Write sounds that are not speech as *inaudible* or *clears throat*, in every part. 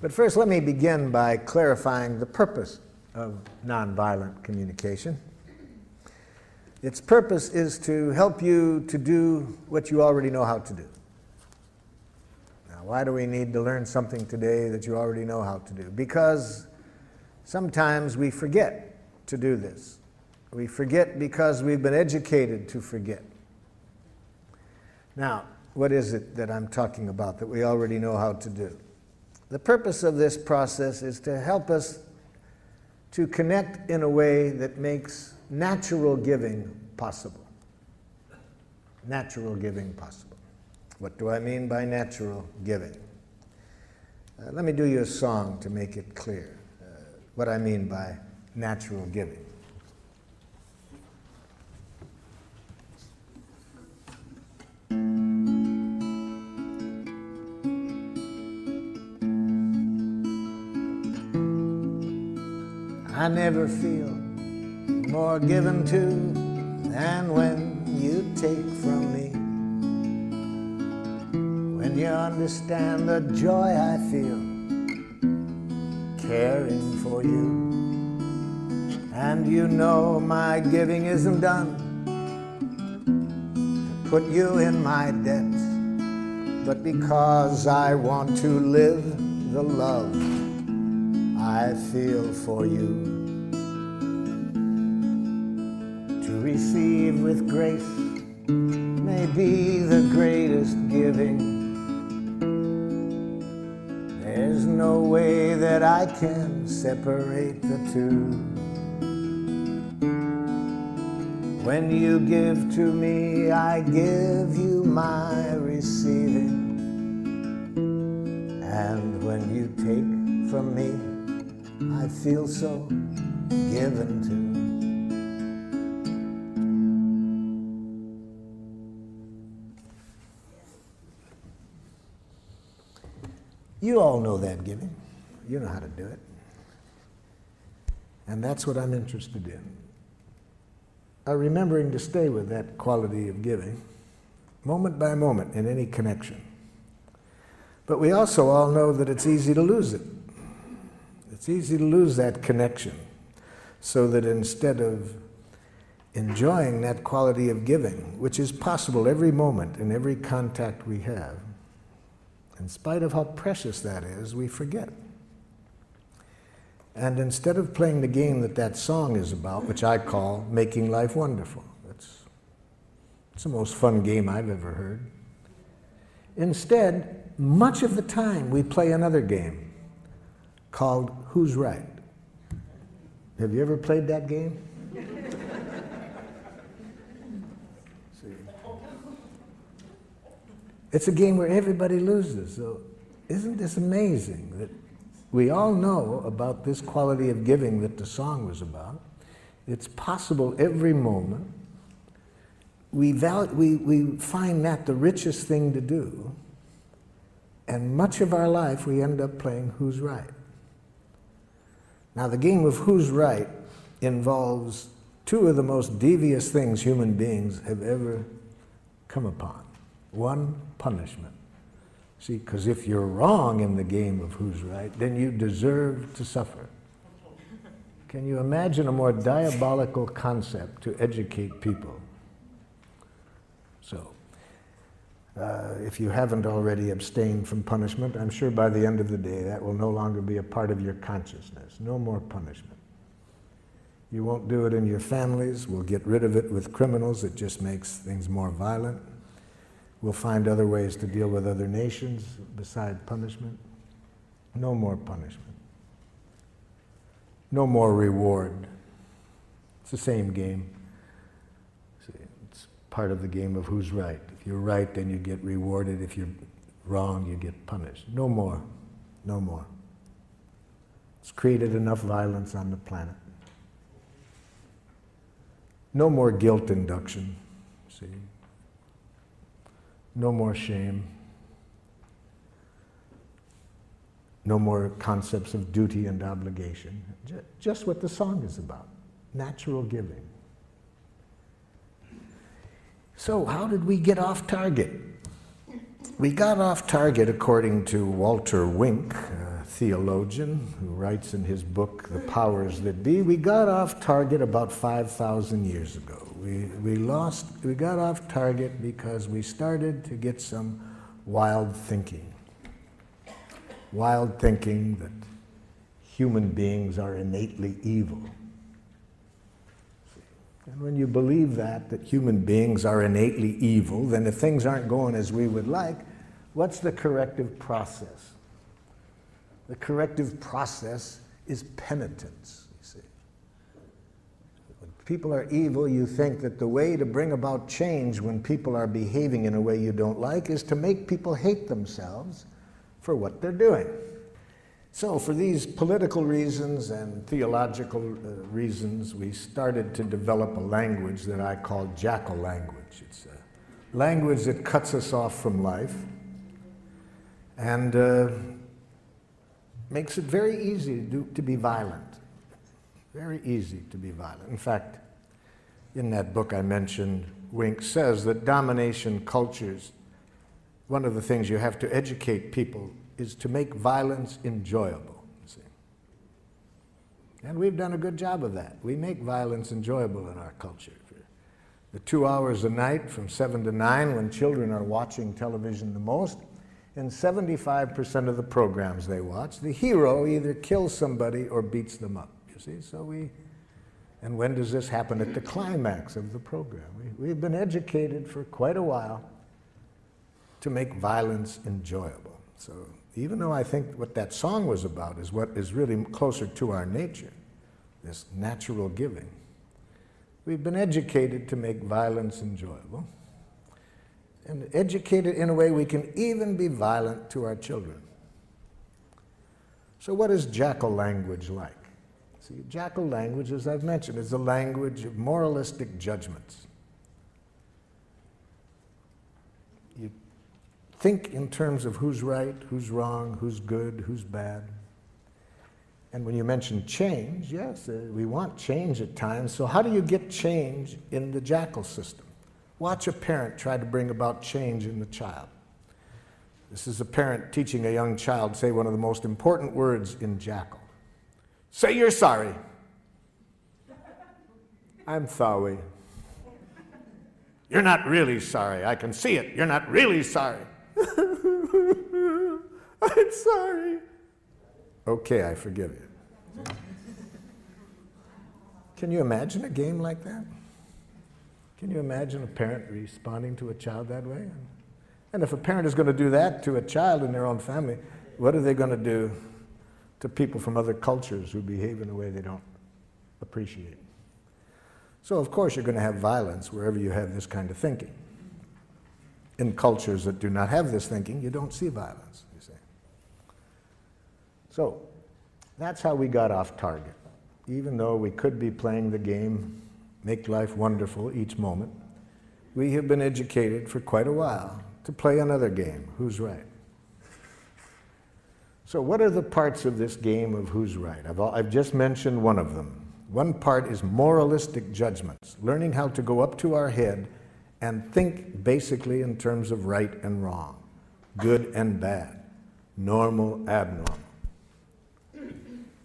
But first, let me begin by clarifying the purpose of nonviolent communication. Its purpose is to help you to do what you already know how to do. Now, why do we need to learn something today that you already know how to do? Because sometimes we forget to do this. We forget because we've been educated to forget. Now, what is it that I'm talking about that we already know how to do? The purpose of this process is to help us to connect in a way that makes natural giving possible. Natural giving possible. What do I mean by natural giving? Uh, let me do you a song to make it clear uh, what I mean by natural giving. I never feel more given to than when you take from me. When you understand the joy I feel caring for you. And you know my giving isn't done to put you in my debt, but because I want to live the love I feel for you. Receive with grace may be the greatest giving. There's no way that I can separate the two. When you give to me, I give you my receiving. And when you take from me, I feel so given to. You all know that giving. You know how to do it. And that's what I'm interested in. Uh, remembering to stay with that quality of giving, moment by moment in any connection. But we also all know that it's easy to lose it. It's easy to lose that connection. So that instead of enjoying that quality of giving, which is possible every moment in every contact we have, in spite of how precious that is, we forget. And instead of playing the game that that song is about, which I call Making Life Wonderful, it's, it's the most fun game I've ever heard. Instead, much of the time we play another game called Who's Right? Have you ever played that game? It's a game where everybody loses. So isn't this amazing that we all know about this quality of giving that the song was about? It's possible every moment. We, val- we, we find that the richest thing to do. And much of our life, we end up playing who's right. Now, the game of who's right involves two of the most devious things human beings have ever come upon. One, punishment. See, because if you're wrong in the game of who's right, then you deserve to suffer. Can you imagine a more diabolical concept to educate people? So, uh, if you haven't already abstained from punishment, I'm sure by the end of the day that will no longer be a part of your consciousness. No more punishment. You won't do it in your families. We'll get rid of it with criminals. It just makes things more violent. We'll find other ways to deal with other nations beside punishment. No more punishment. No more reward. It's the same game. It's part of the game of who's right. If you're right, then you get rewarded. If you're wrong, you get punished. No more. No more. It's created enough violence on the planet. No more guilt induction. No more shame. No more concepts of duty and obligation. Just what the song is about natural giving. So, how did we get off target? We got off target, according to Walter Wink, a theologian who writes in his book, The Powers That Be. We got off target about 5,000 years ago. We, we lost, we got off target because we started to get some wild thinking. Wild thinking that human beings are innately evil. And when you believe that, that human beings are innately evil, then if things aren't going as we would like, what's the corrective process? The corrective process is penitence, people are evil, you think that the way to bring about change when people are behaving in a way you don't like is to make people hate themselves for what they're doing. So, for these political reasons and theological uh, reasons, we started to develop a language that I call jackal language. It's a language that cuts us off from life and uh, makes it very easy to, do, to be violent. Very easy to be violent. In fact, in that book I mentioned, Wink says that domination cultures, one of the things you have to educate people is to make violence enjoyable. And we've done a good job of that. We make violence enjoyable in our culture. The two hours a night from 7 to 9 when children are watching television the most, in 75% of the programs they watch, the hero either kills somebody or beats them up. You see, so we, and when does this happen? At the climax of the program. We, we've been educated for quite a while to make violence enjoyable. So even though I think what that song was about is what is really closer to our nature, this natural giving, we've been educated to make violence enjoyable and educated in a way we can even be violent to our children. So, what is jackal language like? See, jackal language, as I've mentioned, is a language of moralistic judgments. You think in terms of who's right, who's wrong, who's good, who's bad. And when you mention change, yes, uh, we want change at times. So, how do you get change in the jackal system? Watch a parent try to bring about change in the child. This is a parent teaching a young child say one of the most important words in jackal. Say you're sorry. I'm sorry. You're not really sorry. I can see it. You're not really sorry. *laughs* I'm sorry. Okay, I forgive you. Can you imagine a game like that? Can you imagine a parent responding to a child that way? And if a parent is going to do that to a child in their own family, what are they going to do to people from other cultures who behave in a way they don't appreciate? So, of course, you're going to have violence wherever you have this kind of thinking in cultures that do not have this thinking, you don't see violence, you see. So that's how we got off target. Even though we could be playing the game, make life wonderful each moment, we have been educated for quite a while to play another game, who's right. So, what are the parts of this game of who's right? I've, I've just mentioned one of them. One part is moralistic judgments, learning how to go up to our head and think basically in terms of right and wrong, good and bad, normal, abnormal.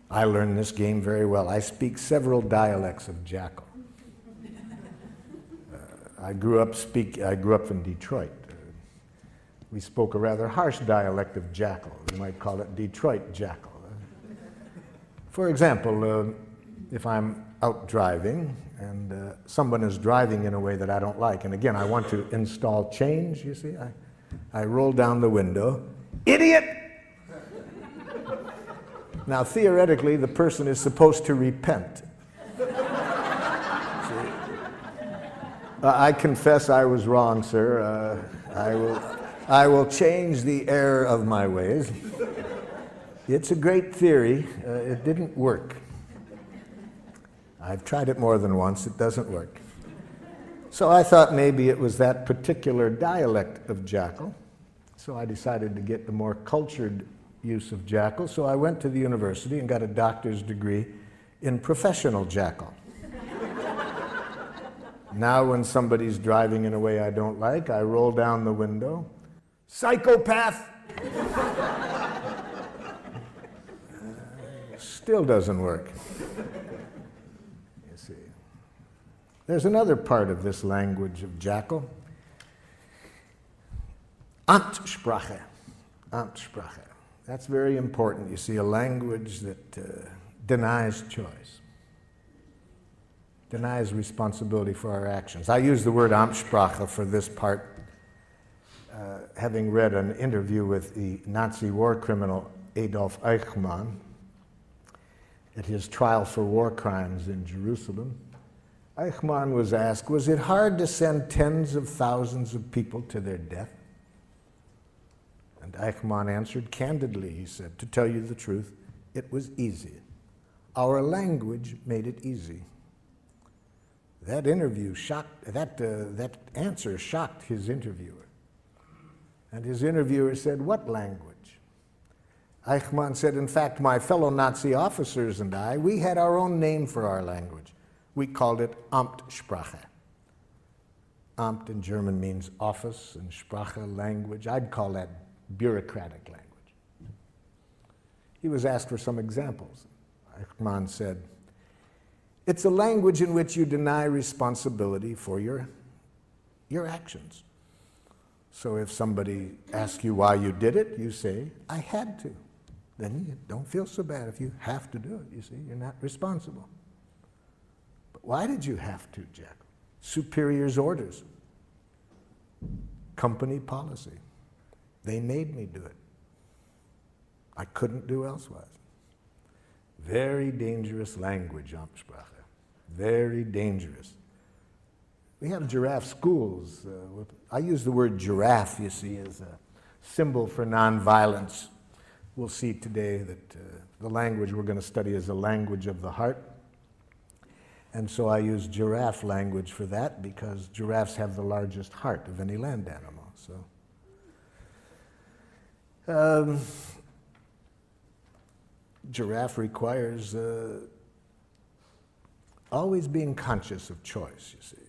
I learned this game very well. I speak several dialects of Jackal. *laughs* Uh, I grew up speak. I grew up in Detroit. We spoke a rather harsh dialect of Jackal. You might call it Detroit Jackal. For example, uh, if I'm out driving and uh, someone is driving in a way that I don't like. And again, I want to install change, you see. I, I roll down the window. Idiot! now, theoretically, the person is supposed to repent. Uh, I confess I was wrong, sir. Uh, I, will, I will change the error of my ways. It's a great theory. Uh, it didn't work. I've tried it more than once, it doesn't work. So I thought maybe it was that particular dialect of jackal. So I decided to get the more cultured use of jackal. So I went to the university and got a doctor's degree in professional jackal. now, when somebody's driving in a way I don't like, I roll down the window. Psychopath! still doesn't work. you see. There's another part of this language of Jackal. Amtssprache. Amtssprache. That's very important. You see, a language that uh, denies choice, denies responsibility for our actions. I use the word Amtssprache for this part, uh, having read an interview with the Nazi war criminal Adolf Eichmann at his trial for war crimes in Jerusalem. Eichmann was asked, Was it hard to send tens of thousands of people to their death? And Eichmann answered candidly, he said, To tell you the truth, it was easy. Our language made it easy. That interview shocked, that, uh, that answer shocked his interviewer. And his interviewer said, What language? Eichmann said, In fact, my fellow Nazi officers and I, we had our own name for our language. We called it Amtssprache. Amt in German means office, and Sprache, language. I'd call that bureaucratic language. He was asked for some examples. Eichmann said, It's a language in which you deny responsibility for your, your actions. So if somebody asks you why you did it, you say, I had to. Then you don't feel so bad if you have to do it. You see, you're not responsible. But why did you have to, Jack? Superior's orders, company policy. They made me do it. I couldn't do elsewise. Very dangerous language, Amtssprache. Very dangerous. We have giraffe schools. Uh, I use the word giraffe, you see, as a symbol for nonviolence. We'll see today that uh, the language we're going to study is a language of the heart. And so I use giraffe language for that because giraffes have the largest heart of any land animal. So, um, giraffe requires uh, always being conscious of choice, you see.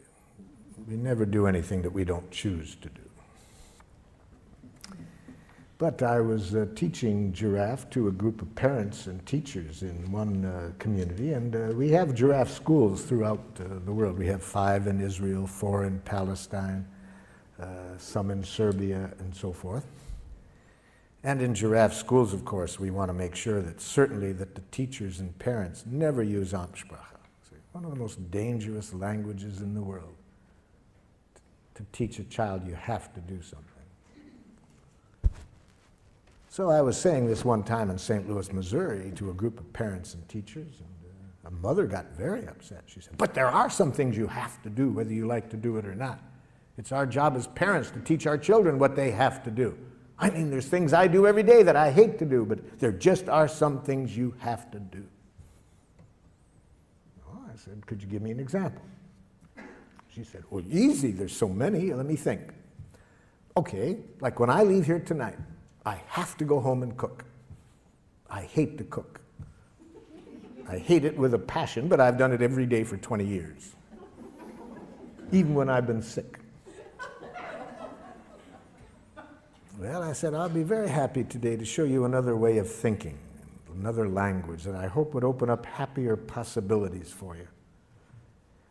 We never do anything that we don't choose to do. But I was uh, teaching giraffe to a group of parents and teachers in one uh, community, and uh, we have giraffe schools throughout uh, the world. We have five in Israel, four in Palestine, uh, some in Serbia, and so forth. And in giraffe schools, of course, we want to make sure that certainly that the teachers and parents never use Amtssprache. One of the most dangerous languages in the world. To teach a child you have to do something. So I was saying this one time in St. Louis, Missouri, to a group of parents and teachers, and uh, a mother got very upset. She said, But there are some things you have to do, whether you like to do it or not. It's our job as parents to teach our children what they have to do. I mean, there's things I do every day that I hate to do, but there just are some things you have to do. Well, I said, Could you give me an example? She said, Well, easy, there's so many. Let me think. Okay, like when I leave here tonight, I have to go home and cook. I hate to cook. I hate it with a passion, but I've done it every day for 20 years, even when I've been sick. Well, I said, I'll be very happy today to show you another way of thinking, another language that I hope would open up happier possibilities for you.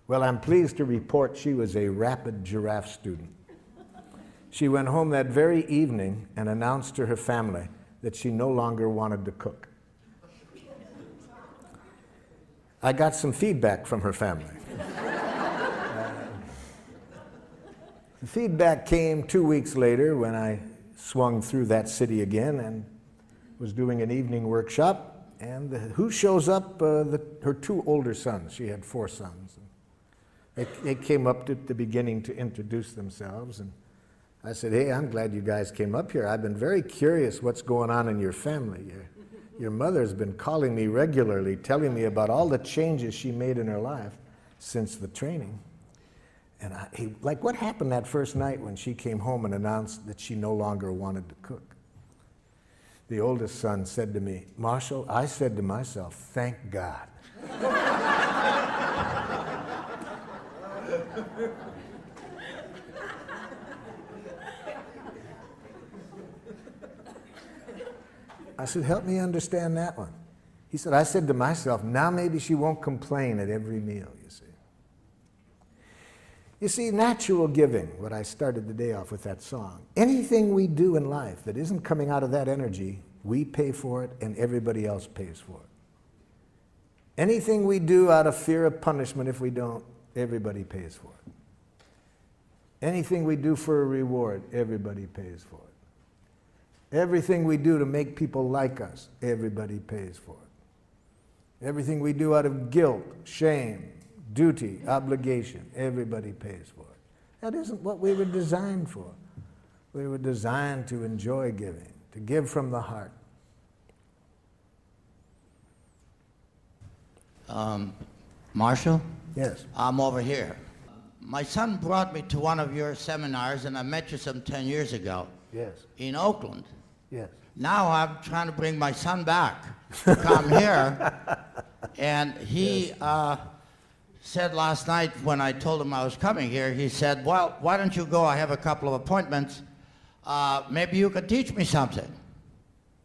Well, I'm pleased to report she was a rapid giraffe student. She went home that very evening and announced to her family that she no longer wanted to cook. I got some feedback from her family. the feedback came two weeks later when I swung through that city again and was doing an evening workshop. And who shows up? Uh, the, her two older sons. She had four sons. They, they came up at the beginning to introduce themselves. And I said, Hey, I'm glad you guys came up here. I've been very curious what's going on in your family. Your, your mother's been calling me regularly, telling me about all the changes she made in her life since the training. And I, he, like, what happened that first night when she came home and announced that she no longer wanted to cook? The oldest son said to me, Marshall, I said to myself, thank God. *laughs* I said, help me understand that one. He said, I said to myself, now maybe she won't complain at every meal, you see. You see, natural giving, what I started the day off with that song, anything we do in life that isn't coming out of that energy, we pay for it and everybody else pays for it. Anything we do out of fear of punishment, if we don't, everybody pays for it. Anything we do for a reward, everybody pays for it. Everything we do to make people like us, everybody pays for it. Everything we do out of guilt, shame, duty, obligation, everybody pays for it. That isn't what we were designed for. We were designed to enjoy giving, to give from the heart. Um, Marshall, Yes. I'm over here. My son brought me to one of your seminars, and I met you some 10 years ago Yes. in Oakland. Yes. Now I'm trying to bring my son back to come here. *laughs* And he uh, said last night when I told him I was coming here, he said, Well, why don't you go? I have a couple of appointments. Uh, maybe you could teach me something.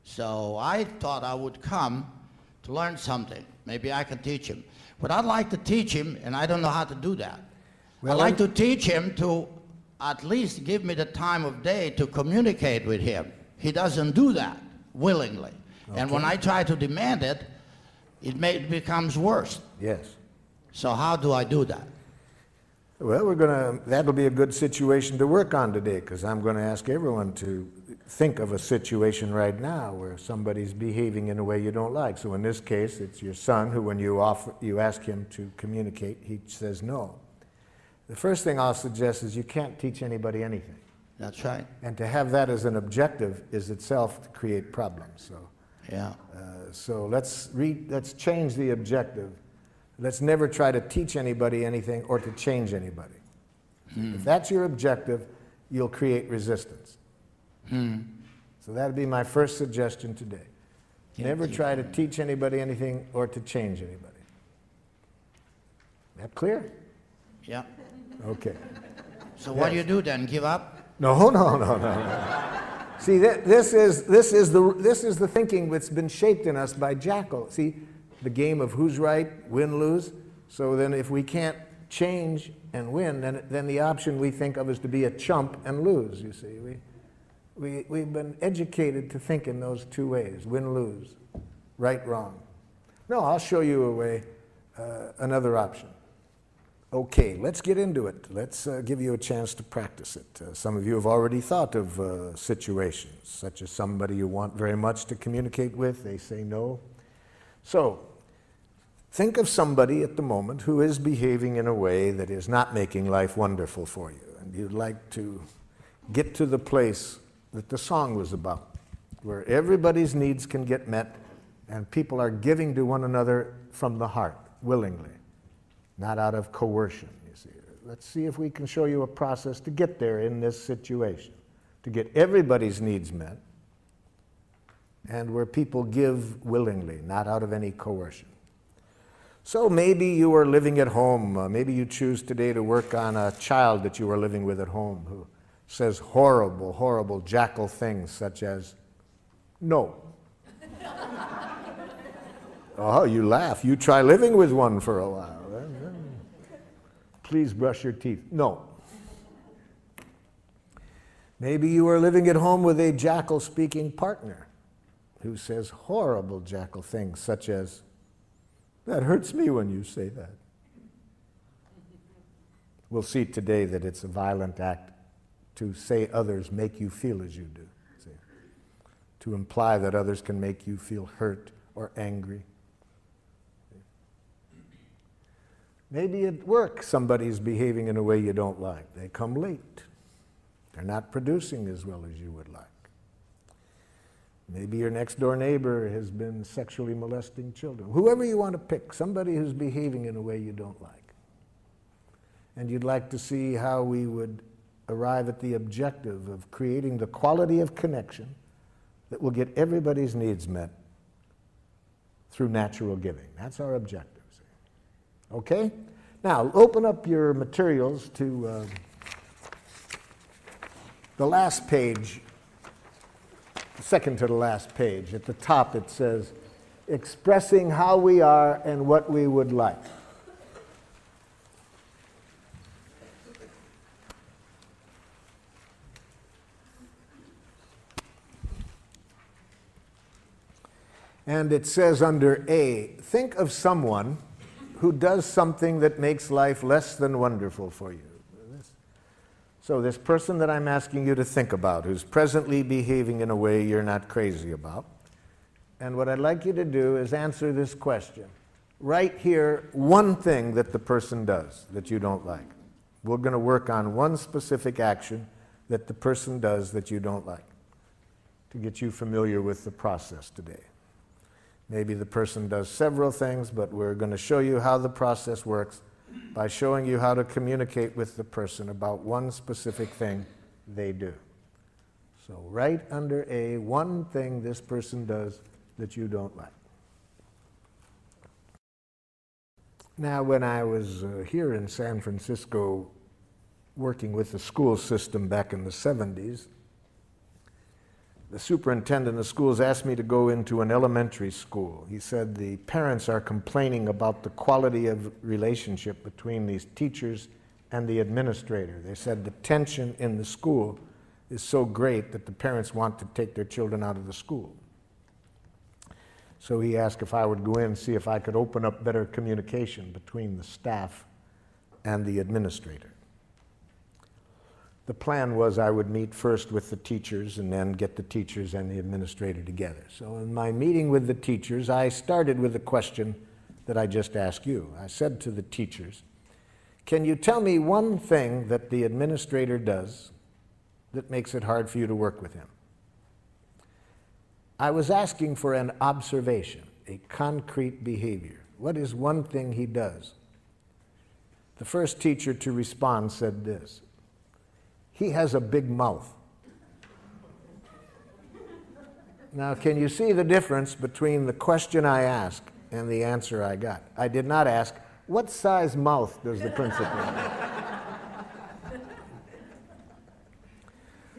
So I thought I would come to learn something. Maybe I can teach him. But I'd like to teach him, and I don't know how to do that. Well, I'd like to teach him to at least give me the time of day to communicate with him. He doesn't do that willingly. And when I try to demand it, it, may, it becomes worse. Yes. So how do I do that? Well, we're going to, that'll be a good situation to work on today because I'm going to ask everyone to think of a situation right now where somebody's behaving in a way you don't like. So in this case, it's your son who, when you, offer, you ask him to communicate, he says no. The first thing I'll suggest is you can't teach anybody anything. That's right. And to have that as an objective is itself to create problems. So, Yeah. uh, so let's, re, let's change the objective. Let's never try to teach anybody anything or to change anybody. If that's your objective, you'll create resistance. Hmm. So that'd be my first suggestion today. Yeah, Never try to teach anybody anything or to change anybody. That clear? Yeah. Okay. So what do you do then? Give up? No, no, no, no. no. See, th- this is, this, is the, this is the thinking that's been shaped in us by Jackal. See, the game of who's right, win, lose. So then if we can't change and win, then, then the option we think of is to be a chump and lose, you see. We, we, we've been educated to think in those two ways, win, lose, right, wrong. No, I'll show you a way, uh, another option. Okay, let's get into it. Let's uh, give you a chance to practice it. Uh, some of you have already thought of uh, situations, such as somebody you want very much to communicate with, they say no. So, think of somebody at the moment who is behaving in a way that is not making life wonderful for you, and you'd like to get to the place that the song was about, where everybody's needs can get met and people are giving to one another from the heart, willingly not out of coercion, you see. Let's see if we can show you a process to get there in this situation, to get everybody's needs met, and where people give willingly, not out of any coercion. So maybe you are living at home. Uh, maybe you choose today to work on a child that you are living with at home who says horrible, horrible jackal things such as, no. *laughs* oh, you laugh. You try living with one for a while. Please brush your teeth. No. Maybe you are living at home with a jackal speaking partner who says horrible jackal things, such as, That hurts me when you say that. We'll see today that it's a violent act to say others make you feel as you do, see? to imply that others can make you feel hurt or angry. Maybe at work somebody's behaving in a way you don't like. They come late. They're not producing as well as you would like. Maybe your next door neighbor has been sexually molesting children. Whoever you want to pick, somebody who's behaving in a way you don't like. And you'd like to see how we would arrive at the objective of creating the quality of connection that will get everybody's needs met through natural giving. That's our objective. Okay? Now, open up your materials to uh, the last page, second to the last page. At the top it says, expressing how we are and what we would like. And it says under A, think of someone who does something that makes life less than wonderful for you. So, this person that I'm asking you to think about, who's presently behaving in a way you're not crazy about, and what I'd like you to do is answer this question. Write here one thing that the person does that you don't like. We're going to work on one specific action that the person does that you don't like to get you familiar with the process today. Maybe the person does several things, but we're going to show you how the process works by showing you how to communicate with the person about one specific thing they do. So, write under A one thing this person does that you don't like. Now, when I was uh, here in San Francisco working with the school system back in the 70s, the superintendent of schools asked me to go into an elementary school. He said the parents are complaining about the quality of relationship between these teachers and the administrator. They said the tension in the school is so great that the parents want to take their children out of the school. So he asked if I would go in and see if I could open up better communication between the staff and the administrator. The plan was I would meet first with the teachers and then get the teachers and the administrator together. So, in my meeting with the teachers, I started with the question that I just asked you. I said to the teachers, Can you tell me one thing that the administrator does that makes it hard for you to work with him? I was asking for an observation, a concrete behavior. What is one thing he does? The first teacher to respond said this he has a big mouth. Now, can you see the difference between the question I asked and the answer I got? I did not ask, what size mouth does the principal have?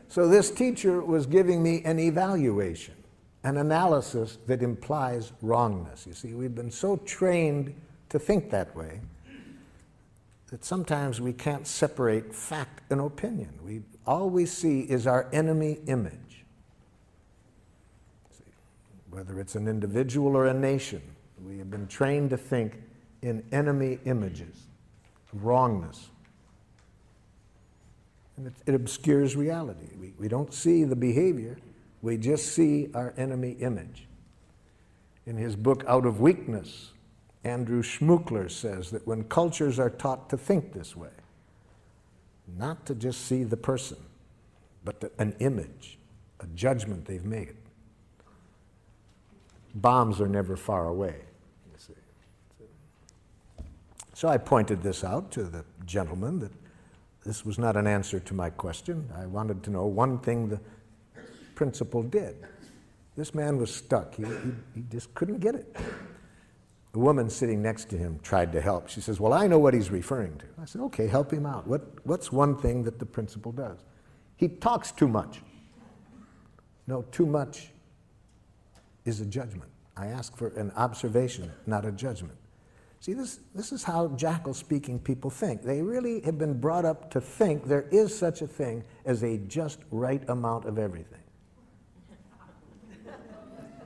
so, this teacher was giving me an evaluation, an analysis that implies wrongness. You see, we've been so trained to think that way that sometimes we can't separate fact and opinion. We, all we see is our enemy image. See, whether it's an individual or a nation, we have been trained to think in enemy images wrongness. And it, it obscures reality. We, we don't see the behavior, we just see our enemy image. In his book, Out of Weakness, Andrew Schmookler says that when cultures are taught to think this way, not to just see the person, but an image, a judgment they've made, bombs are never far away. You see. So I pointed this out to the gentleman that this was not an answer to my question. I wanted to know one thing the principal did. This man was stuck. He, he, he just couldn't get it. The woman sitting next to him tried to help. She says, Well, I know what he's referring to. I said, Okay, help him out. What, what's one thing that the principal does? He talks too much. No, too much is a judgment. I ask for an observation, not a judgment. See, this, this is how jackal speaking people think. They really have been brought up to think there is such a thing as a just right amount of everything.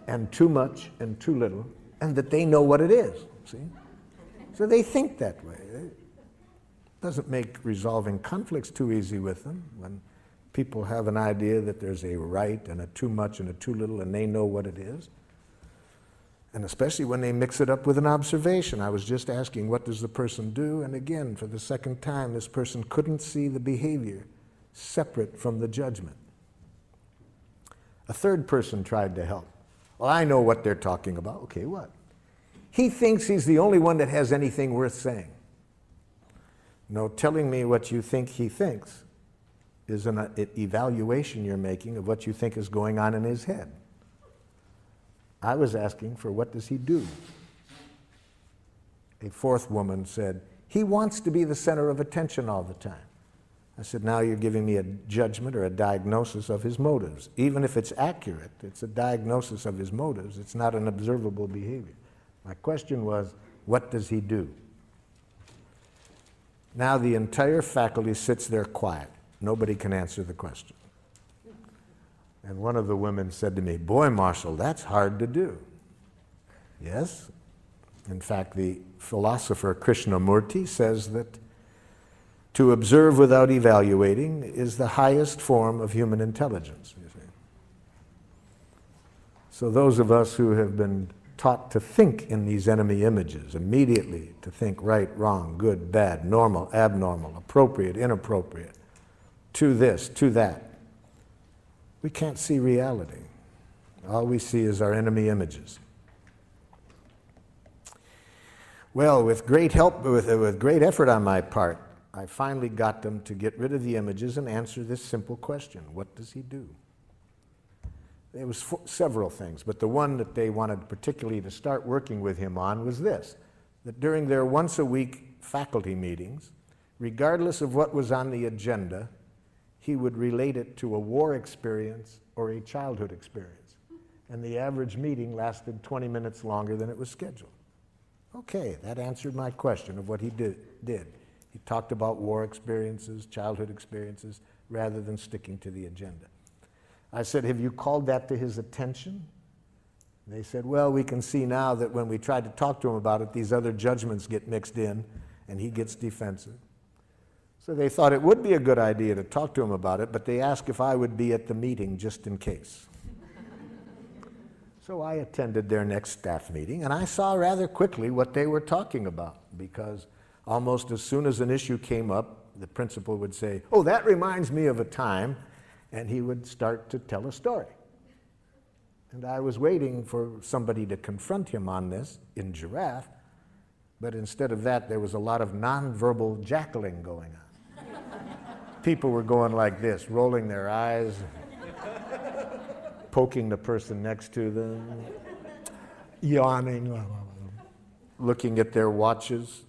and too much and too little and that they know what it is. See? So they think that way. It doesn't make resolving conflicts too easy with them when people have an idea that there's a right and a too much and a too little and they know what it is. And especially when they mix it up with an observation. I was just asking, what does the person do? And again, for the second time, this person couldn't see the behavior separate from the judgment. A third person tried to help. Well, I know what they're talking about. Okay, what? He thinks he's the only one that has anything worth saying. No, telling me what you think he thinks is an uh, evaluation you're making of what you think is going on in his head. I was asking for what does he do? A fourth woman said, he wants to be the center of attention all the time. I said, now you're giving me a judgment or a diagnosis of his motives. Even if it's accurate, it's a diagnosis of his motives. It's not an observable behavior. My question was, what does he do? Now the entire faculty sits there quiet. Nobody can answer the question. And one of the women said to me, Boy, Marshall, that's hard to do. Yes. In fact, the philosopher Krishnamurti says that to observe without evaluating is the highest form of human intelligence. You see. So, those of us who have been taught to think in these enemy images, immediately to think right, wrong, good, bad, normal, abnormal, appropriate, inappropriate, to this, to that, we can't see reality. All we see is our enemy images. Well, with great help, with, with great effort on my part, I finally got them to get rid of the images and answer this simple question What does he do? It was several things, but the one that they wanted particularly to start working with him on was this that during their once a week faculty meetings, regardless of what was on the agenda, he would relate it to a war experience or a childhood experience. And the average meeting lasted 20 minutes longer than it was scheduled. Okay, that answered my question of what he did. He talked about war experiences, childhood experiences, rather than sticking to the agenda. I said, Have you called that to his attention? They said, Well, we can see now that when we tried to talk to him about it, these other judgments get mixed in and he gets defensive. So they thought it would be a good idea to talk to him about it, but they asked if I would be at the meeting just in case. so I attended their next staff meeting and I saw rather quickly what they were talking about because almost as soon as an issue came up, the principal would say, Oh, that reminds me of a time, and he would start to tell a story. And I was waiting for somebody to confront him on this in Giraffe, but instead of that, there was a lot of nonverbal jackling going on. People were going like this, rolling their eyes, poking the person next to them, yawning, *laughs* looking at their watches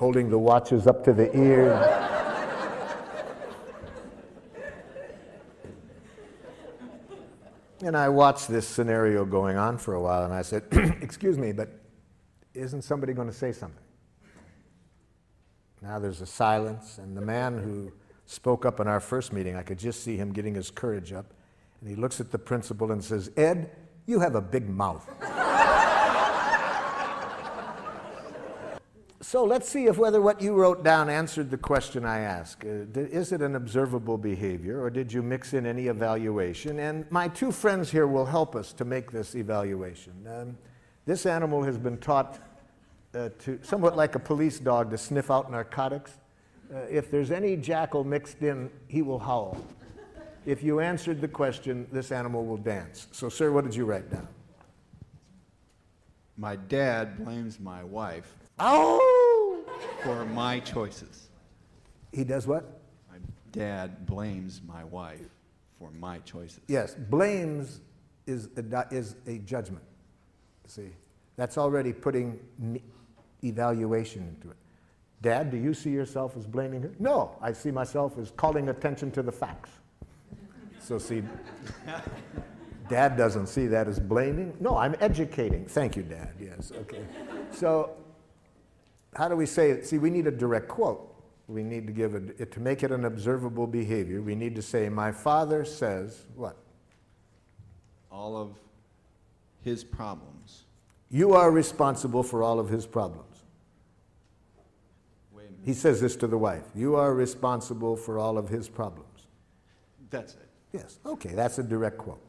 holding the watches up to the ear. and I watched this scenario going on for a while, and I said, *clears throat* Excuse me, but isn't somebody going to say something? Now there's a silence, and the man who spoke up in our first meeting, I could just see him getting his courage up, and he looks at the principal and says, Ed, you have a big mouth. So let's see if whether what you wrote down answered the question I asked. Uh, is it an observable behavior or did you mix in any evaluation? And my two friends here will help us to make this evaluation. Um, this animal has been taught uh, to, somewhat like a police dog, to sniff out narcotics. Uh, if there's any jackal mixed in, he will howl. If you answered the question, this animal will dance. So, sir, what did you write down? My dad blames my wife Oh! for my choices. He does what? My dad blames my wife for my choices. Yes, blames is a, is a judgment. See, that's already putting evaluation into it. Dad, do you see yourself as blaming her? No, I see myself as calling attention to the facts. So, see, Dad doesn't see that as blaming. No, I'm educating. Thank you, Dad. Yes, okay. So, how do we say it? See, we need a direct quote. We need to give it, to make it an observable behavior, we need to say, My father says, what? All of his problems. You are responsible for all of his problems. He says this to the wife. You are responsible for all of his problems. That's it. Yes. Okay, that's a direct quote.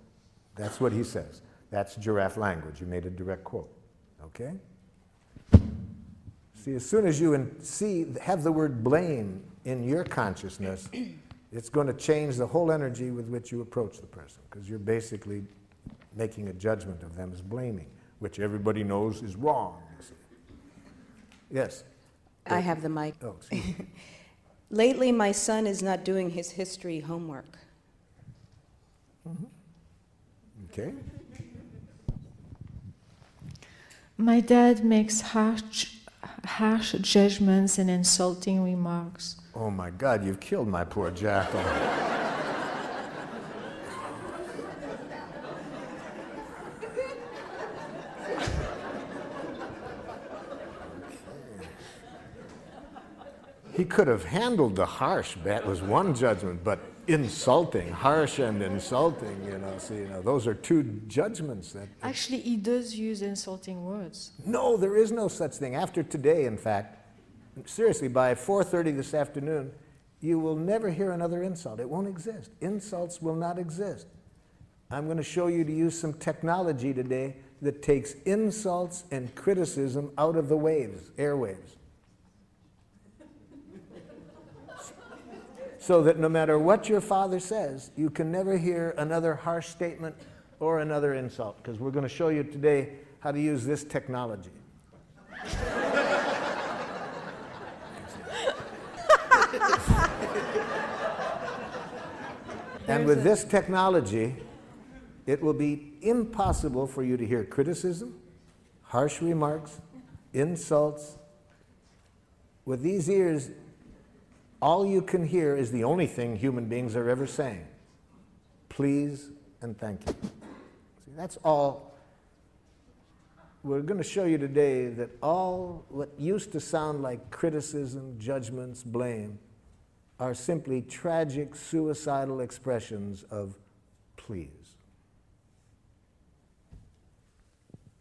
That's what he says. That's giraffe language. You made a direct quote. Okay? See, as soon as you see, have the word blame in your consciousness, *clears throat* it's going to change the whole energy with which you approach the person because you're basically making a judgment of them as blaming, which everybody knows is wrong. Yes. I have the mic. Oh, excuse me. *laughs* Lately, my son is not doing his history homework. Mm-hmm. Okay. My dad makes harsh harsh judgments and insulting remarks. Oh my God, you've killed my poor jackal. He could have handled the harsh, that was one judgment, but insulting, harsh and insulting, you know, see, you know, those are two judgments that Actually, he does use insulting words. no, there is no such thing. After today, in fact, seriously, by 4:30 this afternoon, you will never hear another insult. It won't exist. Insults will not exist. I'm going to show you to use some technology today that takes insults and criticism out of the waves, airwaves. So that no matter what your father says, you can never hear another harsh statement or another insult, because we're going to show you today how to use this technology. *laughs* and with this technology, it will be impossible for you to hear criticism, harsh remarks, insults. With these ears, all you can hear is the only thing human beings are ever saying please and thank you. See, that's all. We're going to show you today that all what used to sound like criticism, judgments, blame are simply tragic, suicidal expressions of please.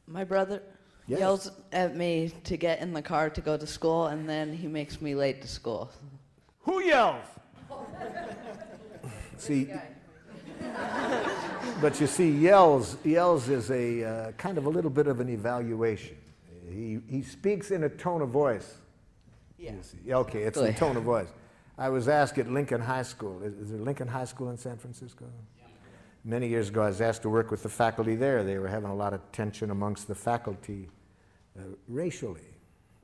My brother Yes. yells at me to get in the car to go to school, and then he makes me late to school. Who yells? *laughs* see, but you see, yells yells is a uh, kind of a little bit of an evaluation. He he speaks in a tone of voice. Yeah. See. Okay, it's a tone of *laughs* voice. I was asked at Lincoln High School. Is, is there Lincoln High School in San Francisco? Many years ago, I was asked to work with the faculty there. They were having a lot of tension amongst the faculty, uh, racially,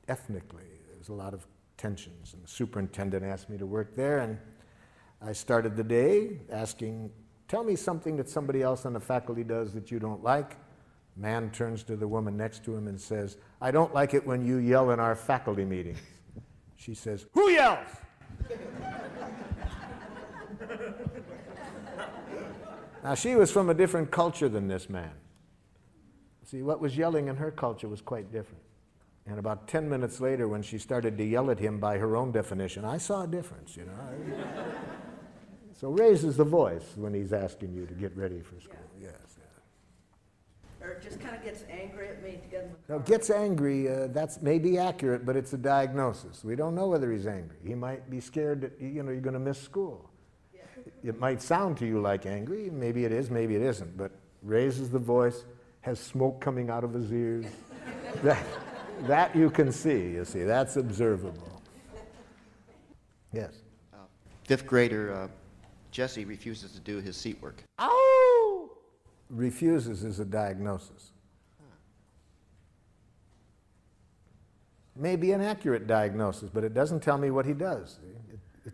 ethnically. There was a lot of tensions, and the superintendent asked me to work there. And I started the day asking, "Tell me something that somebody else on the faculty does that you don't like." Man turns to the woman next to him and says, "I don't like it when you yell in our faculty meetings." She says, "Who yells?" Now, she was from a different culture than this man. See, what was yelling in her culture was quite different. And about 10 minutes later, when she started to yell at him by her own definition, I saw a difference, you know. *laughs* so raises the voice when he's asking you to get ready for school. Yes. yeah. Or just kind of gets angry at me to get in the gets angry, uh, that's maybe accurate, but it's a diagnosis. We don't know whether he's angry. He might be scared that, you know, you're going to miss school. It might sound to you like angry. Maybe it is, maybe it isn't, but raises the voice, has smoke coming out of his ears. *laughs* that, that you can see, you see. That's observable. Yes. Fifth grader uh, Jesse refuses to do his seat work. Oh! Refuses is a diagnosis. Maybe an accurate diagnosis, but it doesn't tell me what he does. It, it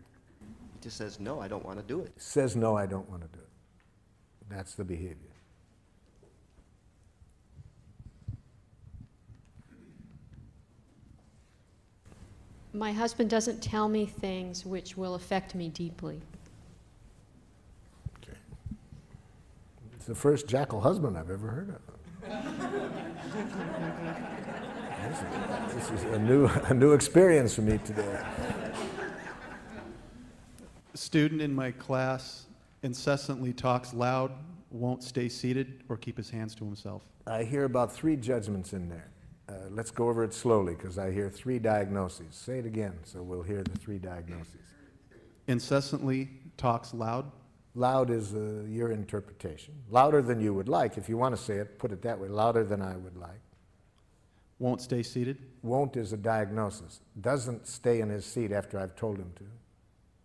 He just says, No, I don't want to do it. says, no, I don't want to do it. That's the behavior. My husband doesn't tell me things which will affect me deeply. Okay. It's the first jackal husband I've ever heard of. this, is, this is a new, *laughs* a new experience for me today. A student in my class incessantly talks loud, won't stay seated, or keep his hands to himself. I hear about three judgments in there. Uh, let's go over it slowly because I hear three diagnoses. Say it again so we'll hear the three diagnoses. Incessantly talks loud, Loud is uh, your interpretation. Louder than you would like. If you want to say it, put it that way. Louder than I would like. won't stay seated, Won't is a diagnosis. Doesn't stay in his seat after I've told him to.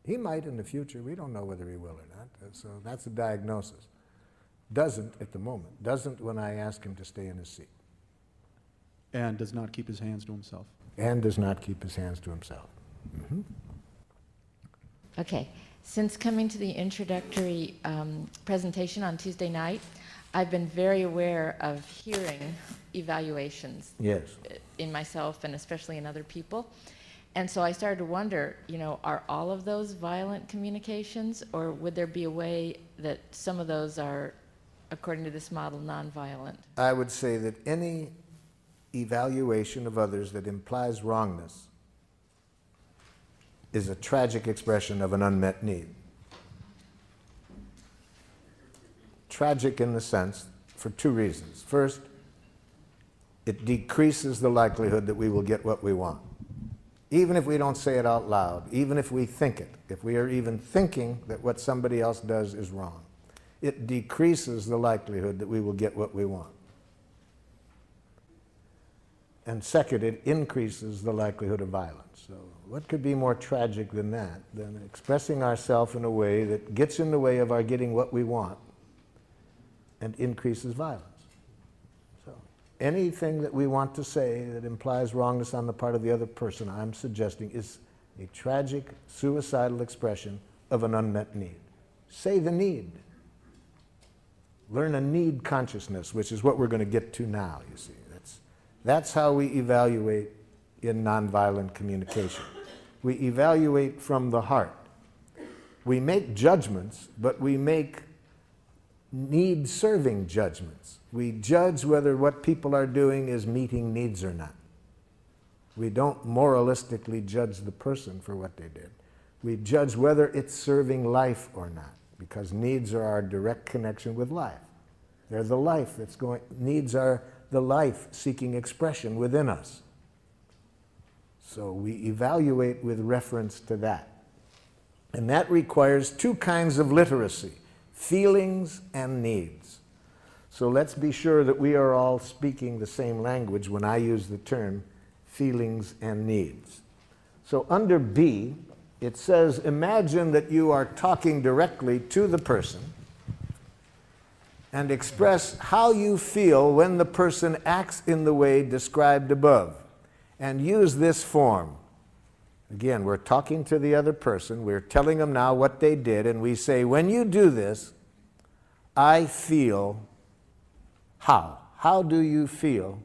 He might in the future. We don't know whether he will or not. Uh, So that's a diagnosis. Doesn't at the moment. Doesn't when I ask him to stay in his seat. And does not keep his hands to himself. And does not keep his hands to himself. Okay. Since coming to the introductory um, presentation on Tuesday night, I've been very aware of hearing evaluations Yes. uh, in myself and especially in other people. And so I started to wonder, you know, are all of those violent communications, or would there be a way that some of those are, according to this model, nonviolent? I would say that any evaluation of others that implies wrongness is a tragic expression of an unmet need. Tragic in the sense for two reasons. First, it decreases the likelihood that we will get what we want. Even if we don't say it out loud, even if we think it, if we are even thinking that what somebody else does is wrong, it decreases the likelihood that we will get what we want. And second, it increases the likelihood of violence. So, what could be more tragic than that, than expressing ourselves in a way that gets in the way of our getting what we want and increases violence? So, anything that we want to say that implies wrongness on the part of the other person, I'm suggesting is a tragic, suicidal expression of an unmet need. Say the need. Learn a need consciousness, which is what we're going to get to now, you see. That's, how we evaluate in nonviolent communication. We evaluate from the heart. We make judgments, but we make need serving judgments. We judge whether what people are doing is meeting needs or not. We don't moralistically judge the person for what they did. We judge whether it's serving life or not, because needs are our direct connection with life. They're the life that's going, needs are the life seeking expression within us. So we evaluate with reference to that. And that requires two kinds of literacy feelings and needs. So let's be sure that we are all speaking the same language when I use the term feelings and needs. So under B, it says imagine that you are talking directly to the person and express how you feel when the person acts in the way described above. And use this form. Again, we're talking to the other person, we're telling them now what they did, and we say, When you do this, I feel how? How do you feel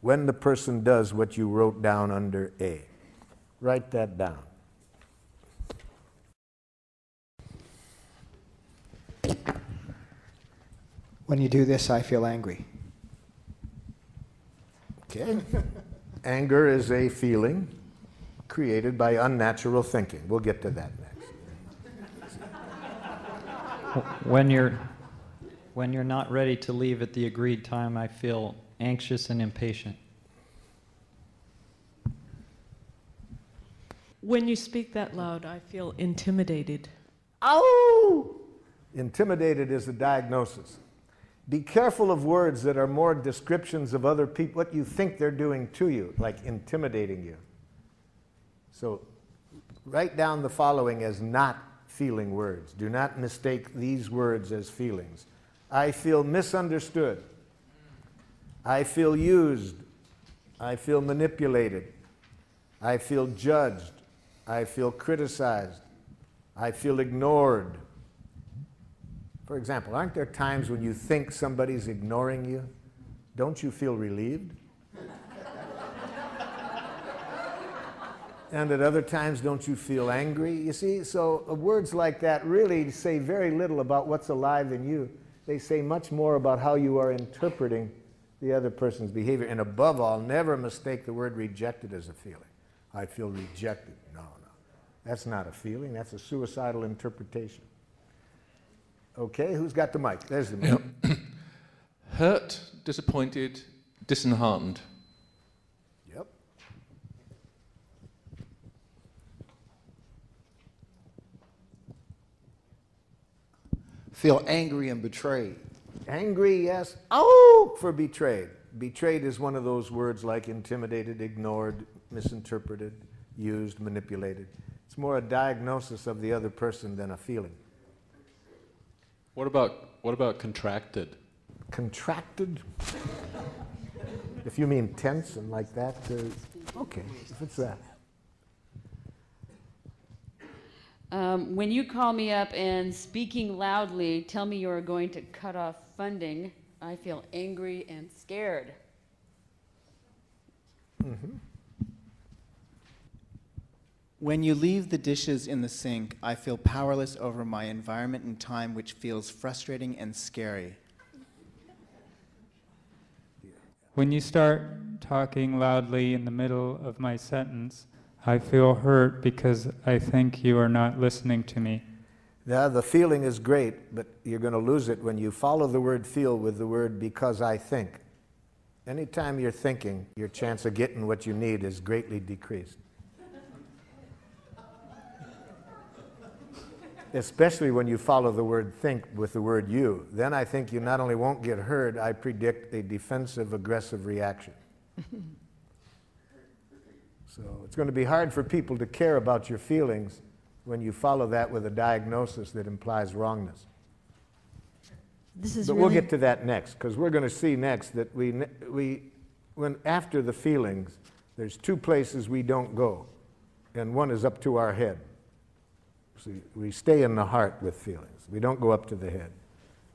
when the person does what you wrote down under A? Write that down. When you do this, I feel angry. Okay. *laughs* Anger is a feeling created by unnatural thinking. We'll get to that next. When you're when you're not ready to leave at the agreed time, I feel anxious and impatient. When you speak that loud, I feel intimidated. Oh! Intimidated is a diagnosis. Be careful of words that are more descriptions of other people, what you think they're doing to you, like intimidating you. So write down the following as not feeling words. Do not mistake these words as feelings. I feel misunderstood. I feel used. I feel manipulated. I feel judged. I feel criticized. I feel ignored. For example, aren't there times when you think somebody's ignoring you? Don't you feel relieved? and at other times, don't you feel angry? You see, so uh, words like that really say very little about what's alive in you. They say much more about how you are interpreting the other person's behavior. And above all, never mistake the word rejected as a feeling. I feel rejected. No, no. That's not a feeling, that's a suicidal interpretation. Okay, who's got the mic? There's the mic. Yep. *clears throat* Hurt, disappointed, disheartened. Yep. Feel angry and betrayed. Angry, yes. Oh, for betrayed. Betrayed is one of those words like intimidated, ignored, misinterpreted, used, manipulated. It's more a diagnosis of the other person than a feeling. What about what about contracted? Contracted? if you mean tense and like that, uh, okay, if it's that. Um, when you call me up and speaking loudly tell me you are going to cut off funding, I feel angry and scared. Mm-hmm. When you leave the dishes in the sink, I feel powerless over my environment and time, which feels frustrating and scary. When you start talking loudly in the middle of my sentence, I feel hurt because I think you are not listening to me. Yeah, the feeling is great, but you're going to lose it when you follow the word feel with the word because I think. Anytime you're thinking, your chance of getting what you need is greatly decreased. Especially when you follow the word think with the word you. Then I think you not only won't get heard, I predict a defensive, aggressive reaction. *laughs* so it's going to be hard for people to care about your feelings when you follow that with a diagnosis that implies wrongness. This is but really we'll get to that next because we're going to see next that we, we when after the feelings, there's two places we don't go, and one is up to our head. See, we stay in the heart with feelings. We don't go up to the head.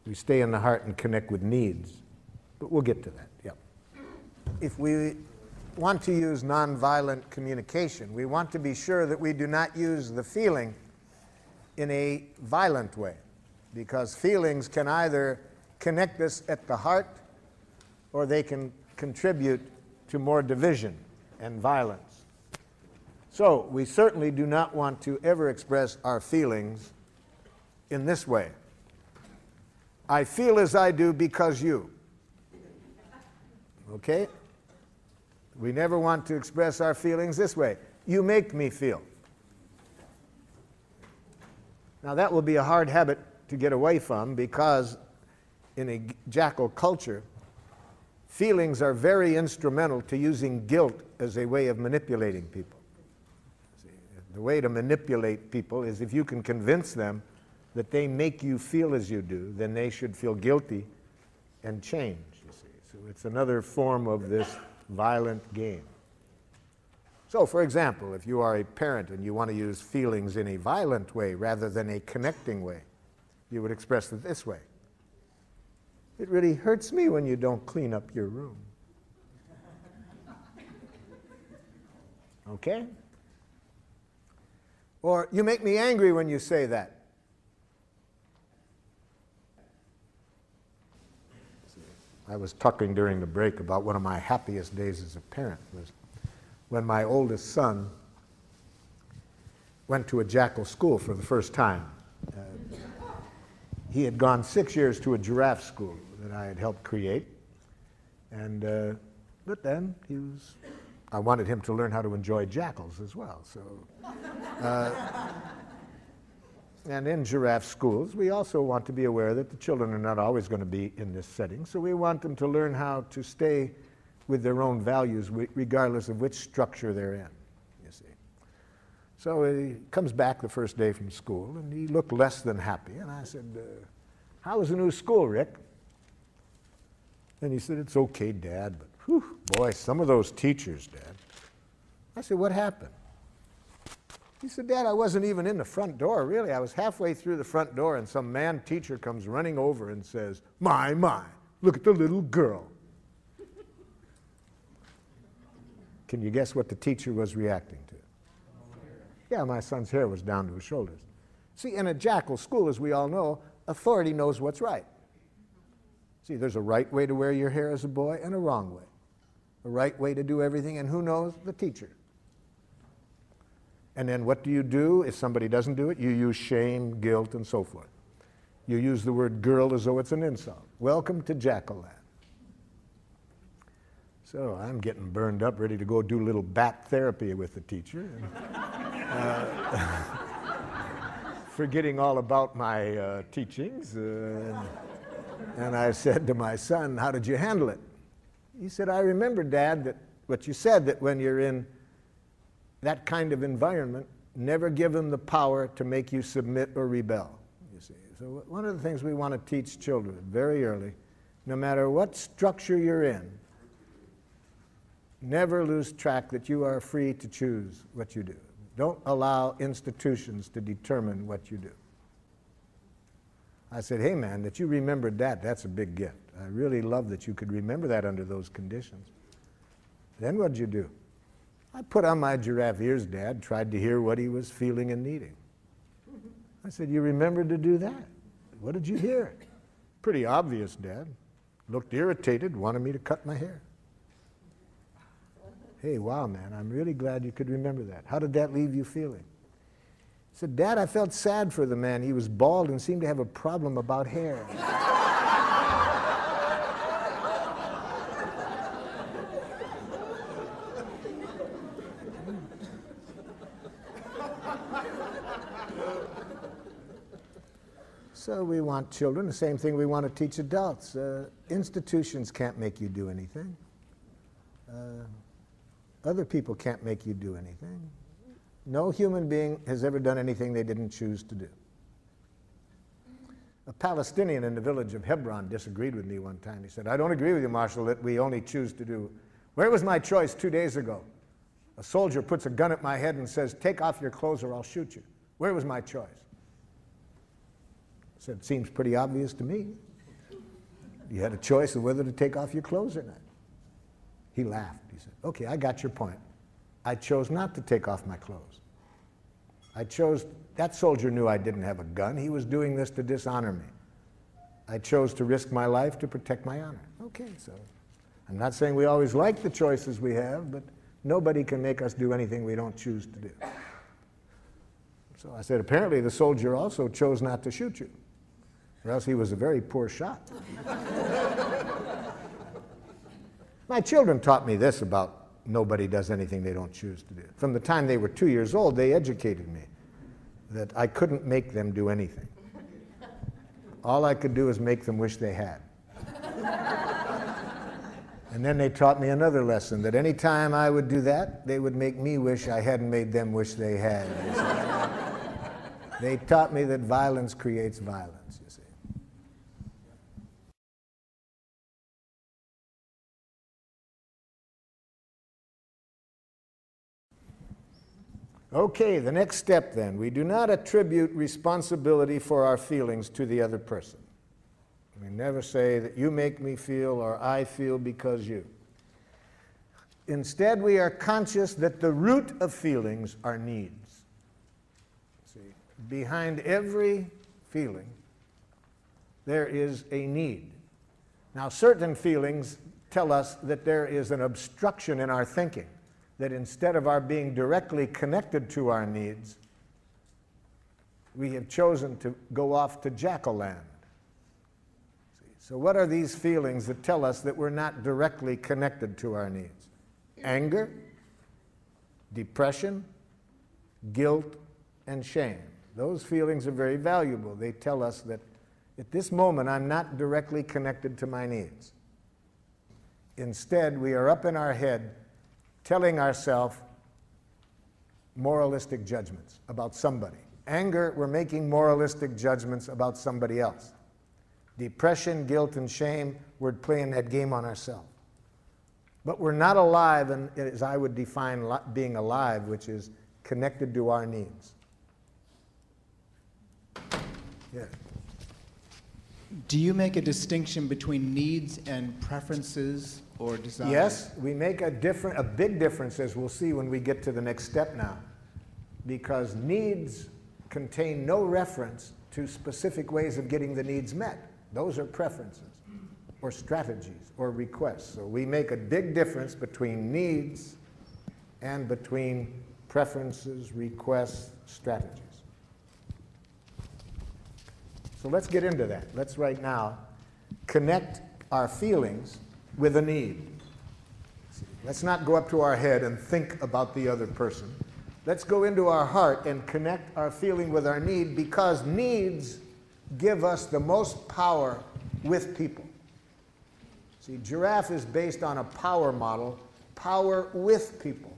We stay in the heart and connect with needs. But we'll get to that. Yep. If we want to use nonviolent communication, we want to be sure that we do not use the feeling in a violent way because feelings can either connect us at the heart or they can contribute to more division and violence. So, we certainly do not want to ever express our feelings in this way I feel as I do because you. Okay? We never want to express our feelings this way. You make me feel. Now, that will be a hard habit to get away from because in a jackal culture, feelings are very instrumental to using guilt as a way of manipulating people. The way to manipulate people is if you can convince them that they make you feel as you do, then they should feel guilty and change, you see. So it's another form of this violent game. So, for example, if you are a parent and you want to use feelings in a violent way rather than a connecting way, you would express it this way It really hurts me when you don't clean up your room. *laughs* Okay? Or, you make me angry when you say that. I was talking during the break about one of my happiest days as a parent was when my oldest son went to a jackal school for the first time. Uh, he had gone six years to a giraffe school that I had helped create, and uh, but then he was. I wanted him to learn how to enjoy jackals as well. So, uh, and in giraffe schools, we also want to be aware that the children are not always going to be in this setting. So we want them to learn how to stay with their own values, regardless of which structure they're in. You see. So he comes back the first day from school, and he looked less than happy. And I said, uh, "How was the new school, Rick?" And he said, "It's okay, Dad, but whew, boy, some of those teachers, Dad." I said, "What happened?" He said, Dad, I wasn't even in the front door, really. I was halfway through the front door, and some man teacher comes running over and says, My, my, look at the little girl. Can you guess what the teacher was reacting to? Yeah, my son's hair was down to his shoulders. See, in a jackal school, as we all know, authority knows what's right. See, there's a right way to wear your hair as a boy and a wrong way. A right way to do everything, and who knows? The teacher. And then what do you do if somebody doesn't do it? You use shame, guilt, and so forth. You use the word girl as though it's an insult. Welcome to Jackal Land. So I'm getting burned up, ready to go do a little bat therapy with the teacher. *laughs* Uh, *laughs* forgetting all about my uh, teachings. Uh, and I said to my son, How did you handle it? He said, I remember, Dad, that what you said that when you're in that kind of environment, never give them the power to make you submit or rebel. You see, so one of the things we want to teach children very early, no matter what structure you're in, never lose track that you are free to choose what you do. Don't allow institutions to determine what you do. I said, hey man, that you remembered that, that's a big gift. I really love that you could remember that under those conditions. Then what'd you do? I put on my giraffe ears, Dad, tried to hear what he was feeling and needing. I said, You remembered to do that? What did you hear? Pretty obvious, Dad. Looked irritated, wanted me to cut my hair. Hey, wow, man, I'm really glad you could remember that. How did that leave you feeling? I said, Dad, I felt sad for the man. He was bald and seemed to have a problem about hair. So we want children, the same thing we want to teach adults. Uh, institutions can't make you do anything. Uh, other people can't make you do anything. No human being has ever done anything they didn't choose to do. A Palestinian in the village of Hebron disagreed with me one time. He said, I don't agree with you, Marshall, that we only choose to do. Where was my choice two days ago? A soldier puts a gun at my head and says, Take off your clothes or I'll shoot you. Where was my choice? Said, Seems pretty obvious to me. You had a choice of whether to take off your clothes or not. He laughed. He said, Okay, I got your point. I chose not to take off my clothes. I chose, that soldier knew I didn't have a gun. He was doing this to dishonor me. I chose to risk my life to protect my honor. Okay, so I'm not saying we always like the choices we have, but nobody can make us do anything we don't choose to do. So I said, apparently the soldier also chose not to shoot you, or else he was a very poor shot. My children taught me this about nobody does anything they don't choose to do. From the time they were two years old, they educated me that I couldn't make them do anything. All I could do is make them wish they had. and then they taught me another lesson that any time I would do that, they would make me wish I hadn't made them wish they had. they taught me that violence creates violence, Okay, the next step then. We do not attribute responsibility for our feelings to the other person. We never say that you make me feel or I feel because you. Instead, we are conscious that the root of feelings are needs. See, behind every feeling, there is a need. Now, certain feelings tell us that there is an obstruction in our thinking that instead of our being directly connected to our needs, we have chosen to go off to jackal. So, what are these feelings that tell us that we're not directly connected to our needs? Anger, depression, guilt, and shame. Those feelings are very valuable. They tell us that at this moment I'm not directly connected to my needs. Instead, we are up in our head telling ourselves moralistic judgments about somebody. Anger, we're making moralistic judgments about somebody else. Depression, guilt, and shame, we're playing that game on ourselves. But we're not alive, and as I would define being alive, which is connected to our needs. Yeah. Do you make a distinction between needs and preferences or? Yes, we make a different, a big difference, as we'll see when we get to the next step now, because needs contain no reference to specific ways of getting the needs met. Those are preferences, or strategies, or requests. So we make a big difference between needs and between preferences, requests, strategies. So let's get into that. Let's right now connect our feelings with a need. Let's not go up to our head and think about the other person. Let's go into our heart and connect our feeling with our need because needs give us the most power with people. See, giraffe is based on a power model, power with people.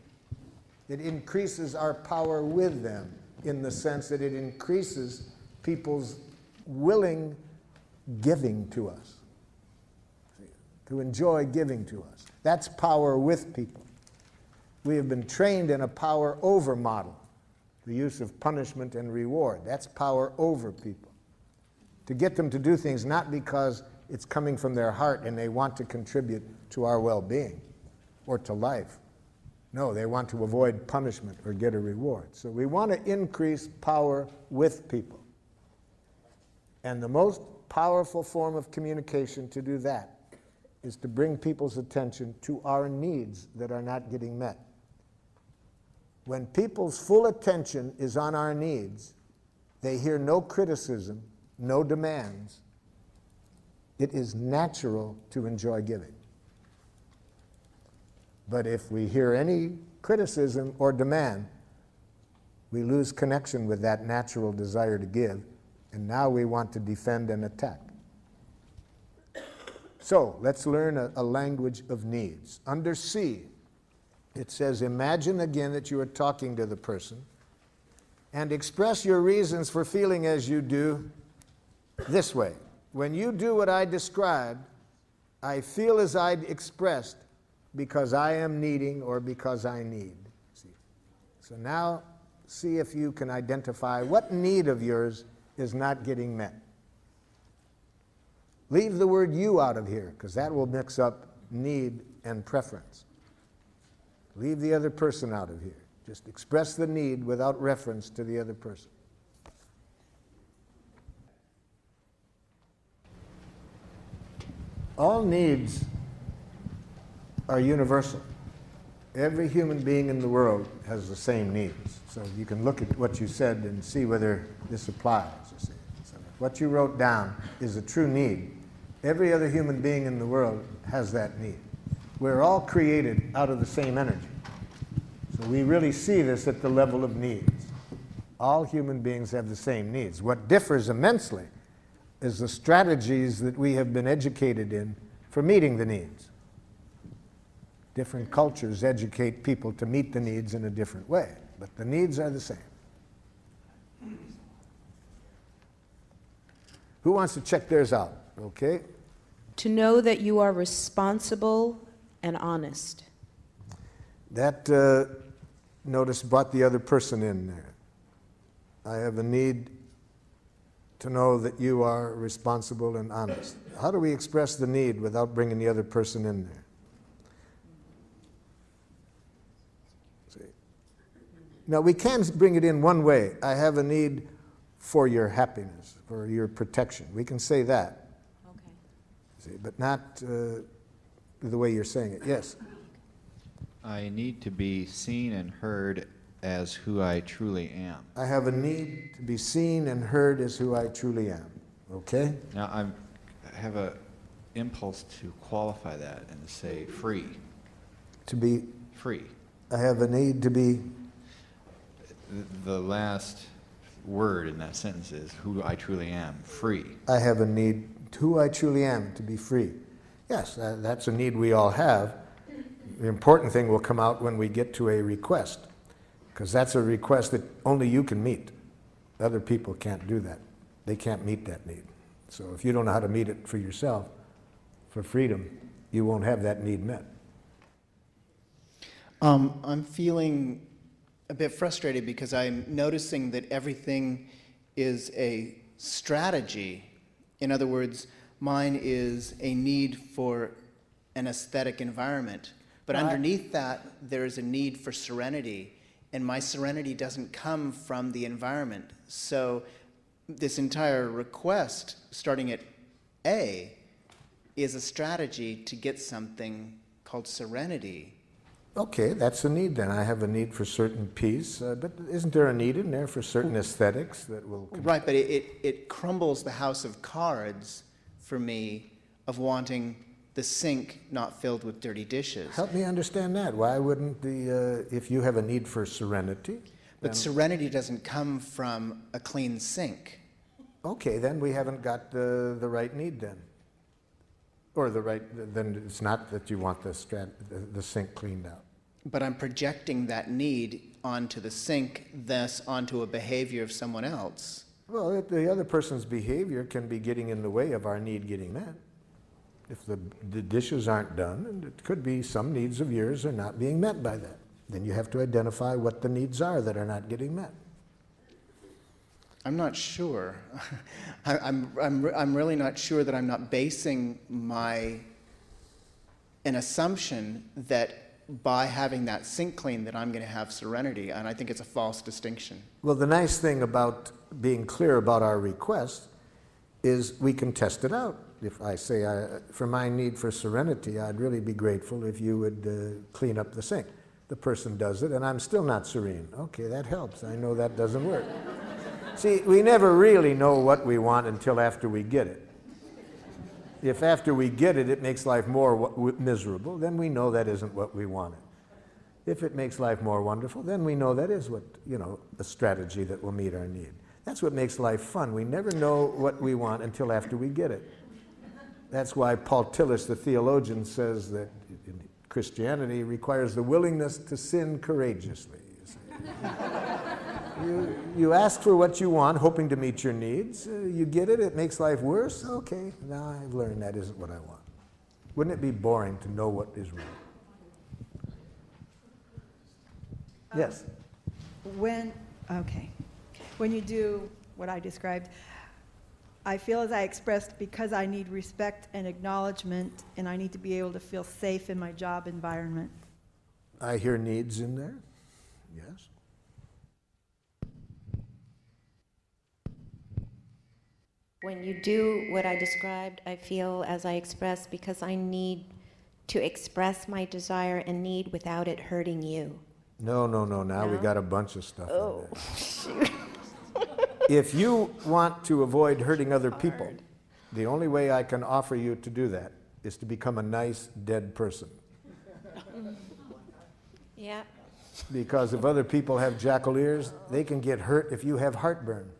It increases our power with them in the sense that it increases people's willing giving to us to enjoy giving to us. That's power with people. We have been trained in a power over model, the use of punishment and reward. That's power over people. To get them to do things not because it's coming from their heart and they want to contribute to our well being or to life. No, they want to avoid punishment or get a reward. So we want to increase power with people. And the most powerful form of communication to do that is to bring people's attention to our needs that are not getting met. When people's full attention is on our needs, they hear no criticism, no demands. It is natural to enjoy giving. But if we hear any criticism or demand, we lose connection with that natural desire to give, and now we want to defend and attack. So let's learn a, a language of needs. Under C, it says, Imagine again that you are talking to the person and express your reasons for feeling as you do this way. When you do what I described, I feel as I expressed because I am needing or because I need. See? So now see if you can identify what need of yours is not getting met. Leave the word you out of here because that will mix up need and preference. Leave the other person out of here. Just express the need without reference to the other person. All needs are universal. Every human being in the world has the same needs. So you can look at what you said and see whether this applies. What you wrote down is a true need. Every other human being in the world has that need. We're all created out of the same energy. So we really see this at the level of needs. All human beings have the same needs. What differs immensely is the strategies that we have been educated in for meeting the needs. Different cultures educate people to meet the needs in a different way, but the needs are the same. Who wants to check theirs out? Okay. To know that you are responsible and honest. That uh, notice brought the other person in there. I have a need to know that you are responsible and honest. How do we express the need without bringing the other person in there? Now, we can bring it in one way. I have a need for your happiness, for your protection. We can say that. See, but not uh, the way you're saying it. Yes? I need to be seen and heard as who I truly am. I have a need to be seen and heard as who I truly am. Okay? Now I'm, I have a impulse to qualify that and say free. To be free. I have a need to be. The, the last word in that sentence is who I truly am, free. I have a need, who I truly am, to be free. Yes, that, that's a need we all have. The important thing will come out when we get to a request, because that's a request that only you can meet. Other people can't do that. They can't meet that need. So if you don't know how to meet it for yourself, for freedom, you won't have that need met. Um, I'm feeling a bit frustrated because I'm noticing that everything is a strategy. In other words, mine is a need for an aesthetic environment. But underneath that, there is a need for serenity. And my serenity doesn't come from the environment. So this entire request, starting at A, is a strategy to get something called serenity. Okay, that's a need then. I have a need for certain peace, uh, but isn't there a need in there for certain aesthetics that will. Right, but it, it, it crumbles the house of cards for me of wanting the sink not filled with dirty dishes. Help me understand that. Why wouldn't the, uh, if you have a need for serenity? But serenity doesn't come from a clean sink. Okay, then we haven't got the, the right need then. Or the right, then it's not that you want the, strat, the, the sink cleaned out. But I'm projecting that need onto the sink, thus onto a behavior of someone else. Well, if the other person's behavior can be getting in the way of our need getting met. If the, the dishes aren't done, and it could be some needs of yours are not being met by that. Then you have to identify what the needs are that are not getting met. I'm not sure. *laughs* I, I'm, I'm, I'm really not sure that I'm not basing my, an assumption that by having that sink clean that I'm going to have serenity, and I think it's a false distinction. Well, the nice thing about being clear about our request is we can test it out. If I say, I, for my need for serenity, I'd really be grateful if you would uh, clean up the sink. The person does it, and I'm still not serene. Okay, that helps. I know that doesn't work. See, we never really know what we want until after we get it. If after we get it, it makes life more miserable, then we know that isn't what we wanted. If it makes life more wonderful, then we know that is what, you know, a strategy that will meet our need. That's what makes life fun. We never know what we want until after we get it. That's why Paul Tillich, the theologian, says that Christianity requires the willingness to sin courageously. You, you, ask for what you want, hoping to meet your needs. Uh, you get it, it makes life worse. Okay, now I've learned that isn't what I want. Wouldn't it be boring to know what is wrong? Yes. When, okay, when you do what I described, I feel as I expressed because I need respect and acknowledgement, and I need to be able to feel safe in my job environment. I hear needs in there. Yes. When you do what I described, I feel as I express because I need to express my desire and need without it hurting you. No, no, no. Now No? we got a bunch of stuff. Oh. If you want to avoid hurting other people, the only way I can offer you to do that is to become a nice dead person. *laughs* Yeah. Because if other people have jackal ears, they can get hurt if you have heartburn.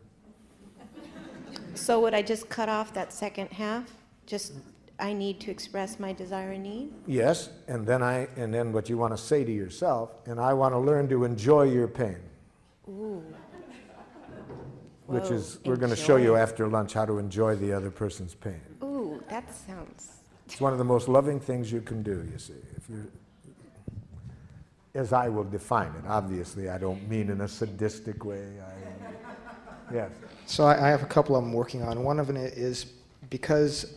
So would I just cut off that second half? Just, I need to express my desire and need? Yes, and then I and then what you want to say to yourself, and I want to learn to enjoy your pain, Ooh. which Whoa, is we're going to show you after lunch how to enjoy the other person's pain. Ooh, that sounds. It's one of the most loving things you can do, you see. If you as I will define it. Obviously, I don't mean in a sadistic way. I, yes. So I, I have a couple I'm working on. One of them is because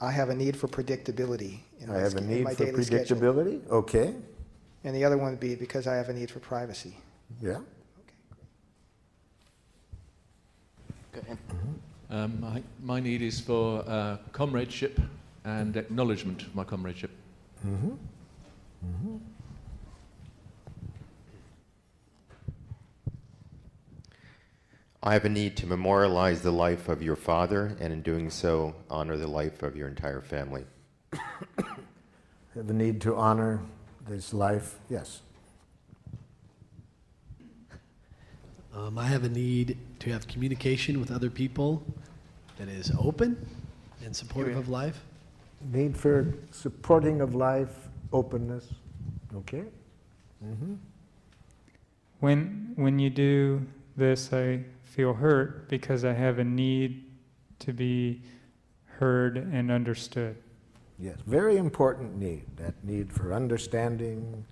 I have a need for predictability. In I have a need for daily schedule. predictability. Okay. And the other one would be because I have a need for privacy. Yeah. Okay. Go ahead. Um, I, my need is for uh, comradeship and acknowledgement of my comradeship. Mm-hmm. Mm-hmm. I have a need to memorialize the life of your father, and in doing so, honor the life of your entire family. *coughs* Have a need to honor this life. Yes. Um, I have a need to have communication with other people that is open and supportive of life. Need for supporting of life, openness. Okay. Mm-hmm. When, when you do this, I feel hurt because I have a need to be heard and understood. Yes, very important need. That need for understanding,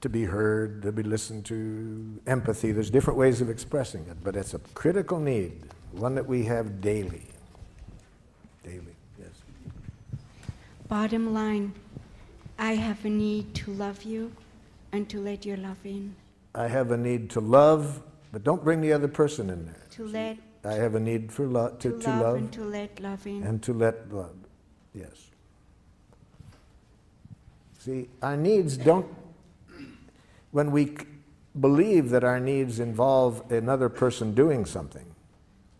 to be heard, to be listened to, empathy. There's different ways of expressing it, but it's a critical need, one that we have daily. Daily, yes. Bottom line, I have a need to love you and to let your love in. I have a need to love, but don't bring the other person in there. To let I have a need for love, to, to, to love, love and to let love in. and to let love. Yes. See, our needs don't, when we c- believe that our needs involve another person doing something,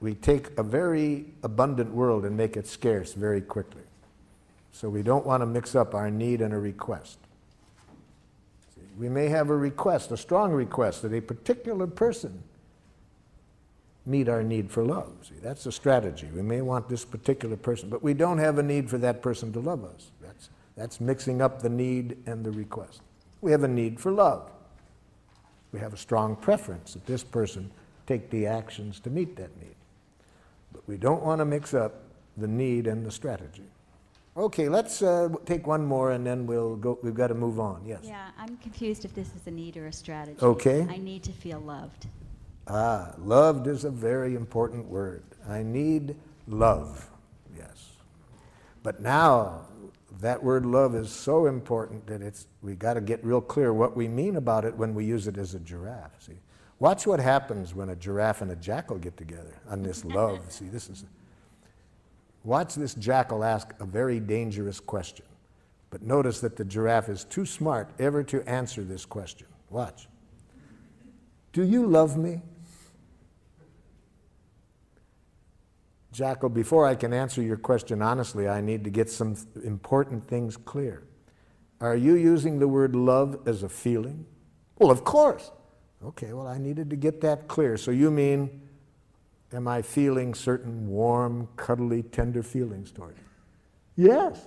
we take a very abundant world and make it scarce very quickly. So we don't want to mix up our need and a request. We may have a request, a strong request, that a particular person meet our need for love. See, that's a strategy. We may want this particular person, but we don't have a need for that person to love us. That's, that's mixing up the need and the request. We have a need for love. We have a strong preference that this person take the actions to meet that need. But we don't want to mix up the need and the strategy. Okay, let's uh, take one more and then we'll go. We've got to move on. Yes. Yeah, I'm confused if this is a need or a strategy. Okay. I need to feel loved. Ah, loved is a very important word. I need love, yes. But now, that word love is so important that it's, we got to get real clear what we mean about it when we use it as a giraffe. See, watch what happens when a giraffe and a jackal get together on this *laughs* love. See, this is. Watch this jackal ask a very dangerous question. But notice that the giraffe is too smart ever to answer this question. Watch. Do you love me? Jackal, before I can answer your question honestly, I need to get some important things clear. Are you using the word love as a feeling? Well, of course. Okay, well, I needed to get that clear. So you mean, am I feeling certain warm, cuddly, tender feelings toward you? Yes.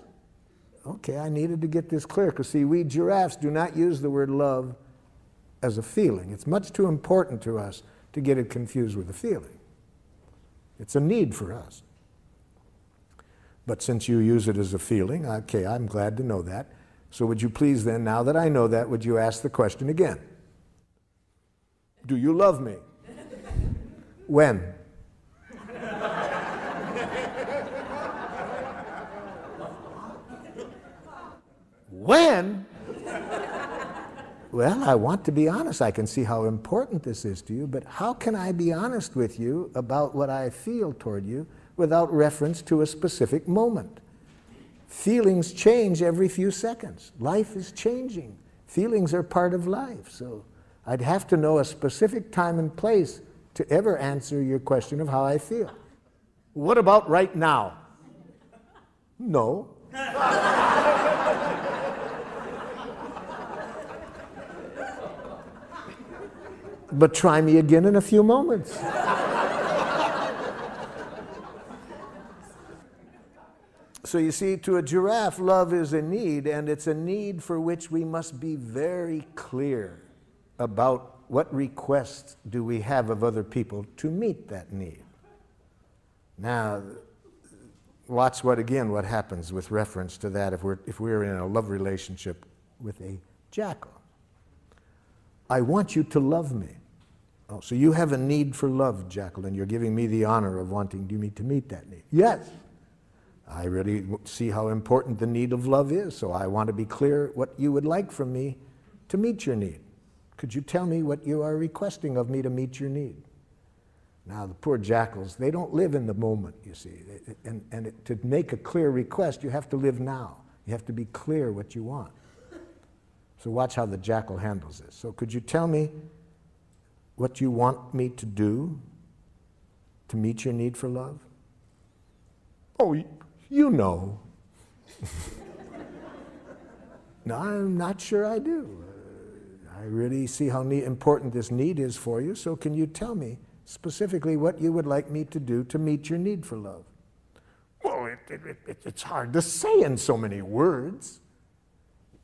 Okay, I needed to get this clear because, see, we giraffes do not use the word love as a feeling. It's much too important to us to get it confused with a feeling. It's a need for us. But since you use it as a feeling, okay, I'm glad to know that. So would you please then, now that I know that, would you ask the question again? Do you love me? *laughs* when? When? *laughs* Well, I want to be honest. I can see how important this is to you, but how can I be honest with you about what I feel toward you without reference to a specific moment? Feelings change every few seconds. Life is changing. Feelings are part of life. So I'd have to know a specific time and place to ever answer your question of how I feel. What about right now? No. *laughs* but try me again in a few moments. so you see, to a giraffe, love is a need, and it's a need for which we must be very clear about what requests do we have of other people to meet that need. Now, watch what again what happens with reference to that if we're if we're in a love relationship with a jackal. I want you to love me. Oh, so you have a need for love, Jacqueline. You're giving me the honor of wanting me to meet that need. Yes. I really see how important the need of love is, so I want to be clear what you would like from me to meet your need. Could you tell me what you are requesting of me to meet your need? Now, the poor jackals, they don't live in the moment, you see. And, and to make a clear request, you have to live now. You have to be clear what you want. So, watch how the jackal handles this. So, could you tell me what you want me to do to meet your need for love? Oh, you know. *laughs* no, I'm not sure I do. I really see how important this need is for you, so can you tell me specifically what you would like me to do to meet your need for love? Well, it, it, it, it's hard to say in so many words.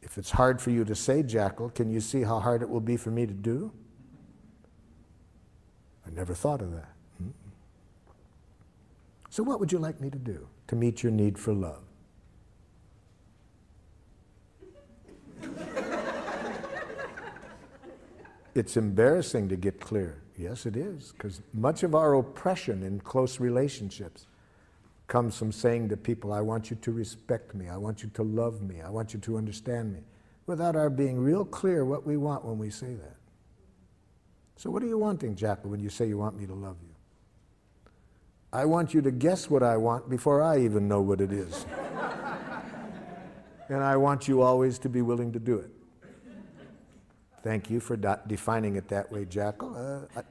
If it's hard for you to say, Jackal, can you see how hard it will be for me to do? Never thought of that. Hmm? So, what would you like me to do to meet your need for love? it's embarrassing to get clear. Yes, it is, because much of our oppression in close relationships comes from saying to people, I want you to respect me, I want you to love me, I want you to understand me, without our being real clear what we want when we say that. So, what are you wanting, Jackal, when you say you want me to love you? I want you to guess what I want before I even know what it is. *laughs* and I want you always to be willing to do it. Thank you for defining it that way, Jackal. Uh,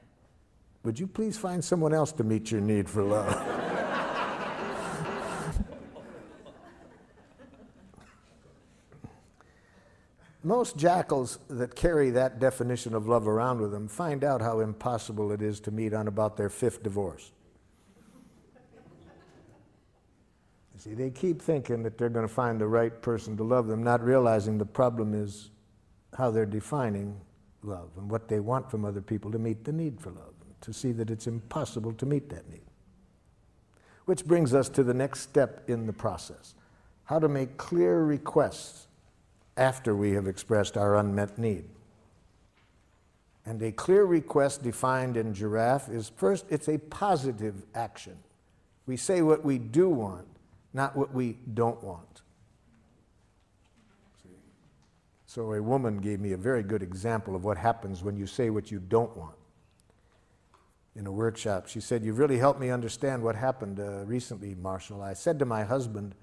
would you please find someone else to meet your need for love? *laughs* Most jackals that carry that definition of love around with them find out how impossible it is to meet on about their fifth divorce. You see, they keep thinking that they're going to find the right person to love them, not realizing the problem is how they're defining love and what they want from other people to meet the need for love, to see that it's impossible to meet that need. Which brings us to the next step in the process how to make clear requests after we have expressed our unmet need. And a clear request defined in giraffe is first, it's a positive action. We say what we do want, not what we don't want. So a woman gave me a very good example of what happens when you say what you don't want. In a workshop, she said, You've really helped me understand what happened uh, recently, Marshall. I said to my husband,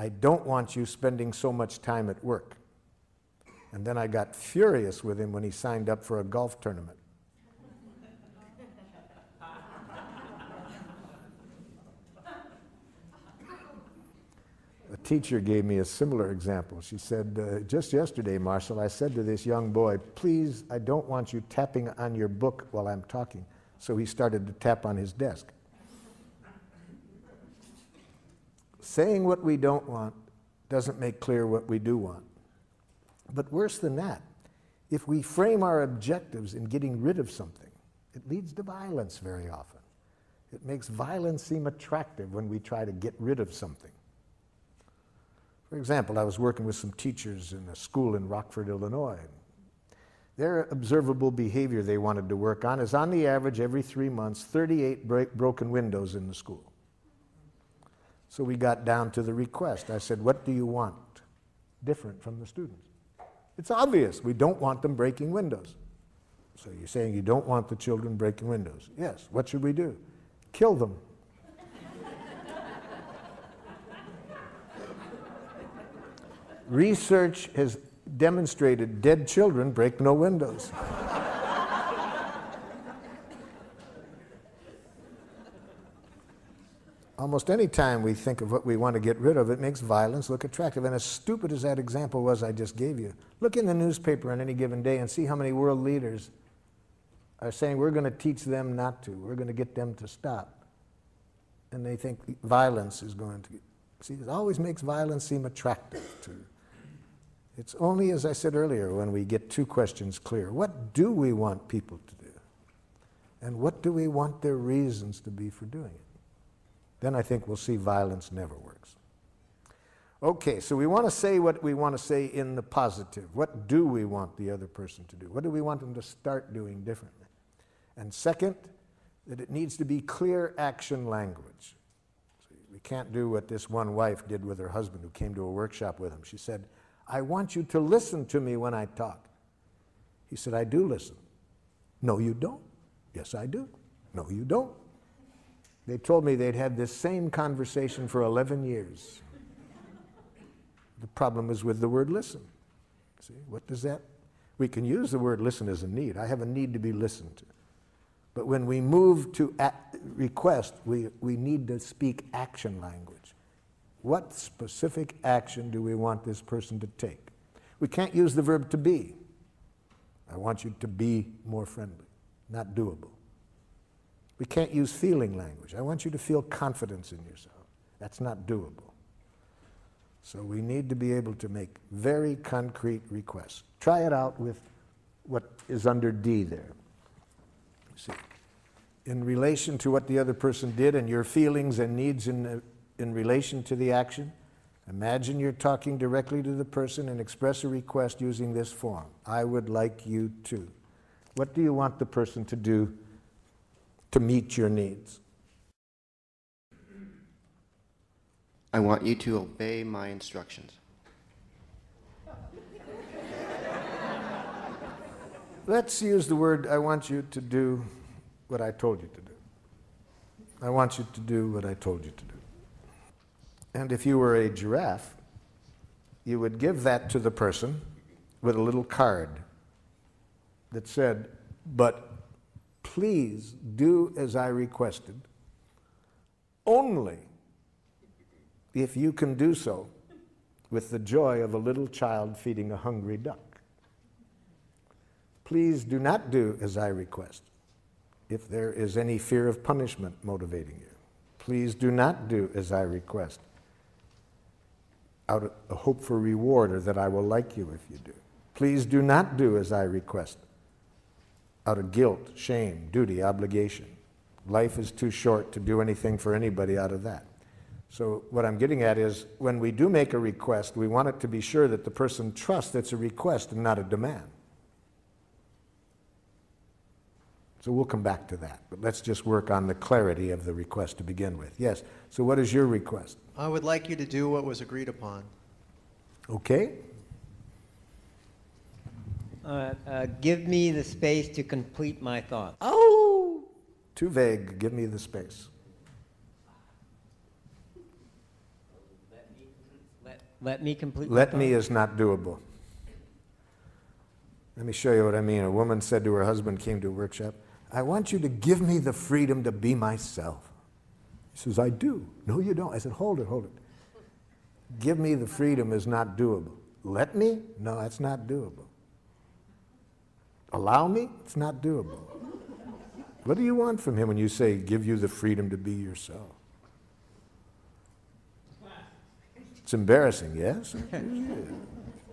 I don't want you spending so much time at work. And then I got furious with him when he signed up for a golf tournament. A teacher gave me a similar example. She said, uh, Just yesterday, Marshall, I said to this young boy, Please, I don't want you tapping on your book while I'm talking. So he started to tap on his desk. Saying what we don't want doesn't make clear what we do want. But worse than that, if we frame our objectives in getting rid of something, it leads to violence very often. It makes violence seem attractive when we try to get rid of something. For example, I was working with some teachers in a school in Rockford, Illinois. Their observable behavior they wanted to work on is on the average, every three months, 38 break, broken windows in the school. So we got down to the request. I said, What do you want different from the students? It's obvious we don't want them breaking windows. So you're saying you don't want the children breaking windows? Yes. What should we do? Kill them. *laughs* Research has demonstrated dead children break no windows. *laughs* Almost any time we think of what we want to get rid of, it makes violence look attractive. And as stupid as that example was I just gave you, look in the newspaper on any given day and see how many world leaders are saying we're going to teach them not to, we're going to get them to stop. And they think violence is going to. See, it always makes violence seem attractive to. It's only, as I said earlier, when we get two questions clear what do we want people to do? And what do we want their reasons to be for doing it? Then I think we'll see violence never works. Okay, so we want to say what we want to say in the positive. What do we want the other person to do? What do we want them to start doing differently? And second, that it needs to be clear action language. So we can't do what this one wife did with her husband who came to a workshop with him. She said, I want you to listen to me when I talk. He said, I do listen. No, you don't. Yes, I do. No, you don't. They told me they'd had this same conversation for 11 years. The problem is with the word listen. See, what does that? We can use the word listen as a need. I have a need to be listened to. But when we move to request, we, we need to speak action language. What specific action do we want this person to take? We can't use the verb to be. I want you to be more friendly, not doable. We can't use feeling language. I want you to feel confidence in yourself. That's not doable. So we need to be able to make very concrete requests. Try it out with what is under D there. See, in relation to what the other person did and your feelings and needs in, the, in relation to the action, imagine you're talking directly to the person and express a request using this form. I would like you to. What do you want the person to do to meet your needs? I want you to obey my instructions. Let's use the word, I want you to do what I told you to do. I want you to do what I told you to do. And if you were a giraffe, you would give that to the person with a little card that said, But please do as I requested, only if you can do so with the joy of a little child feeding a hungry duck. Please do not do as I request if there is any fear of punishment motivating you. Please do not do as I request out of a hope for reward or that I will like you if you do. Please do not do as I request out of guilt, shame, duty, obligation. Life is too short to do anything for anybody out of that. So, what I'm getting at is when we do make a request, we want it to be sure that the person trusts it's a request and not a demand. So, we'll come back to that. But let's just work on the clarity of the request to begin with. Yes. So, what is your request? I would like you to do what was agreed upon. Okay. Uh, uh, give me the space to complete my thoughts. Oh, too vague. Give me the space. Let, let me complete. my Let me is not doable. Let me show you what I mean. A woman said to her husband, came to a workshop, I want you to give me the freedom to be myself. He says, I do. No, you don't. I said, hold it, hold it. Give me the freedom is not doable. Let me? No, that's not doable. Allow me? It's not doable. What do you want from him when you say, give you the freedom to be yourself? It's embarrassing, yes? *laughs*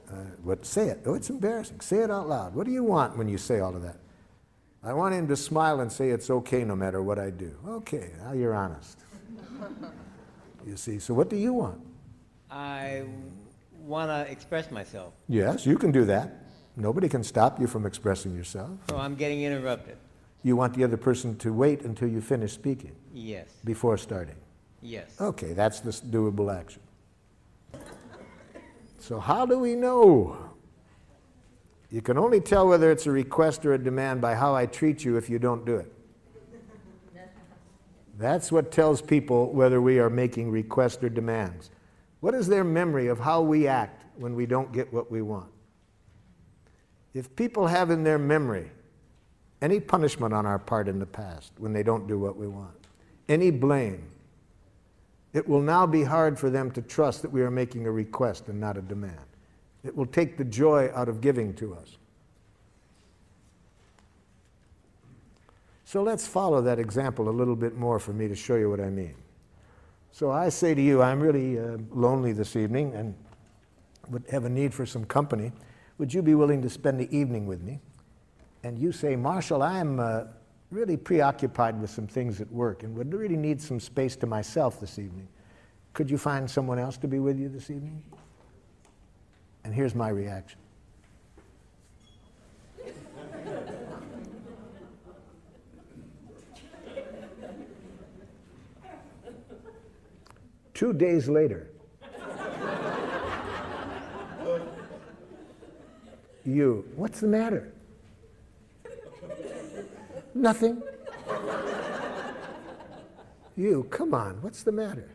Uh, what? Say it. Oh, it's embarrassing. Say it out loud. What do you want when you say all of that? I want him to smile and say it's okay no matter what I do. Okay, now you're honest. You see, so what do you want? I want to express myself, Yes, you can do that. Nobody can stop you from expressing yourself. so I'm getting interrupted. You want the other person to wait until you finish speaking Yes. before starting. Yes. Okay, that's the doable action. So, how do we know? You can only tell whether it's a request or a demand by how I treat you if you don't do it. That's what tells people whether we are making requests or demands. What is their memory of how we act when we don't get what we want? If people have in their memory any punishment on our part in the past when they don't do what we want, any blame, it will now be hard for them to trust that we are making a request and not a demand. It will take the joy out of giving to us. So let's follow that example a little bit more for me to show you what I mean. So I say to you, I'm really uh, lonely this evening and would have a need for some company. Would you be willing to spend the evening with me? And you say, Marshall, I'm uh, really preoccupied with some things at work and would really need some space to myself this evening. Could you find someone else to be with you this evening? And here's my reaction. *laughs* Two days later, you, what's the matter? Nothing. You, come on, what's the matter?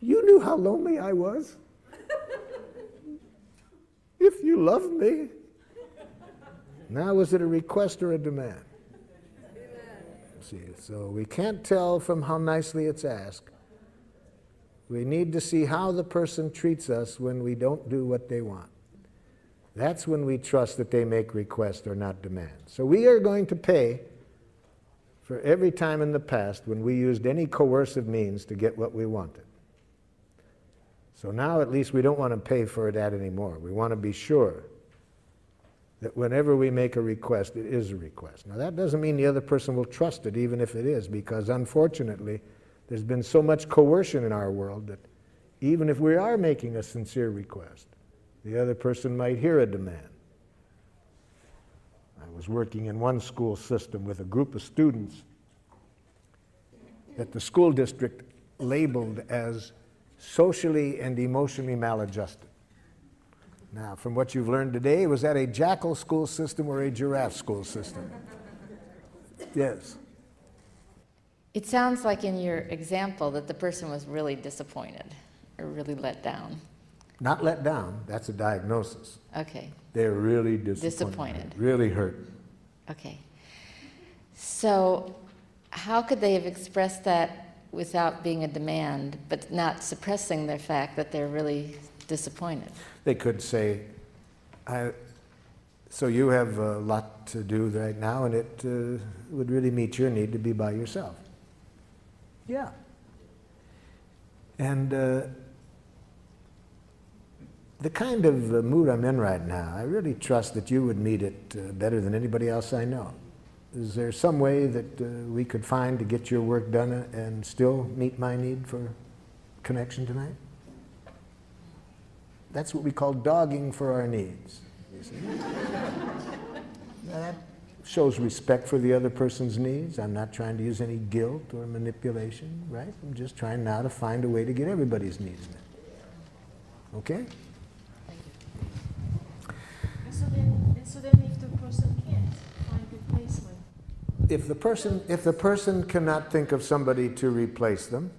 You knew how lonely I was. If you love me. Now, was it a request or a demand? See, so we can't tell from how nicely it's asked. We need to see how the person treats us when we don't do what they want. That's when we trust that they make requests or not demands. So we are going to pay for every time in the past when we used any coercive means to get what we wanted. So now at least we don't want to pay for that anymore. We want to be sure that whenever we make a request, it is a request. Now that doesn't mean the other person will trust it, even if it is, because unfortunately, there's been so much coercion in our world that even if we are making a sincere request, the other person might hear a demand. I was working in one school system with a group of students that the school district labeled as socially and emotionally maladjusted. Now, from what you've learned today, was that a jackal school system or a giraffe school system? Yes. It sounds like in your example that the person was really disappointed or really let down. Not let down, that's a diagnosis. Okay. They're really disappointed. Disappointed. Really hurt. Okay. So, how could they have expressed that without being a demand, but not suppressing their fact that they're really disappointed? They could say, I, so you have a lot to do right now, and it uh, would really meet your need to be by yourself. Yeah. And uh, the kind of uh, mood I'm in right now, I really trust that you would meet it uh, better than anybody else I know. Is there some way that uh, we could find to get your work done and still meet my need for connection tonight? That's what we call dogging for our needs. *laughs* That shows respect for the other person's needs. I'm not trying to use any guilt or manipulation, right? I'm just trying now to find a way to get everybody's needs met. Okay? So then, so then if the person can't find replacement, If the person, if the person cannot think of somebody to replace them,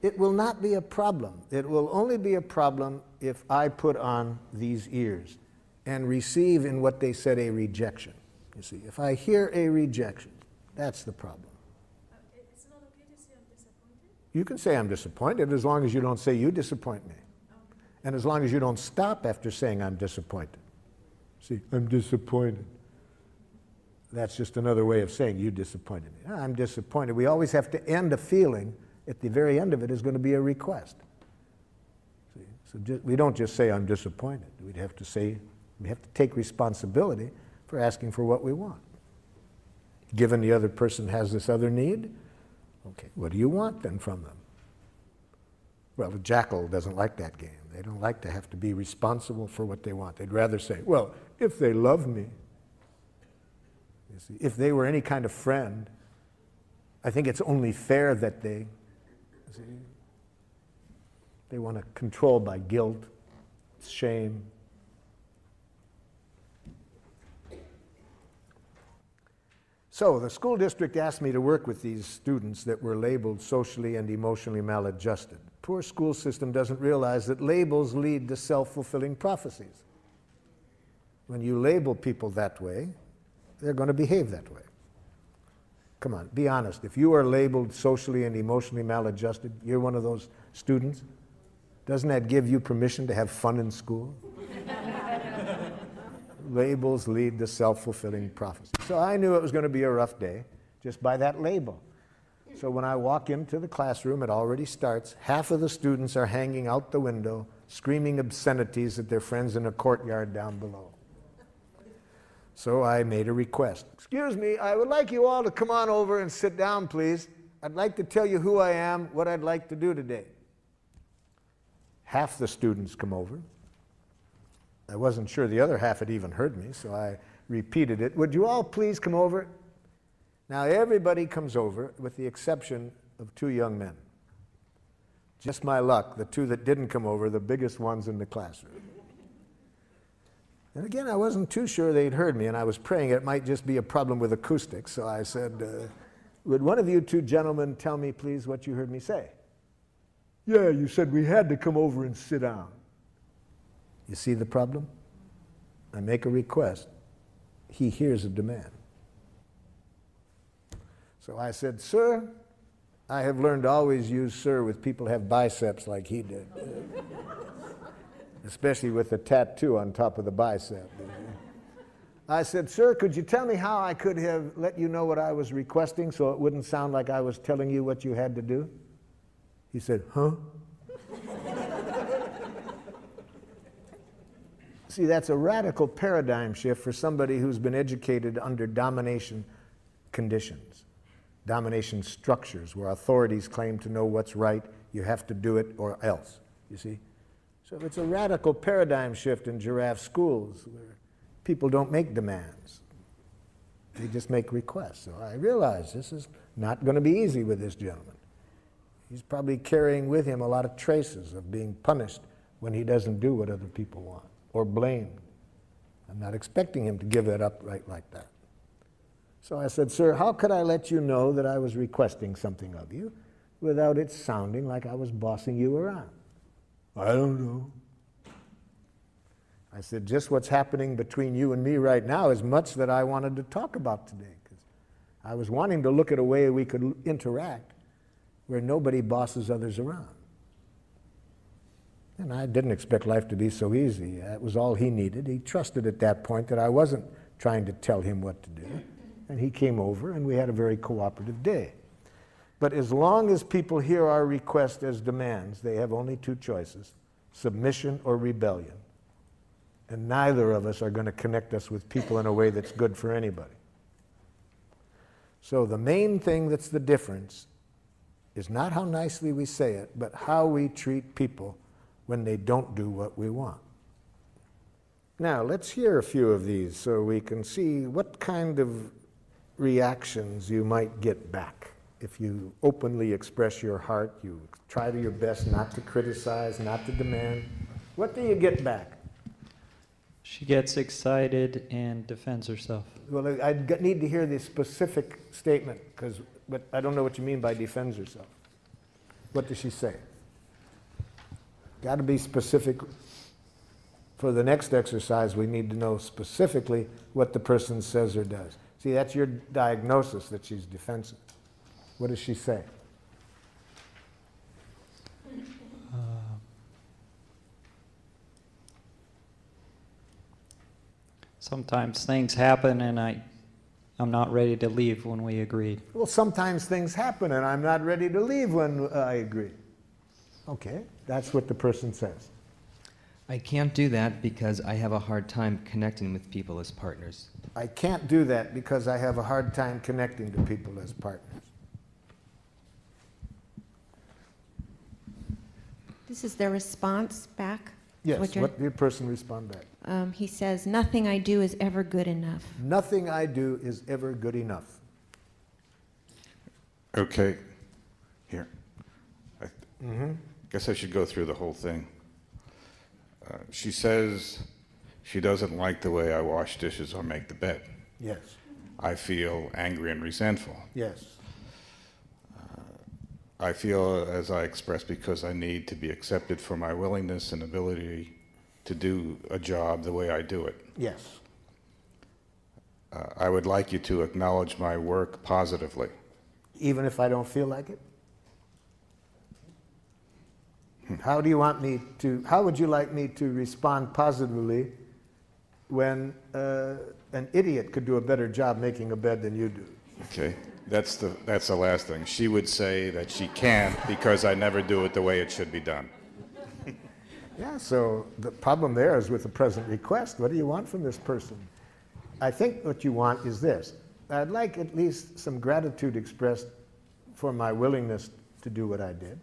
it will not be a problem. It will only be a problem if I put on these ears and receive in what they said a rejection. You see, if I hear a rejection, that's the problem. Uh, it's not okay to say I'm disappointed? You can say I'm disappointed as long as you don't say you disappoint me. And as long as you don't stop after saying I'm disappointed. See, I'm disappointed. That's just another way of saying you disappointed me. I'm disappointed. We always have to end a feeling. At the very end of it is going to be a request. See, so ju- we don't just say I'm disappointed. We'd have to say we have to take responsibility for asking for what we want. Given the other person has this other need, okay, what do you want then from them? Well, the jackal doesn't like that game. They don't like to have to be responsible for what they want. They'd rather say, well, if they love me, you see, if they were any kind of friend, I think it's only fair that they, see, they want to control by guilt, shame. So the school district asked me to work with these students that were labeled socially and emotionally maladjusted. Poor school system doesn't realize that labels lead to self-fulfilling prophecies. When you label people that way, they're going to behave that way. Come on, be honest. If you are labeled socially and emotionally maladjusted, you're one of those students, doesn't that give you permission to have fun in school? *laughs* Labels lead to self fulfilling prophecy. So I knew it was going to be a rough day just by that label. So when I walk into the classroom, it already starts. Half of the students are hanging out the window, screaming obscenities at their friends in a courtyard down below. So I made a request. Excuse me, I would like you all to come on over and sit down, please. I'd like to tell you who I am, what I'd like to do today. Half the students come over. I wasn't sure the other half had even heard me, so I repeated it. Would you all please come over? Now, everybody comes over with the exception of two young men. Just my luck, the two that didn't come over, the biggest ones in the classroom. And again, I wasn't too sure they'd heard me, and I was praying it might just be a problem with acoustics, so I said, uh, Would one of you two gentlemen tell me, please, what you heard me say? Yeah, you said we had to come over and sit down. You see the problem? I make a request. He hears a demand. So I said, Sir, I have learned to always use sir with people who have biceps like he did, *laughs* especially with the tattoo on top of the bicep. I said, Sir, could you tell me how I could have let you know what I was requesting so it wouldn't sound like I was telling you what you had to do? He said, Huh? See, that's a radical paradigm shift for somebody who's been educated under domination conditions, domination structures where authorities claim to know what's right, you have to do it or else, you see? So it's a radical paradigm shift in giraffe schools where people don't make demands. They just make requests. So I realize this is not going to be easy with this gentleman. He's probably carrying with him a lot of traces of being punished when he doesn't do what other people want or blamed. I'm not expecting him to give that up right like that. So I said, Sir, how could I let you know that I was requesting something of you without it sounding like I was bossing you around? I don't know. I said, just what's happening between you and me right now is much that I wanted to talk about today. Because I was wanting to look at a way we could interact where nobody bosses others around. And I didn't expect life to be so easy. That was all he needed. He trusted at that point that I wasn't trying to tell him what to do. And he came over, and we had a very cooperative day. But as long as people hear our request as demands, they have only two choices submission or rebellion. And neither of us are going to connect us with people in a way that's good for anybody. So the main thing that's the difference is not how nicely we say it, but how we treat people when they don't do what we want. Now, let's hear a few of these so we can see what kind of reactions you might get back. If you openly express your heart, you try to your best not to criticize, not to demand, what do you get back? She gets excited and defends herself. Well, I need to hear the specific statement, because, but I don't know what you mean by defends herself. What does she say? Got to be specific. For the next exercise, we need to know specifically what the person says or does. See, that's your diagnosis that she's defensive. What does she say? Uh, Sometimes things happen and I, I'm not ready to leave when we agreed. Well, sometimes things happen and I'm not ready to leave when I agree. Okay, that's what the person says. I can't do that because I have a hard time connecting with people as partners. I can't do that because I have a hard time connecting to people as partners. This is their response back? Yes, What what did the person respond back? Um, he says, Nothing I do is ever good enough. Nothing I do is ever good enough. Okay, here. I Mhm. guess I should go through the whole thing. Uh, She says she doesn't like the way I wash dishes or make the bed. Yes, I feel angry and resentful. yes. I feel, as I expressed, because I need to be accepted for my willingness and ability to do a job the way I do it. Yes. Uh, I would like you to acknowledge my work positively. Even if I don't feel like it? How do you want me to, how would you like me to respond positively when uh, an idiot could do a better job making a bed than you do? Okay, that's the, that's the last thing. She would say that she can't because I never do it the way it should be done. *laughs* Yeah, so the problem there is with the present request. What do you want from this person? I think what you want is this. I'd like at least some gratitude expressed for my willingness to do what I did.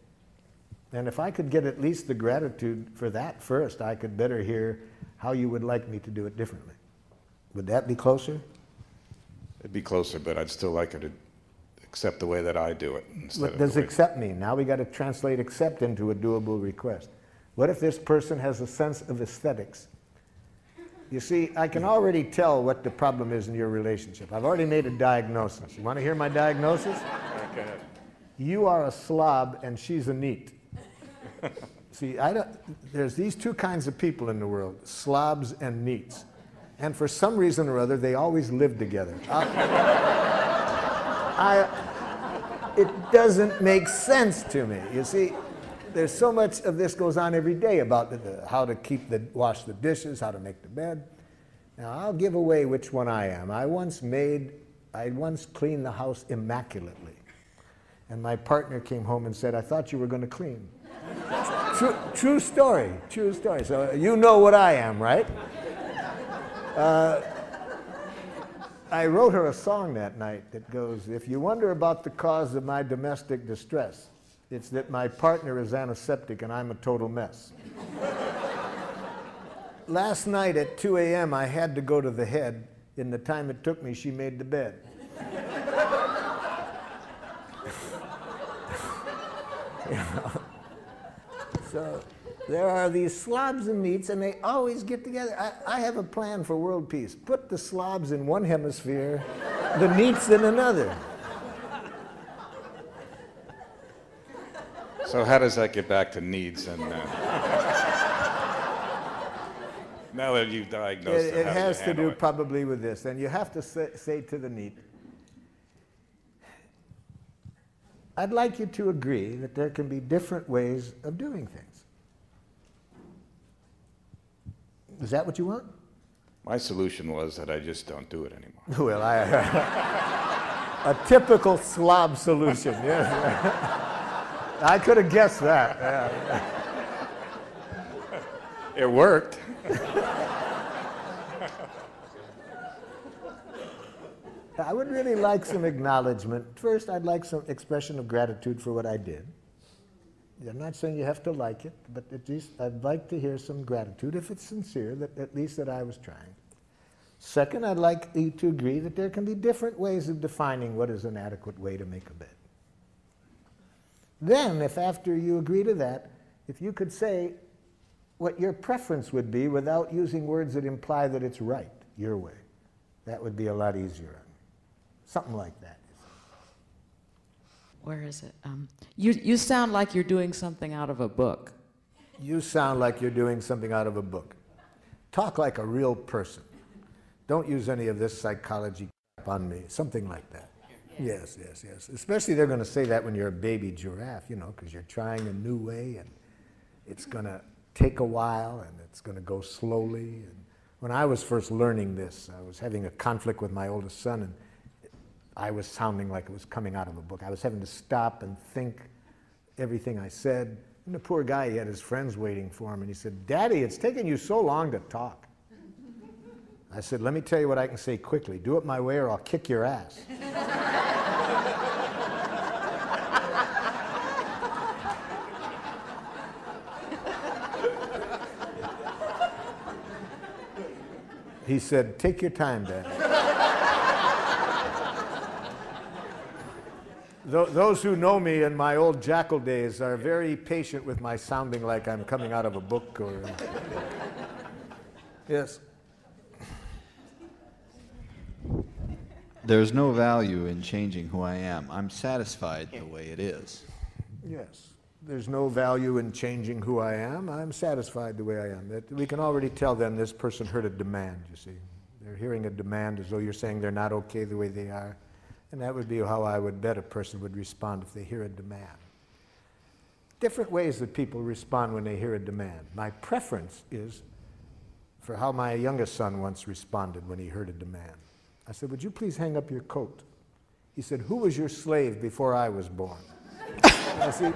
And if I could get at least the gratitude for that first, I could better hear how you would like me to do it differently. Would that be closer? It'd be closer, but I'd still like her to accept the way that I do it What does accept mean? Now we got to translate accept into a doable request. What if this person has a sense of aesthetics? You see, I can already tell what the problem is in your relationship. I've already made a diagnosis. You want to hear my diagnosis? Okay. You are a slob and she's a neat. See, I don't, there's these two kinds of people in the world slobs and neats. And for some reason or other, they always live together. Uh, *laughs* I, I, it doesn't make sense to me. You see, there's so much of this goes on every day about the, the, how to keep the, wash the dishes, how to make the bed. Now, I'll give away which one I am. I once made, I once cleaned the house immaculately. And my partner came home and said, I thought you were going to clean. *laughs* true, true story, true story. So you know what I am, right? Uh, I wrote her a song that night that goes, If you wonder about the cause of my domestic distress, it's that my partner is antiseptic and I'm a total mess. Last night at 2 a.m., I had to go to the head. In the time it took me, she made the bed. *laughs* You know? So there are these slobs and neats, and they always get together. I, I have a plan for world peace. Put the slobs in one hemisphere, the neats in another. So how does that get back to needs and, uh, now that you've diagnosed It, it, it how do you has to do it? probably with this. And you have to say, say to the neat, I'd like you to agree that there can be different ways of doing things. Is that what you want? My solution was that I just don't do it anymore. *laughs* Well, I, a typical slob solution, yes. *laughs* I could have guessed that. yeah. It worked. *laughs* I would really like some acknowledgement. First, I'd like some expression of gratitude for what I did. I'm not saying you have to like it, but at least I'd like to hear some gratitude, if it's sincere, that at least that I was trying. Second, I'd like you to agree that there can be different ways of defining what is an adequate way to make a bed. Then, if after you agree to that, if you could say, what your preference would be without using words that imply that it's right, your way. That would be a lot easier. Something like that. Where is it? Um, you, you sound like you're doing something out of a book. You sound like you're doing something out of a book. Talk like a real person. Don't use any of this psychology crap on me. Something like that. Yes, yes, yes. Especially they're going to say that when you're a baby giraffe, you know, because you're trying a new way and it's going to take a while and it's going to go slowly. And when I was first learning this, I was having a conflict with my oldest son and I was sounding like it was coming out of a book. I was having to stop and think everything I said. And the poor guy, he had his friends waiting for him, and he said, Daddy, it's taken you so long to talk. I said, Let me tell you what I can say quickly. Do it my way, or I'll kick your ass. he said, Take your time, Daddy. Those who know me in my old jackal days are very patient with my sounding like I'm coming out of a book or. Yes. There's no value in changing who I am. I'm satisfied the way it is. Yes. There's no value in changing who I am. I'm satisfied the way I am. That we can already tell then this person heard a demand, you see. They're hearing a demand as though you're saying they're not okay the way they are. And that would be how I would bet a person would respond if they hear a demand. Different ways that people respond when they hear a demand. My preference is for how my youngest son once responded when he heard a demand. I said, Would you please hang up your coat? He said, Who was your slave before I was born? *laughs* I see.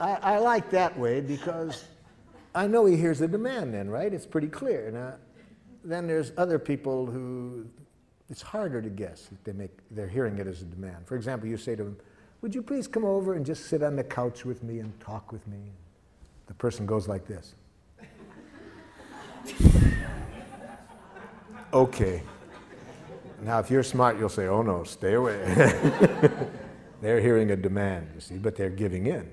I, I like that way because I know he hears a demand then, right? It's pretty clear. Now, uh, then there's other people who it's harder to guess they make, they're hearing it as a demand. For example, you say to them, Would you please come over and just sit on the couch with me and talk with me? The person goes like this. *laughs* okay. Now, if you're smart, you'll say, Oh no, stay away. *laughs* they're hearing a demand, you see, but they're giving in.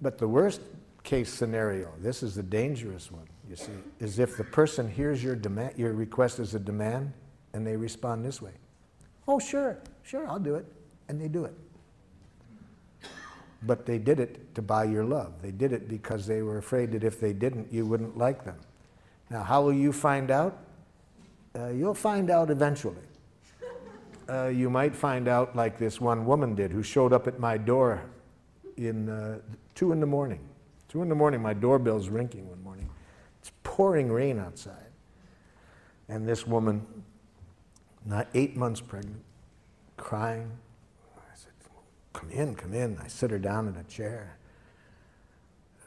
But the worst case scenario, this is the dangerous one, you see, is if the person hears your demand, your request as a demand, and they respond this way. Oh, sure, sure, I'll do it. And they do it. But they did it to buy your love. They did it because they were afraid that if they didn't, you wouldn't like them. Now, how will you find out? Uh, you'll find out eventually. Uh, you might find out like this one woman did who showed up at my door in uh, two in the morning. Two in the morning, my doorbell's ringing one morning. It's pouring rain outside. And this woman, not eight months pregnant, crying. I said, Come in, come in. I sit her down in a chair.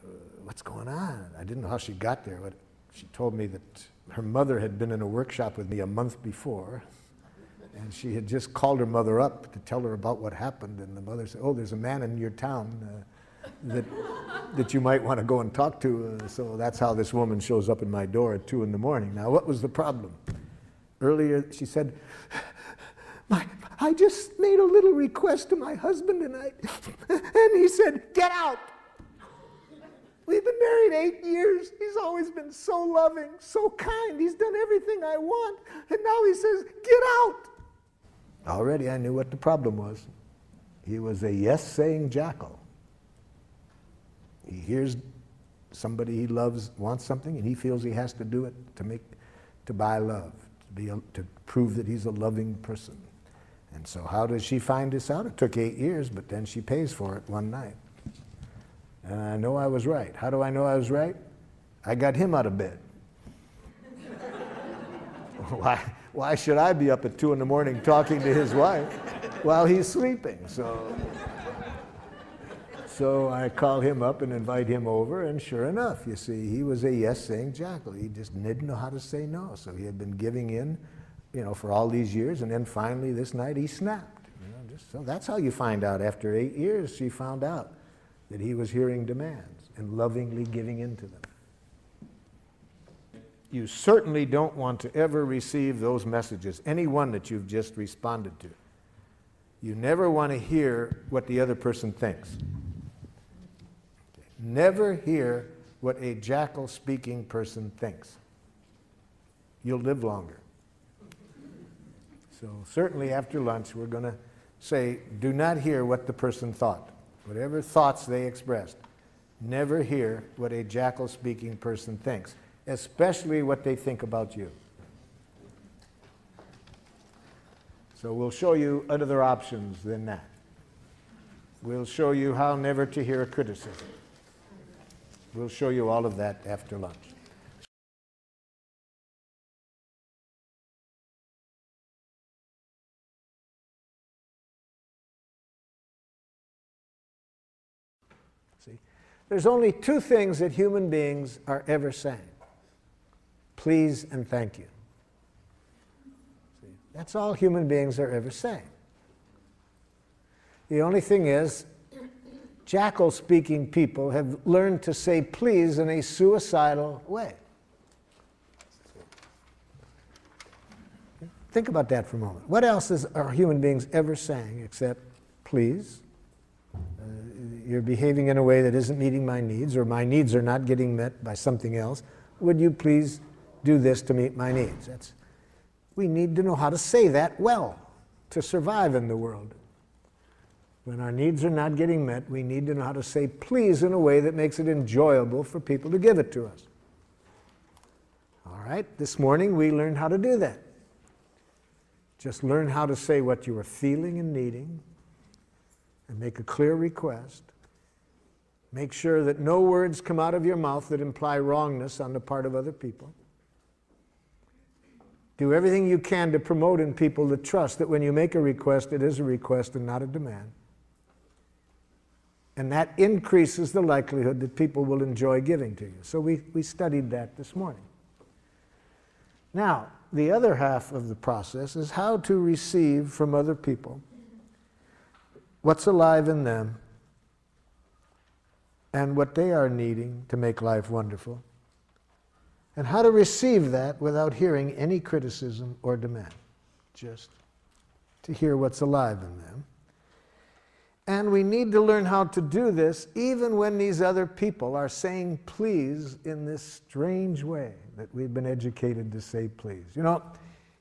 "Uh, What's going on? I didn't know how she got there, but she told me that her mother had been in a workshop with me a month before. And she had just called her mother up to tell her about what happened. And the mother said, Oh, there's a man in your town uh, that, that you might want to go and talk to. Uh, so that's how this woman shows up in my door at 2 in the morning. Now, what was the problem? Earlier, she said, my, I just made a little request to my husband and I, *laughs* and he said, Get out. We've been married eight years. He's always been so loving, so kind. He's done everything I want. And now he says, Get out. Already I knew what the problem was. He was a yes saying jackal. He hears somebody he loves wants something and he feels he has to do it to make to buy love, to be a, to prove that he's a loving person. And so how does she find this out? It took 8 years, but then she pays for it one night. And I know I was right. How do I know I was right? I got him out of bed. *laughs* why, why should I be up at 2 in the morning talking to his wife while he's sleeping? So, so I call him up and invite him over, and sure enough, you see, he was a yes saying jackal. He just didn't know how to say no. So he had been giving in, you know, for all these years, and then finally this night he snapped. You know, just, so that's how you find out. After eight years, she found out that he was hearing demands and lovingly giving in to them. You certainly don't want to ever receive those messages, any one that you've just responded to. You never want to hear what the other person thinks. Never hear what a jackal speaking person thinks. You'll live longer. So, certainly after lunch, we're going to say, do not hear what the person thought. Whatever thoughts they expressed, never hear what a jackal speaking person thinks, especially what they think about you. So, we'll show you other options than that. We'll show you how never to hear a criticism. We'll show you all of that after lunch. See, there's only two things that human beings are ever saying please and thank you. See, that's all human beings are ever saying. The only thing is, jackal speaking people have learned to say please in a suicidal way. Think about that for a moment. What else is, are human beings ever saying except please? Uh, you're behaving in a way that isn't meeting my needs, or my needs are not getting met by something else. Would you please do this to meet my needs? That's, we need to know how to say that well to survive in the world. When our needs are not getting met, we need to know how to say please in a way that makes it enjoyable for people to give it to us. All right, this morning we learned how to do that. Just learn how to say what you are feeling and needing and make a clear request. Make sure that no words come out of your mouth that imply wrongness on the part of other people. Do everything you can to promote in people the trust that when you make a request, it is a request and not a demand. And that increases the likelihood that people will enjoy giving to you. So we, we studied that this morning. Now, the other half of the process is how to receive from other people what's alive in them and what they are needing to make life wonderful, and how to receive that without hearing any criticism or demand, just to hear what's alive in them. And we need to learn how to do this even when these other people are saying please in this strange way that we've been educated to say please. You know,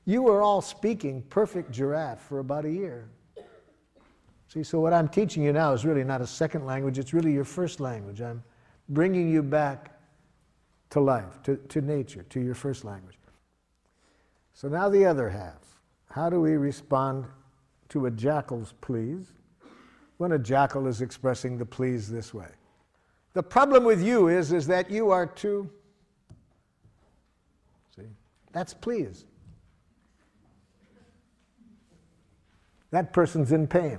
you were all speaking perfect giraffe for about a year. See, so what I'm teaching you now is really not a second language, it's really your first language. I'm bringing you back to life, to, to nature, to your first language. So now the other half. How do we respond to a jackal's please? When a jackal is expressing the please this way. The problem with you is, is that you are too, see, that's please. That person's in pain.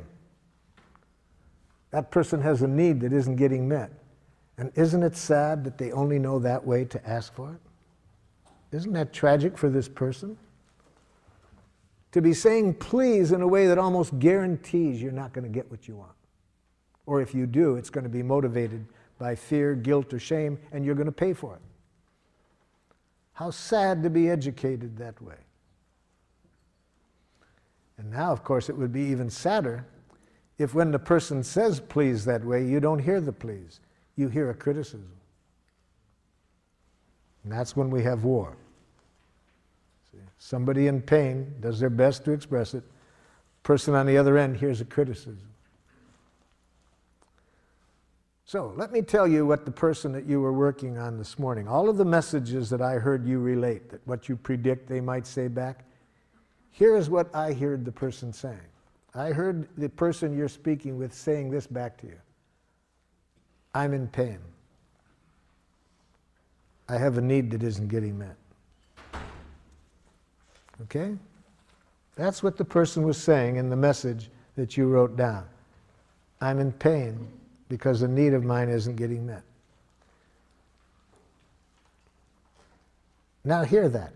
That person has a need that isn't getting met. And isn't it sad that they only know that way to ask for it? Isn't that tragic for this person? To be saying please in a way that almost guarantees you're not going to get what you want. Or if you do, it's going to be motivated by fear, guilt, or shame, and you're going to pay for it. How sad to be educated that way. And now, of course, it would be even sadder if when the person says please that way, you don't hear the please, you hear a criticism. And that's when we have war. Somebody in pain does their best to express it. Person on the other end hears a criticism. So let me tell you what the person that you were working on this morning, all of the messages that I heard you relate, that what you predict they might say back, here is what I heard the person saying. I heard the person you're speaking with saying this back to you I'm in pain. I have a need that isn't getting met. Okay? That's what the person was saying in the message that you wrote down. I'm in pain because a need of mine isn't getting met. Now, hear that.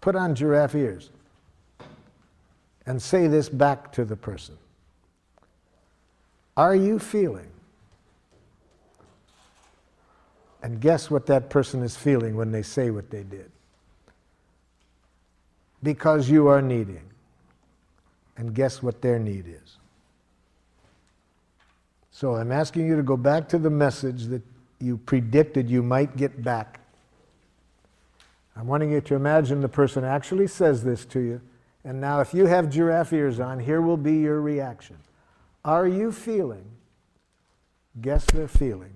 Put on giraffe ears and say this back to the person. Are you feeling? And guess what that person is feeling when they say what they did because you are needing. and guess what their need is. So I'm asking you to go back to the message that you predicted you might get back. I'm wanting you to imagine the person actually says this to you. And now, if you have giraffe ears on, here will be your reaction. Are you feeling? Guess they're feeling.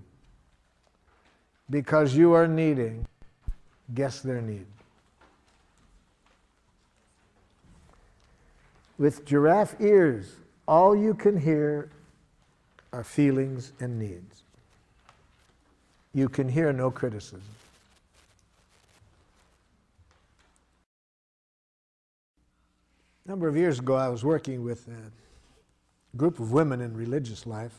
Because you are needing, guess their need. With giraffe ears, all you can hear are feelings and needs. You can hear no criticism. A number of years ago, I was working with a group of women in religious life,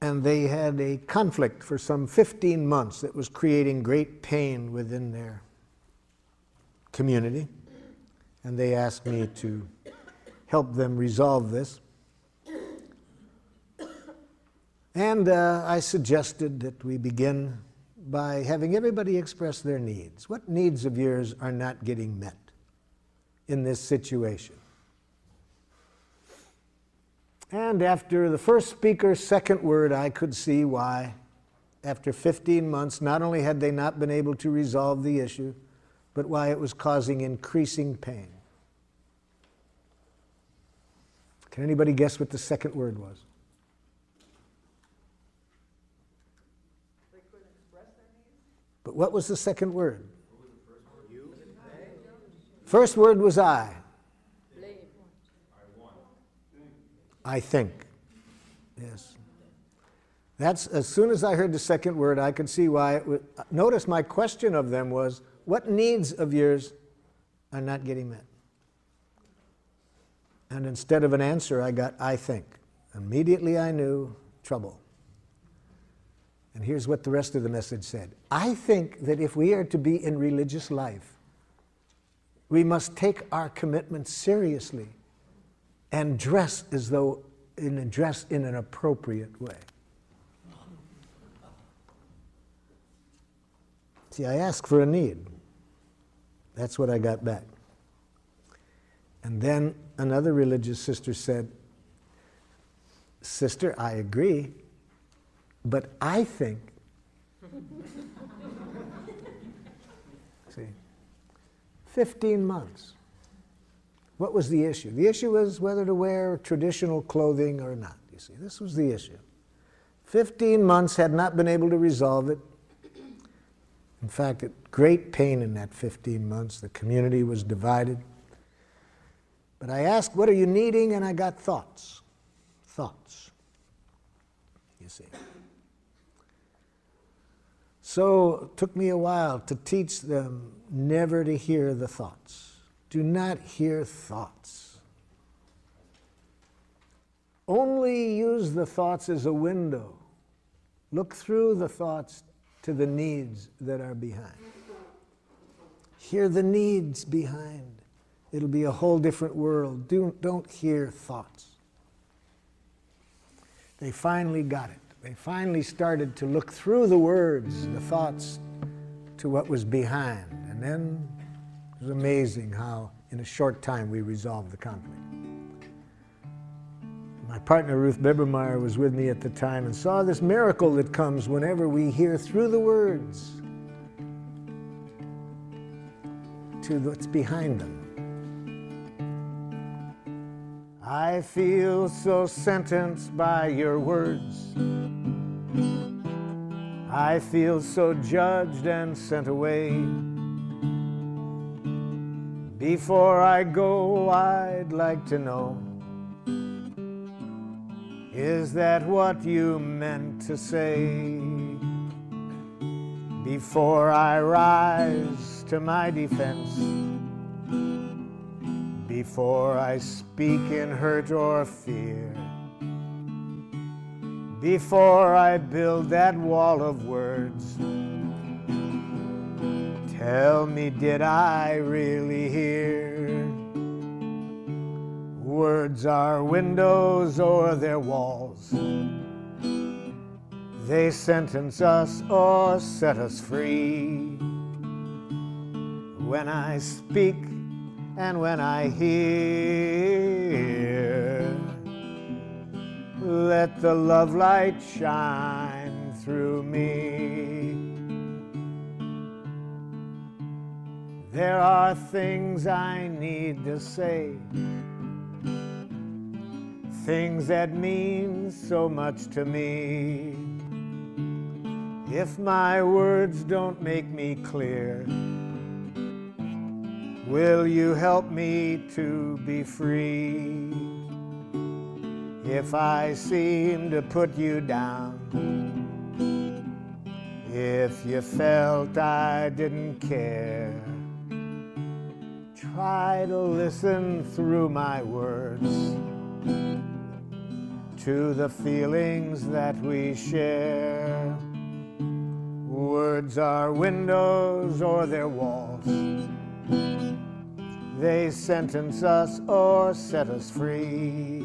and they had a conflict for some 15 months that was creating great pain within their community. And they asked me to help them resolve this. And uh, I suggested that we begin by having everybody express their needs. What needs of yours are not getting met in this situation? And after the first speaker's second word, I could see why, after 15 months, not only had they not been able to resolve the issue, but why it was causing increasing pain. Can anybody guess what the second word was? But what was the second word? First word was I. I think. Yes. That's as soon as I heard the second word, I could see why it would. Notice my question of them was, What needs of yours are not getting met? And instead of an answer, I got, I think. Immediately I knew trouble. And here's what the rest of the message said I think that if we are to be in religious life, we must take our commitment seriously and dress as though in dress in an appropriate way. See, I asked for a need. That's what I got back. And then another religious sister said, Sister, I agree, but I think. *laughs* See, 15 months. What was the issue? The issue was whether to wear traditional clothing or not. You see, this was the issue. 15 months had not been able to resolve it. In fact, great pain in that 15 months. The community was divided. But I asked, What are you needing? And I got thoughts. Thoughts. You see. So it took me a while to teach them never to hear the thoughts. Do not hear thoughts. Only use the thoughts as a window. Look through the thoughts to the needs that are behind. Hear the needs behind. It'll be a whole different world. Do, don't hear thoughts. They finally got it. They finally started to look through the words, the thoughts, to what was behind. And then it was amazing how, in a short time, we resolved the conflict. My partner, Ruth Bebermeyer, was with me at the time and saw this miracle that comes whenever we hear through the words to what's behind them. I feel so sentenced by your words. I feel so judged and sent away. Before I go, I'd like to know Is that what you meant to say? Before I rise to my defense, before I speak in hurt or fear, before I build that wall of words, tell me, did I really hear? Words are windows or they're walls. They sentence us or set us free. When I speak, and when I hear, let the love light shine through me. There are things I need to say, things that mean so much to me. If my words don't make me clear, will you help me to be free? If I seem to put you down, if you felt I didn't care, try to listen through my words to the feelings that we share. Words are windows or they're walls. They sentence us or set us free.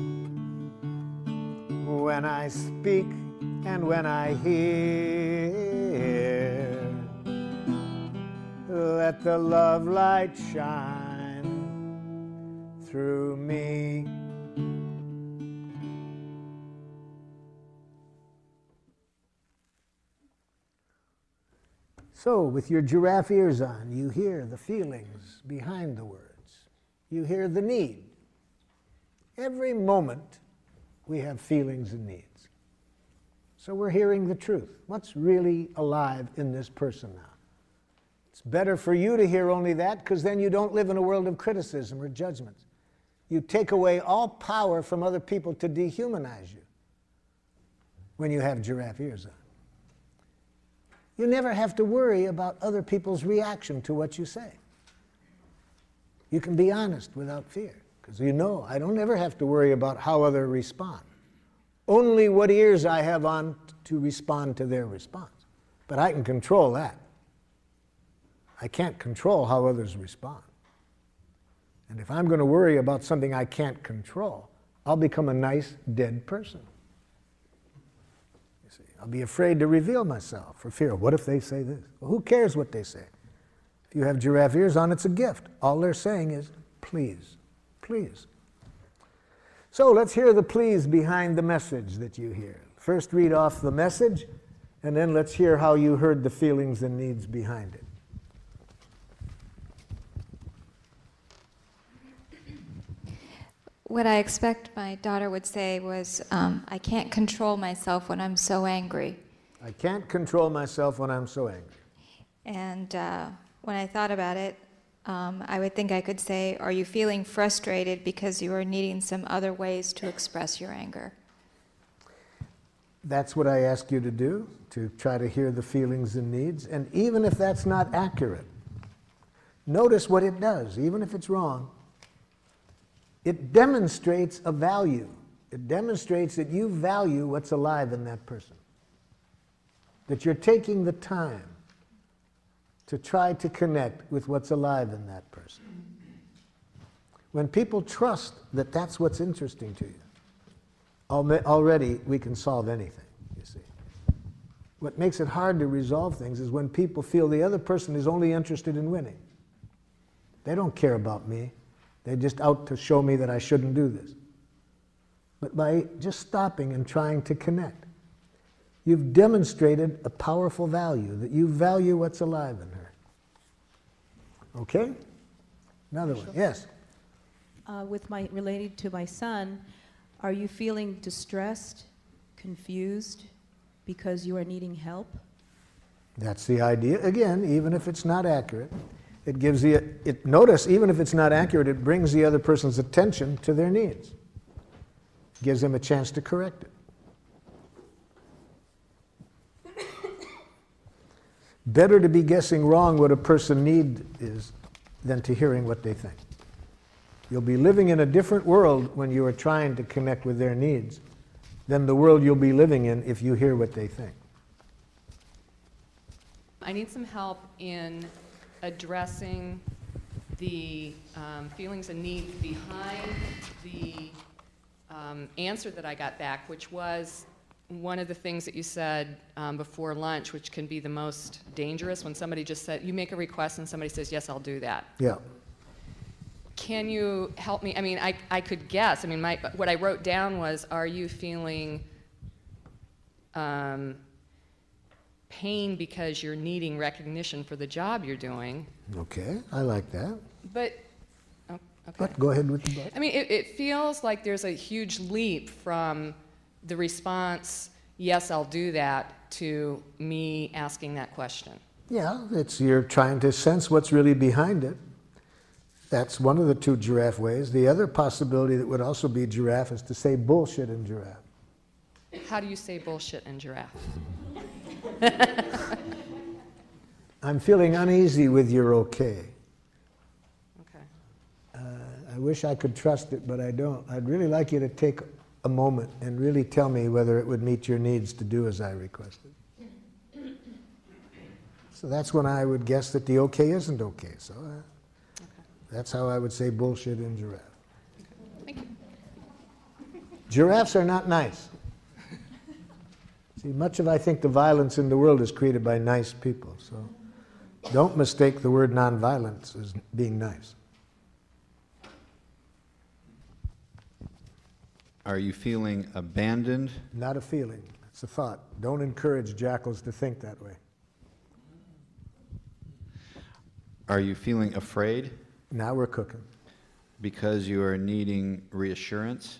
When I speak and when I hear, let the love light shine through me. So, with your giraffe ears on, you hear the feelings behind the words. You hear the need. Every moment, we have feelings and needs. So, we're hearing the truth. What's really alive in this person now? It's better for you to hear only that because then you don't live in a world of criticism or judgments. You take away all power from other people to dehumanize you when you have giraffe ears on. You never have to worry about other people's reaction to what you say. You can be honest without fear because you know I don't ever have to worry about how others respond. Only what ears I have on to respond to their response. But I can control that. I can't control how others respond. And if I'm going to worry about something I can't control, I'll become a nice, dead person. I'll be afraid to reveal myself for fear. What if they say this? Well, who cares what they say? If you have giraffe ears on, it's a gift. All they're saying is, please, please. So let's hear the please behind the message that you hear. First, read off the message, and then let's hear how you heard the feelings and needs behind it. What I expect my daughter would say was, um, I can't control myself when I'm so angry. I can't control myself when I'm so angry. And uh, when I thought about it, um, I would think I could say, Are you feeling frustrated because you are needing some other ways to express your anger? That's what I ask you to do, to try to hear the feelings and needs. And even if that's not accurate, notice what it does, even if it's wrong. It demonstrates a value. It demonstrates that you value what's alive in that person. That you're taking the time to try to connect with what's alive in that person. When people trust that that's what's interesting to you, already we can solve anything, you see. What makes it hard to resolve things is when people feel the other person is only interested in winning. They don't care about me. They're just out to show me that I shouldn't do this. But by just stopping and trying to connect, you've demonstrated a powerful value, that you value what's alive in her. Okay? Another one. Yes? Uh, with my, related to my son, are you feeling distressed, confused, because you are needing help? That's the idea. Again, even if it's not accurate, it gives the, it, notice, even if it's not accurate, it brings the other person's attention to their needs. it Gives them a chance to correct it. *coughs* Better to be guessing wrong what a person need is than to hearing what they think. You'll be living in a different world when you are trying to connect with their needs than the world you'll be living in if you hear what they think. I need some help in addressing the um, feelings and needs behind the um, answer that I got back, which was one of the things that you said um, before lunch, which can be the most dangerous when somebody just said, you make a request and somebody says, yes, I'll do that. Yeah. can you help me? I mean, I, I could guess. I mean, my, what I wrote down was, are you feeling um, pain because you're needing recognition for the job you're doing? Okay, I like that. But, oh, okay. But go ahead with the but. I mean, it, it feels like there's a huge leap from the response, yes, I'll do that, to me asking that question. Yeah, it's you're trying to sense what's really behind it. That's one of the two giraffe ways. The other possibility that would also be giraffe is to say bullshit in giraffe. How do you say bullshit in giraffe? *laughs* I'm feeling uneasy with your okay. Okay. Uh, I wish I could trust it, but I don't. I'd really like you to take a moment and really tell me whether it would meet your needs to do as I requested. So that's when I would guess that the okay isn't okay. So uh, that's how I would say bullshit in giraffe. Thank you. Giraffes are not nice. See, much of I think the violence in the world is created by nice people. So don't mistake the word nonviolence as being nice. Are you feeling abandoned? Not a feeling, it's a thought. Don't encourage jackals to think that way. Are you feeling afraid? Now we're cooking. Because you are needing reassurance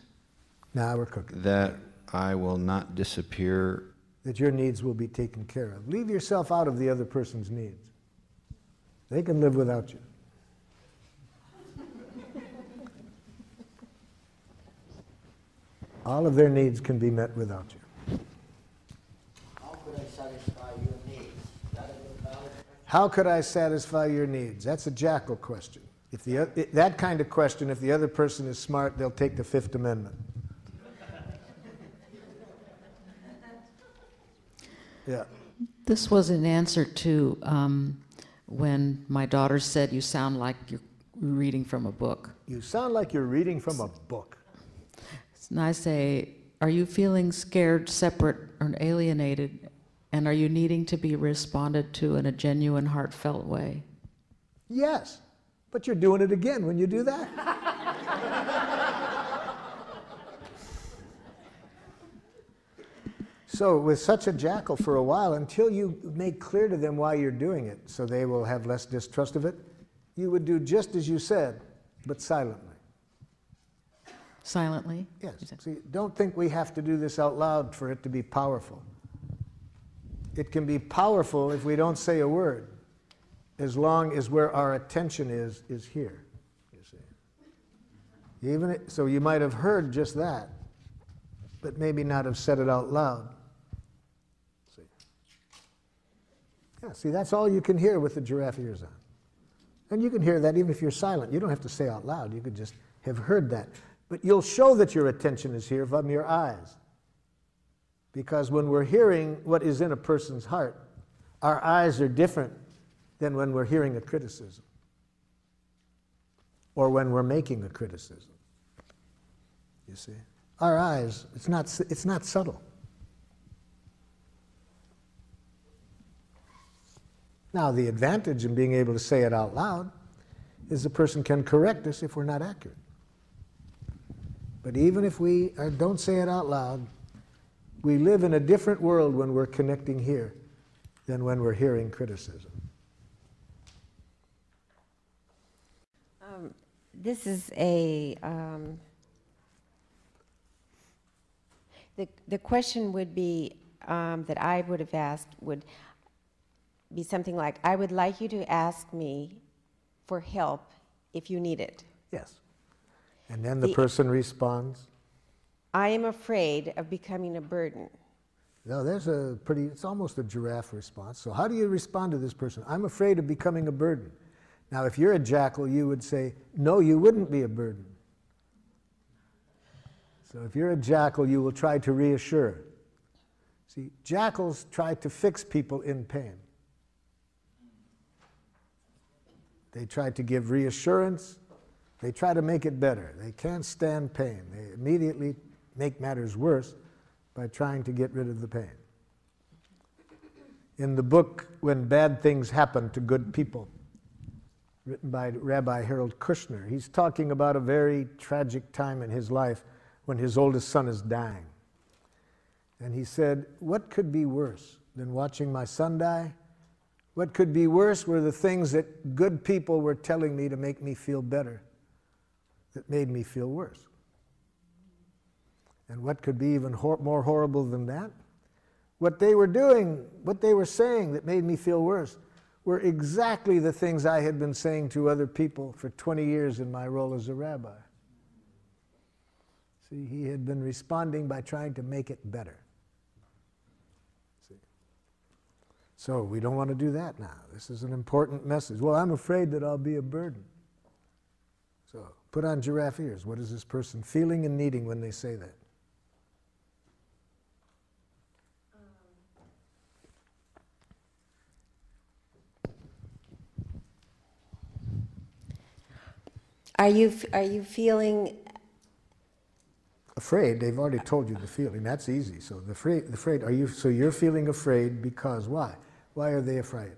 Now we're cooking. that I will not disappear. That your needs will be taken care of. Leave yourself out of the other person's needs. They can live without you. All of their needs can be met without you. How could I satisfy your needs? That is a How could I satisfy your needs? That's a jackal question. If the, that kind of question, if the other person is smart, they'll take the Fifth Amendment. Yeah. This was an answer to um, when my daughter said, You sound like you're reading from a book. You sound like you're reading from a book. And I say, Are you feeling scared, separate, or alienated? And are you needing to be responded to in a genuine, heartfelt way? Yes, but you're doing it again when you do that. *laughs* so, with such a jackal for a while, until you make clear to them why you're doing it, so they will have less distrust of it, you would do just as you said, but silently. Silently? Yes. See, don't think we have to do this out loud for it to be powerful. It can be powerful if we don't say a word, as long as where our attention is, is here. You see. Even so, you might have heard just that, but maybe not have said it out loud. See. Yeah, see, that's all you can hear with the giraffe ears on. And you can hear that even if you're silent. You don't have to say out loud, you could just have heard that. But you'll show that your attention is here from your eyes. Because when we're hearing what is in a person's heart, our eyes are different than when we're hearing a criticism or when we're making a criticism. You see? Our eyes, it's not, it's not subtle. Now, the advantage in being able to say it out loud is the person can correct us if we're not accurate. But even if we don't say it out loud, we live in a different world when we're connecting here than when we're hearing criticism. Um, this is a. Um, the, the question would be um, that I would have asked would be something like I would like you to ask me for help if you need it. Yes. And then the, The- person responds. I am afraid of becoming a burden. No, there's a pretty, it's almost a giraffe response. So, how do you respond to this person? I'm afraid of becoming a burden. Now, if you're a jackal, you would say, No, you wouldn't be a burden. So, if you're a jackal, you will try to reassure. See, jackals try to fix people in pain. They try to give reassurance. They try to make it better. They can't stand pain. They immediately make matters worse by trying to get rid of the pain. In the book, When Bad Things Happen to Good People, written by Rabbi Harold Kushner. He's talking about a very tragic time in his life when his oldest son is dying. And he said, What could be worse than watching my son die? What could be worse were the things that good people were telling me to make me feel better that made me feel worse. And what could be even hor- more horrible than that? What they were doing, what they were saying that made me feel worse, were exactly the things I had been saying to other people for 20 years in my role as a rabbi. See, he had been responding by trying to make it better. See? So we don't want to do that now. This is an important message. Well, I'm afraid that I'll be a burden. So put on giraffe ears. What is this person feeling and needing when they say that? Um, are you, are you feeling, Afraid, they've already told you the feeling. That's easy. So the afraid, the afraid, are you so you're feeling afraid because why? Why are they afraid?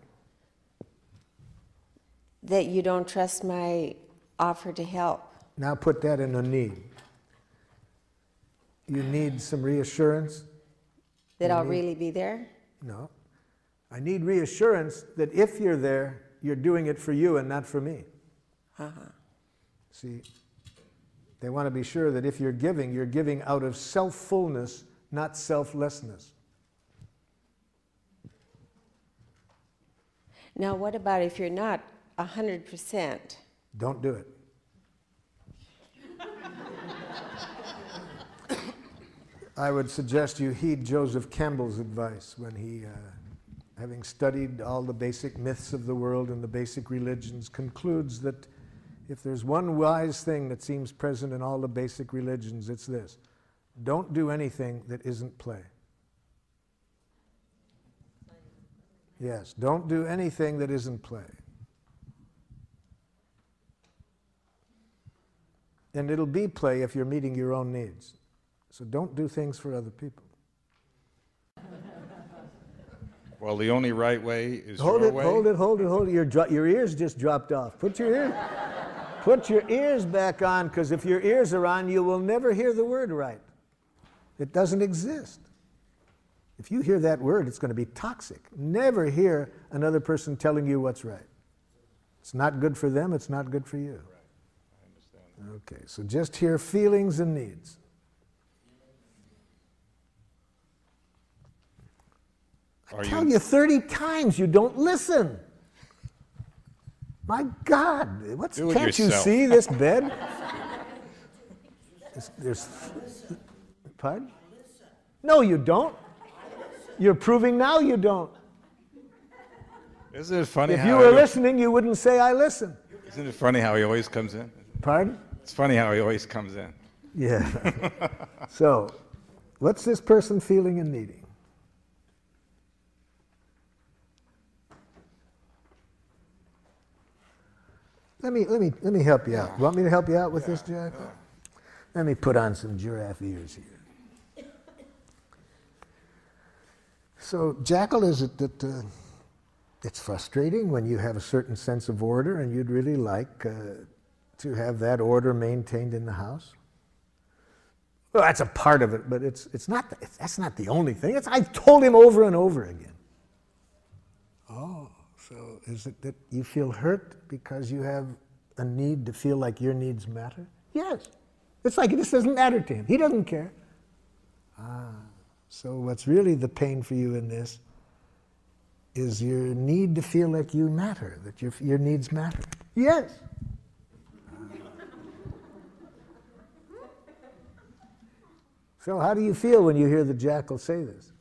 that you don't trust my offer to help? Now put that in a need. You need some reassurance? That You I'll need- really be there? No. I need reassurance that if you're there, you're doing it for you and not for me. Uh-huh. See, they want to be sure that if you're giving, you're giving out of self fullness, not selflessness. Now, what about if you're not 100%? Don't do it. I would suggest you heed Joseph Campbell's advice when he, uh, having studied all the basic myths of the world and the basic religions, concludes that if there's one wise thing that seems present in all the basic religions, it's this don't do anything that isn't play. Yes, don't do anything that isn't play. And it'll be play if you're meeting your own needs. So don't do things for other people. Well, the only right way is Hold your it, way. hold it, hold it, hold it. Your, your ears just dropped off. Put your ears, put your ears back on, because if your ears are on, you will never hear the word right. It doesn't exist. If you hear that word, it's going to be toxic. Never hear another person telling you what's right. It's not good for them, it's not good for you. Okay, so just hear feelings and needs. I Are tell you- you 30 times you don't listen. My God, what's, can't you see this bed? There's, there's, pardon? No, you don't. You're proving now you don't. Isn't it funny if how you were listening, you wouldn't say, I listen. Isn't it funny how he always comes in? Pardon? It's funny how he always comes in. Yeah. *laughs* so, what's this person feeling and needing? Let me, let me, let me help you out. You Want me to help you out with this, Jack? Let me put on some giraffe ears here. So, Jackal, is it that uh, it's frustrating when you have a certain sense of order and you'd really like uh, to have that order maintained in the house? Well, that's a part of it, but it's, it's not, the- it's, that's not the only thing. It's, I've told him over and over again. Oh, so is it that you feel hurt because you have a need to feel like your needs matter? Yes. It's like it just doesn't matter to him. He doesn't care. Ah, so what's really the pain for you in this is your need to feel like you matter, that your, your needs matter. Yes. So, how do you feel when you hear the jackal say this?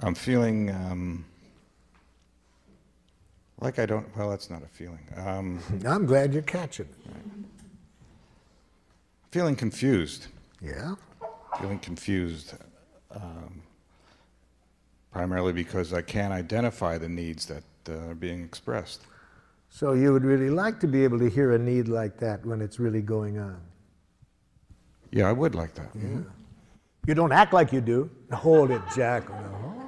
I'm feeling um, like I don't. Well, that's not a feeling. Um, *laughs* I'm glad you're catching it. feeling confused. Yeah. Feeling confused. Um, primarily because I can't identify the needs that uh, are being expressed. So, you would really like to be able to hear a need like that when it's really going on. Yeah, I would like that. Yeah. You don't act like you do. Hold it, Jack. *laughs* No, hold it, Jack.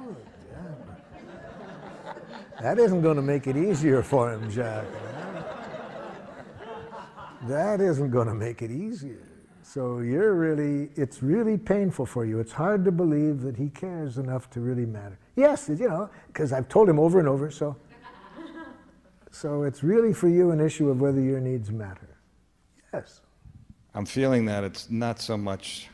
That isn't going to make it easier for him, Jack. That isn't going to make it easier. So you're really, it's really painful for you. It's hard to believe that he cares enough to really matter. Yes, you know, because I've told him over and over, so. So it's really for you an issue of whether your needs matter. Yes. I'm feeling that it's not so much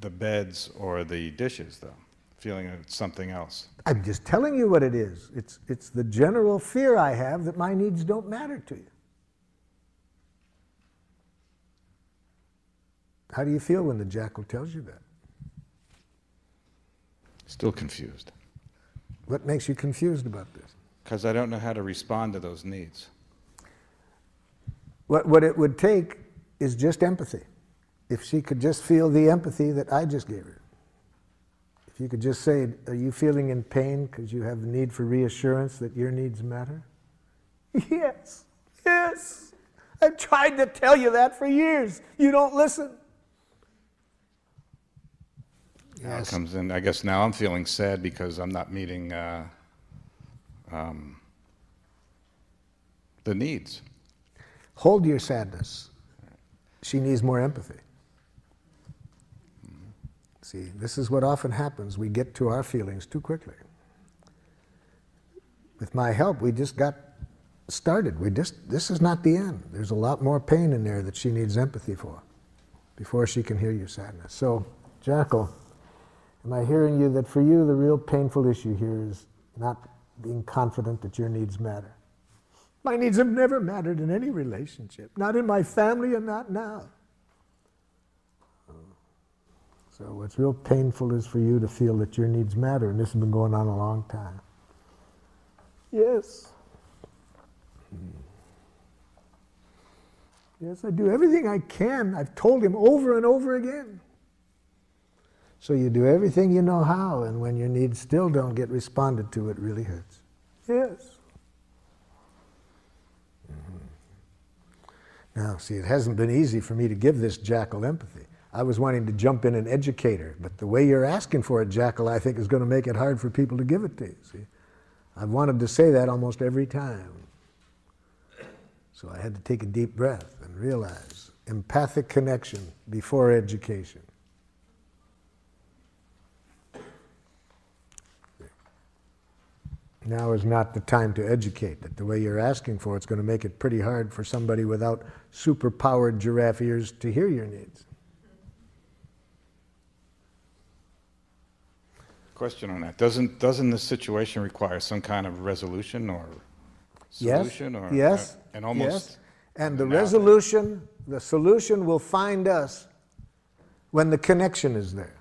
the beds or the dishes, though. Feeling it's something else. I'm just telling you what it is. It's, it's the general fear I have that my needs don't matter to you. How do you feel when the jackal tells you that? Still confused. What makes you confused about this? Because I don't know how to respond to those needs. What, what it would take is just empathy. If she could just feel the empathy that I just gave her. If you could just say, Are you feeling in pain because you have the need for reassurance that your needs matter? *laughs* Yes, yes. I've tried to tell you that for years. You don't listen. Now it comes in. I guess now I'm feeling sad because I'm not meeting uh, um, the needs. Hold your sadness. She needs more empathy. See, this is what often happens. We get to our feelings too quickly. With my help, we just got started. We just, this is not the end. There's a lot more pain in there that she needs empathy for before she can hear your sadness. So, Jackal, am I hearing you that for you, the real painful issue here is not being confident that your needs matter? My needs have never mattered in any relationship, not in my family and not now. So, what's real painful is for you to feel that your needs matter, and this has been going on a long time. Yes. Hmm. Yes, I do everything I can. I've told him over and over again. So you do everything you know how, and when your needs still don't get responded to, it really hurts. Yes. Hmm. Now, see, it hasn't been easy for me to give this jackal empathy. I was wanting to jump in and educate her, but the way you're asking for it, jackal, I think is going to make it hard for people to give it to you. See, I've wanted to say that almost every time. So I had to take a deep breath and realize empathic connection before education. Now is not the time to educate. That the way you're asking for it's going to make it pretty hard for somebody without super-powered giraffe ears to hear your needs. Question on that. Doesn't, doesn't this situation require some kind of resolution or Yes, solution? or yes, uh, And almost. yes. And the resolution, the solution will find us when the connection is there.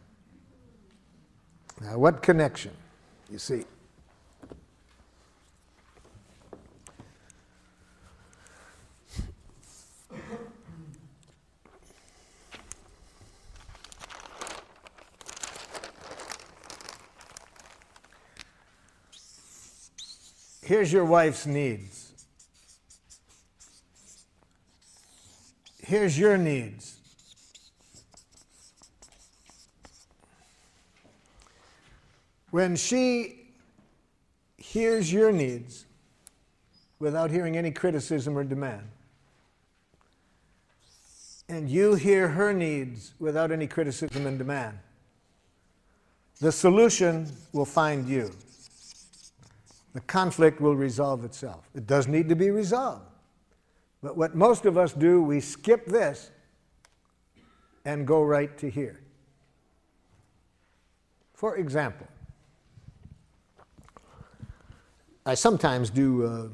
Now, what connection? You see, here's your wife's needs. Here's your needs. When she hears your needs without hearing any criticism or demand, and you hear her needs without any criticism and demand, the solution will find you the conflict will resolve itself. It does need to be resolved. But what most of us do, we skip this and go right to here. For example, I sometimes do uh,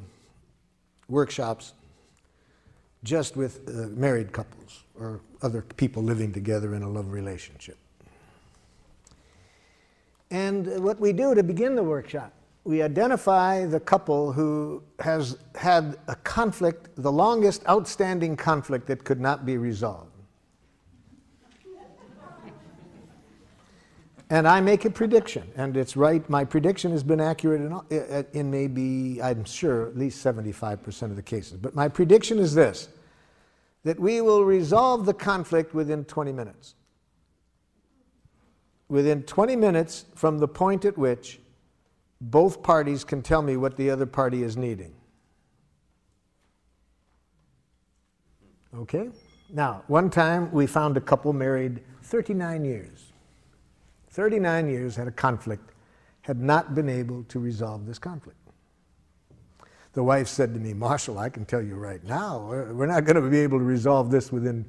workshops just with uh, married couples or other people living together in a love relationship. And what we do to begin the workshop we identify the couple who has had a conflict, the longest outstanding conflict that could not be resolved. And I make a prediction, and it's right. My prediction has been accurate in, in maybe, I'm sure, at least 75% of the cases. But my prediction is this that we will resolve the conflict within 20 minutes. Within 20 minutes from the point at which both parties can tell me what the other party is needing. Okay? Now, one time we found a couple married 39 years. 39 years had a conflict, had not been able to resolve this conflict. The wife said to me, Marshall, I can tell you right now, we're not going to be able to resolve this within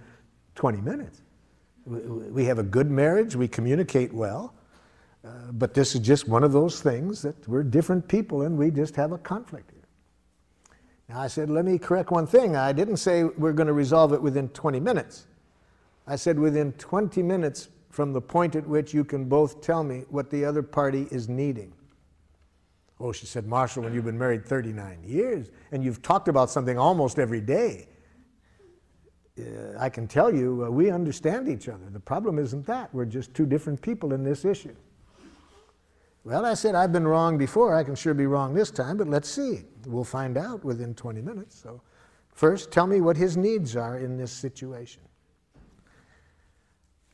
20 minutes. We have a good marriage, we communicate well, uh, but this is just one of those things that we're different people and we just have a conflict here. Now, I said, let me correct one thing. I didn't say we're going to resolve it within 20 minutes. I said within 20 minutes from the point at which you can both tell me what the other party is needing. Oh, she said, Marshall, when you've been married 39 years and you've talked about something almost every day, uh, I can tell you uh, we understand each other. The problem isn't that. We're just two different people in this issue. Well, I said, I've been wrong before. I can sure be wrong this time, but let's see. We'll find out within 20 minutes. So, first, tell me what his needs are in this situation.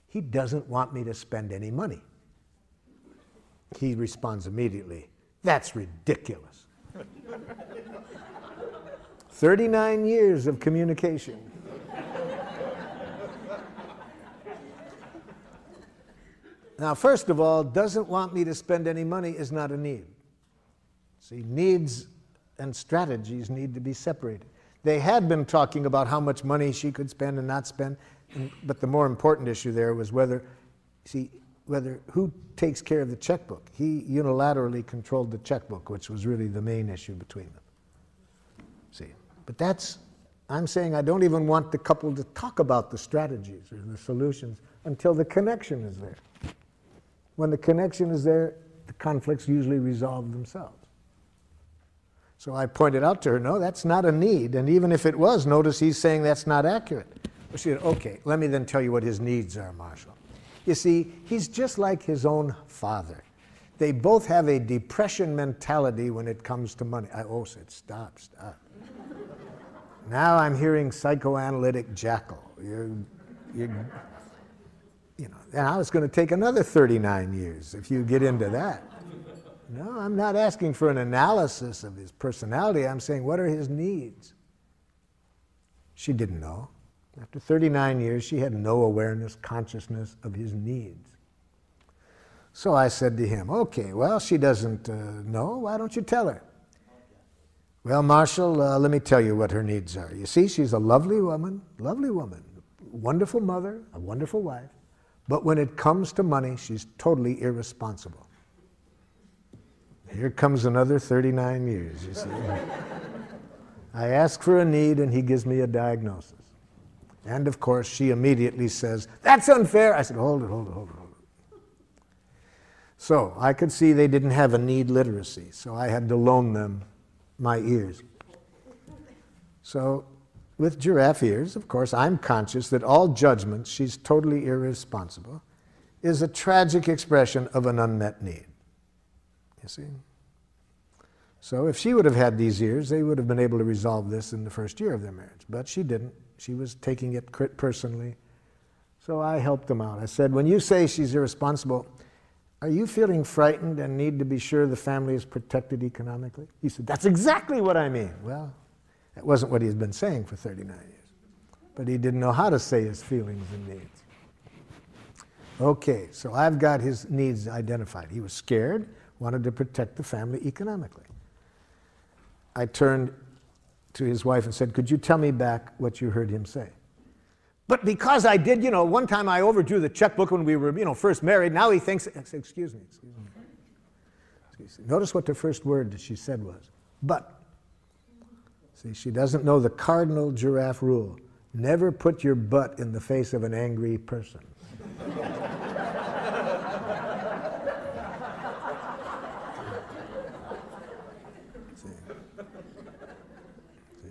He doesn't want me to spend any money. He responds immediately, That's ridiculous. *laughs* 39 years of communication. Now, first of all, doesn't want me to spend any money is not a need. See, needs and strategies need to be separated. They had been talking about how much money she could spend and not spend, but the more important issue there was whether, see, whether who takes care of the checkbook. He unilaterally controlled the checkbook, which was really the main issue between them. See, but that's, I'm saying I don't even want the couple to talk about the strategies or the solutions until the connection is there. When the connection is there, the conflicts usually resolve themselves. So I pointed out to her, no, that's not a need. And even if it was, notice he's saying that's not accurate. She said, okay, let me then tell you what his needs are, Marshall. You see, he's just like his own father. They both have a depression mentality when it comes to money. I oh said, stop, stop. *laughs* now I'm hearing psychoanalytic jackal. You're, you're, you know, I was going to take another 39 years if you get into that. No, I'm not asking for an analysis of his personality. I'm saying, what are his needs? She didn't know. After 39 years, she had no awareness, consciousness of his needs. So I said to him, okay, well, she doesn't uh, know. Why don't you tell her? Well, Marshall, uh, let me tell you what her needs are. You see, she's a lovely woman, lovely woman, wonderful mother, a wonderful wife. But when it comes to money, she's totally irresponsible. Here comes another 39 years, you see. I ask for a need, and he gives me a diagnosis. And of course, she immediately says, That's unfair. I said, Hold it, hold it, hold it, hold it. So I could see they didn't have a need literacy, so I had to loan them my ears. So, with giraffe ears, of course, I'm conscious that all judgment, she's totally irresponsible, is a tragic expression of an unmet need. You see? So if she would have had these ears, they would have been able to resolve this in the first year of their marriage. But she didn't. She was taking it personally. So I helped them out. I said, when you say she's irresponsible, are you feeling frightened and need to be sure the family is protected economically? He said, That's exactly what I mean. Well, that wasn't what he had been saying for 39 years. But he didn't know how to say his feelings and needs. Okay, so I've got his needs identified. He was scared, wanted to protect the family economically. I turned to his wife and said, Could you tell me back what you heard him say? But because I did, you know, one time I overdrew the checkbook when we were, you know, first married, now he thinks, said, excuse me, excuse me. Excuse me. Notice what the first word that she said was, but. See, she doesn't know the cardinal giraffe rule. Never put your butt in the face of an angry person. See. See.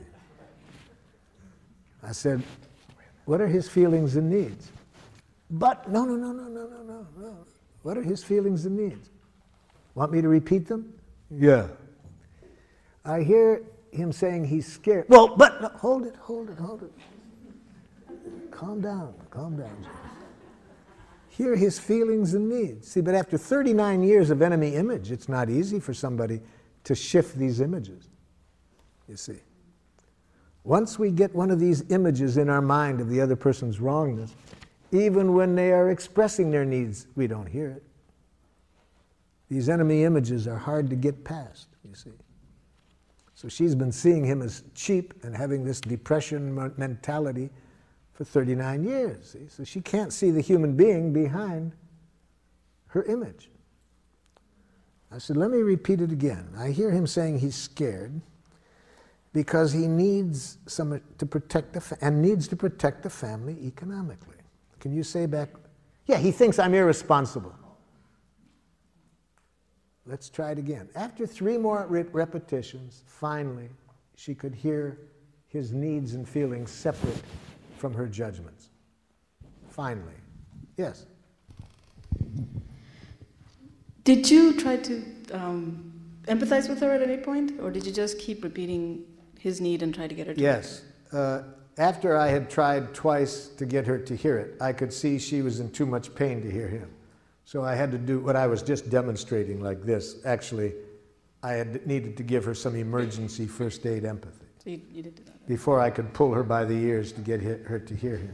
I said, what are his feelings and needs? But, no, no, no, no, no, no, no, no. What are his feelings and needs? Want me to repeat them? Yeah. I hear him saying he's scared. Well, but, no, hold it, hold it, hold it. calm down, calm down. Hear his feelings and needs. See, but after 39 years of enemy image, it's not easy for somebody to shift these images. You see. Once we get one of these images in our mind of the other person's wrongness, even when they are expressing their needs, we don't hear it. These enemy images are hard to get past, you see. So she's been seeing him as cheap and having this depression mentality for 39 years. See? So she can't see the human being behind her image. I said, let me repeat it again. I hear him saying he's scared because he needs some to protect the and needs to protect the family economically. Can you say back? Yeah, he thinks I'm irresponsible. Let's try it again. After three more re- repetitions, finally, she could hear his needs and feelings separate from her judgments. Finally. Yes? Did you try to um, empathize with her at any point, or did you just keep repeating his need and try to get her to Yes. Uh, after I had tried twice to get her to hear it, I could see she was in too much pain to hear him. So I had to do what I was just demonstrating like this. Actually, I had needed to give her some emergency first aid empathy So you, you did do that. before I could pull her by the ears to get her to hear him.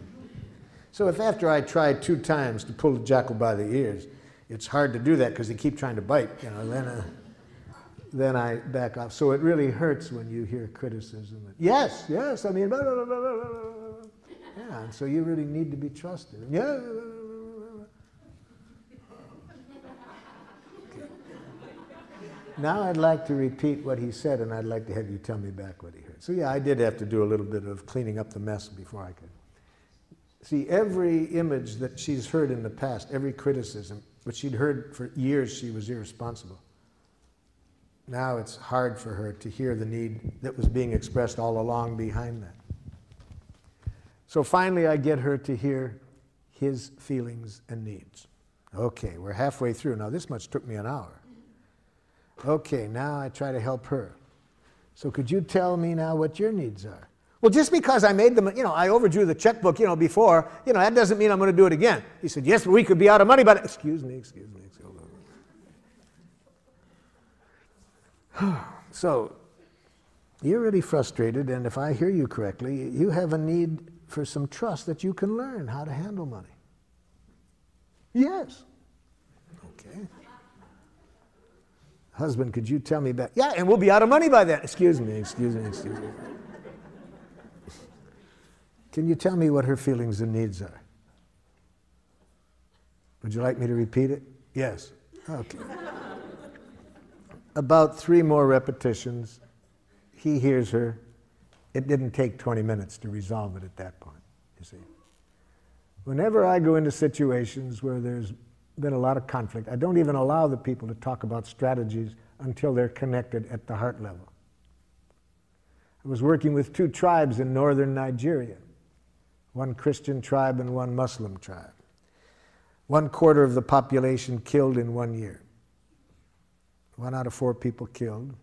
So if after I tried two times to pull the jackal by the ears, it's hard to do that because they keep trying to bite, you know, then, uh, then I back off. So it really hurts when you hear criticism. Yes, yes, I mean, blah, blah, blah, blah, blah, blah, blah. yeah, and so you really need to be trusted. Yeah. blah, blah, blah, blah, blah. Now I'd like to repeat what he said, and I'd like to have you tell me back what he heard. So yeah, I did have to do a little bit of cleaning up the mess before I could. See, every image that she's heard in the past, every criticism, which she'd heard for years she was irresponsible. Now it's hard for her to hear the need that was being expressed all along behind that. So finally, I get her to hear his feelings and needs. Okay, we're halfway through. Now, this much took me an hour. Okay, now I try to help her. So could you tell me now what your needs are? Well, just because I made them, you know, I overdrew the checkbook, you know, before, you know, that doesn't mean I'm going to do it again. He said, yes, we could be out of money, but excuse me, excuse me, excuse me. *sighs* so you're really frustrated, and if I hear you correctly, you have a need for some trust that you can learn how to handle money. Yes. Husband, could you tell me back? Yeah, and we'll be out of money by then. Excuse me, excuse me, excuse me. Can you tell me what her feelings and needs are? Would you like me to repeat it? Yes. Okay. About three more repetitions. He hears her. It didn't take 20 minutes to resolve it at that point, you see. Whenever I go into situations where there's been a lot of conflict, I don't even allow the people to talk about strategies until they're connected at the heart level. I was working with two tribes in northern Nigeria one Christian tribe and one Muslim tribe. One quarter of the population killed in one year. One out of four people killed.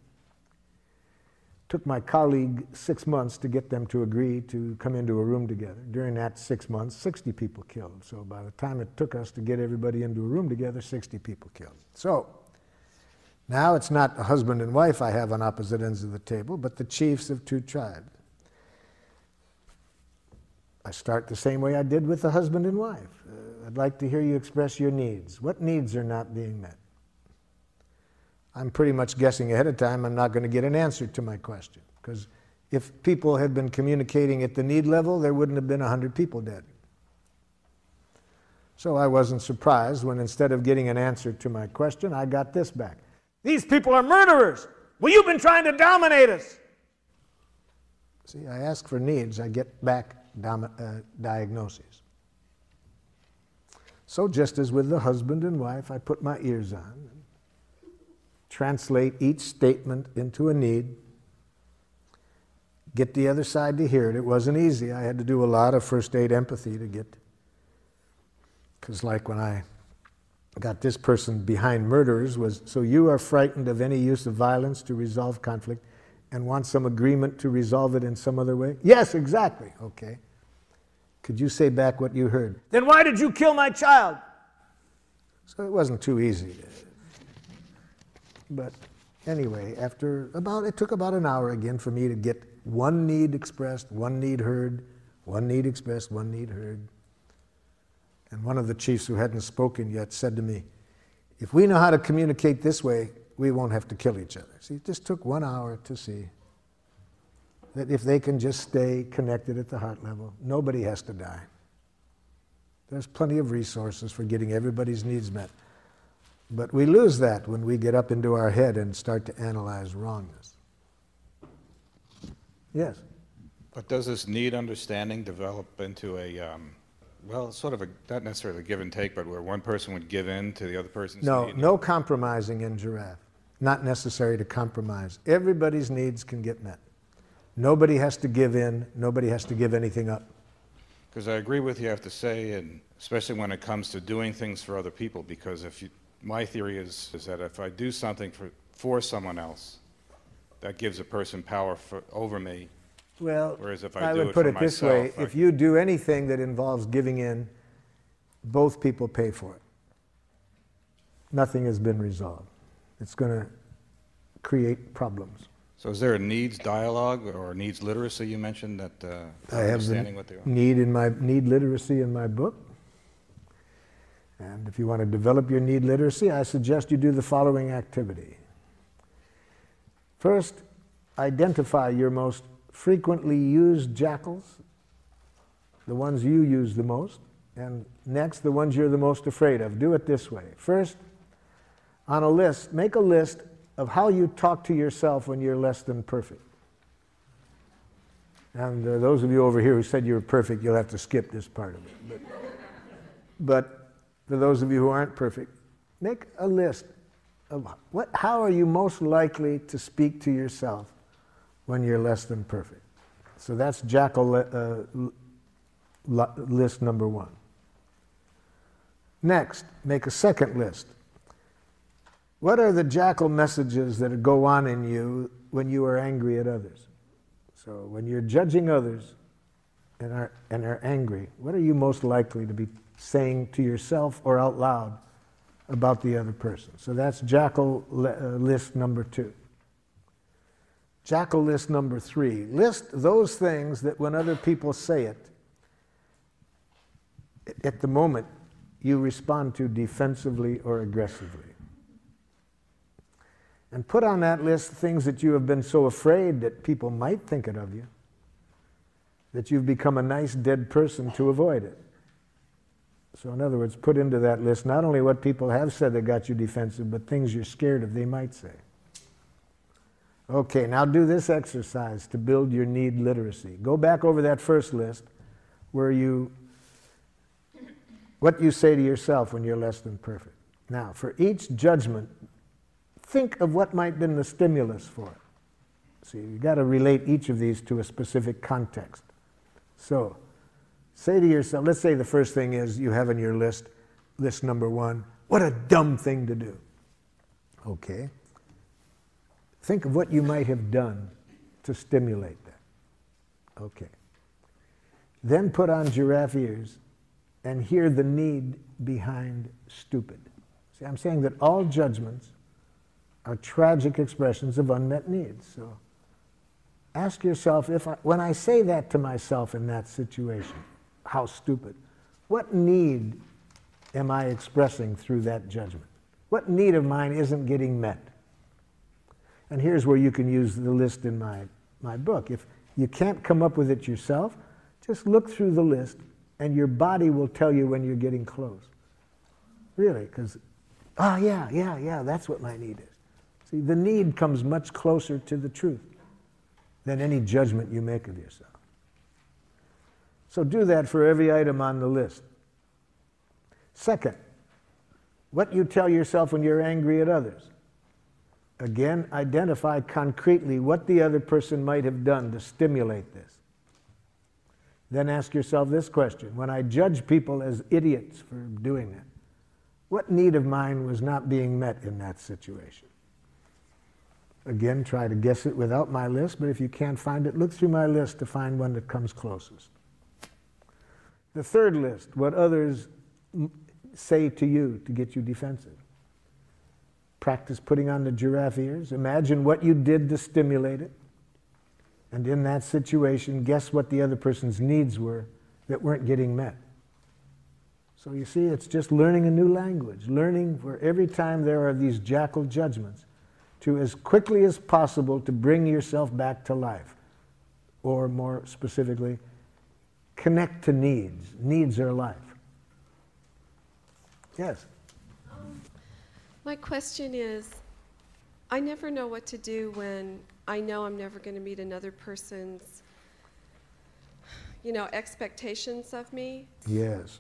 Took my colleague six months to get them to agree to come into a room together. During that six months, 60 people killed. So by the time it took us to get everybody into a room together, 60 people killed. So now it's not a husband and wife I have on opposite ends of the table, but the chiefs of two tribes. I start the same way I did with the husband and wife. Uh, I'd like to hear you express your needs. What needs are not being met? I'm pretty much guessing ahead of time I'm not going to get an answer to my question. Because if people had been communicating at the need level, there wouldn't have been 100 people dead. So I wasn't surprised when instead of getting an answer to my question, I got this back. These people are murderers. Well, you've been trying to dominate us. See, I ask for needs, I get back uh, diagnoses. So, just as with the husband and wife, I put my ears on, translate each statement into a need, get the other side to hear it. It wasn't easy. I had to do a lot of first aid empathy to get, because, like when I got this person behind murderers, was so you are frightened of any use of violence to resolve conflict and want some agreement to resolve it in some other way? Yes, exactly. Okay. Could you say back what you heard? Then why did you kill my child? So it wasn't too easy. But anyway, after about, it took about an hour again for me to get one need expressed, one need heard, one need expressed, one need heard. And one of the chiefs who hadn't spoken yet said to me, If we know how to communicate this way, we won't have to kill each other. See, it just took one hour to see that if they can just stay connected at the heart level, nobody has to die. There's plenty of resources for getting everybody's needs met. But we lose that when we get up into our head and start to analyze wrongness. Yes? But does this need understanding develop into a, um, well, sort of a, not necessarily a give and take, but where one person would give in to the other person's No, need? no compromising in giraffe. Not necessary to compromise. Everybody's needs can get met. Nobody has to give in, nobody has to give anything up. Because I agree with you, I have to say, and especially when it comes to doing things for other people, because if you, my theory is, is that if I do something for, for someone else, that gives a person power for, over me. Well, Whereas if I, I do would it put it this way I- if you do anything that involves giving in, both people pay for it. Nothing has been resolved. It's going to create problems. So is there a needs dialogue or needs literacy you mentioned that uh, I have understanding the what they are? need in my need literacy in my book. And if you want to develop your need literacy, I suggest you do the following activity. First, identify your most frequently used jackals, the ones you use the most, and next, the ones you're the most afraid of. Do it this way. First, on a list, make a list of how you talk to yourself when you're less than perfect. And uh, those of you over here who said you were perfect, you'll have to skip this part of it. But, but for those of you who aren't perfect, make a list of what, how are you most likely to speak to yourself when you're less than perfect. So that's jackal uh, li- list number one. Next, make a second list. What are the jackal messages that go on in you when you are angry at others? So when you're judging others and are, and are angry, what are you most likely to be saying to yourself or out loud about the other person? So that's jackal uh, list number two. Jackal list number three. List those things that when other people say it, at the moment you respond to defensively or aggressively. And put on that list things that you have been so afraid that people might think it of you that you've become a nice dead person to avoid it. So, in other words, put into that list not only what people have said that got you defensive, but things you're scared of they might say. Okay, now do this exercise to build your need literacy. Go back over that first list where you, what you say to yourself when you're less than perfect. Now, for each judgment, think of what might have been the stimulus for it. See, you've got to relate each of these to a specific context. So, say to yourself, let's say the first thing is you have in your list, list number one, what a dumb thing to do. Okay. Think of what you might have done to stimulate that. Okay. Then put on giraffe ears and hear the need behind stupid. See, I'm saying that all judgments are tragic expressions of unmet needs. So ask yourself if I, when I say that to myself in that situation, how stupid, what need am I expressing through that judgment? What need of mine isn't getting met? And here's where you can use the list in my, my book. If you can't come up with it yourself, just look through the list and your body will tell you when you're getting close. Really, because, oh, ah, yeah, yeah, yeah, that's what my need is. See, the need comes much closer to the truth than any judgment you make of yourself. So do that for every item on the list. Second, what you tell yourself when you're angry at others. Again, identify concretely what the other person might have done to stimulate this. Then ask yourself this question When I judge people as idiots for doing that, what need of mine was not being met in that situation? Again, try to guess it without my list, but if you can't find it, look through my list to find one that comes closest. The third list, what others say to you to get you defensive. Practice putting on the giraffe ears. Imagine what you did to stimulate it. And in that situation, guess what the other person's needs were that weren't getting met. So you see, it's just learning a new language, learning for every time there are these jackal judgments, to as quickly as possible to bring yourself back to life. Or more specifically, connect to needs. Needs are life. Yes. My question is I never know what to do when I know I'm never going to meet another person's, you know, expectations of me. Yes.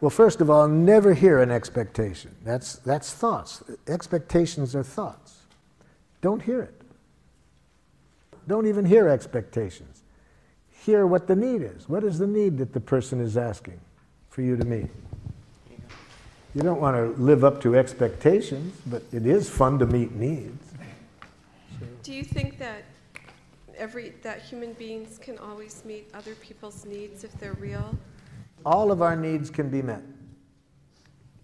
Well, first of all, never hear an expectation. That's, that's thoughts. Expectations are thoughts. Don't hear it. Don't even hear expectations. Hear what the need is. What is the need that the person is asking for you to meet? You don't want to live up to expectations, but it is fun to meet needs. Do you think that every that human beings can always meet other people's needs if they're real? All of our needs can be met.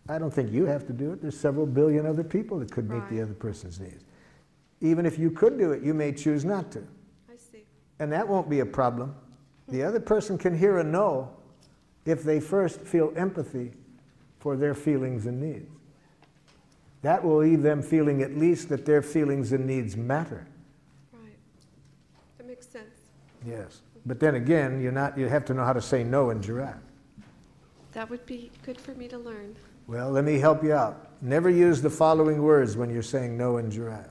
I don't think you have to do it. There's several billion other people that could meet the other person's needs. Even if you could do it, you may choose not to. I see. And that won't be a problem. The other person can hear a no if they first feel empathy for their feelings and needs. That will leave them feeling at least that their feelings and needs matter. Right. That makes sense. Yes. But then again, you're not, you have to know how to say no in giraffe. That would be good for me to learn. Well, let me help you out. Never use the following words when you're saying no in giraffe.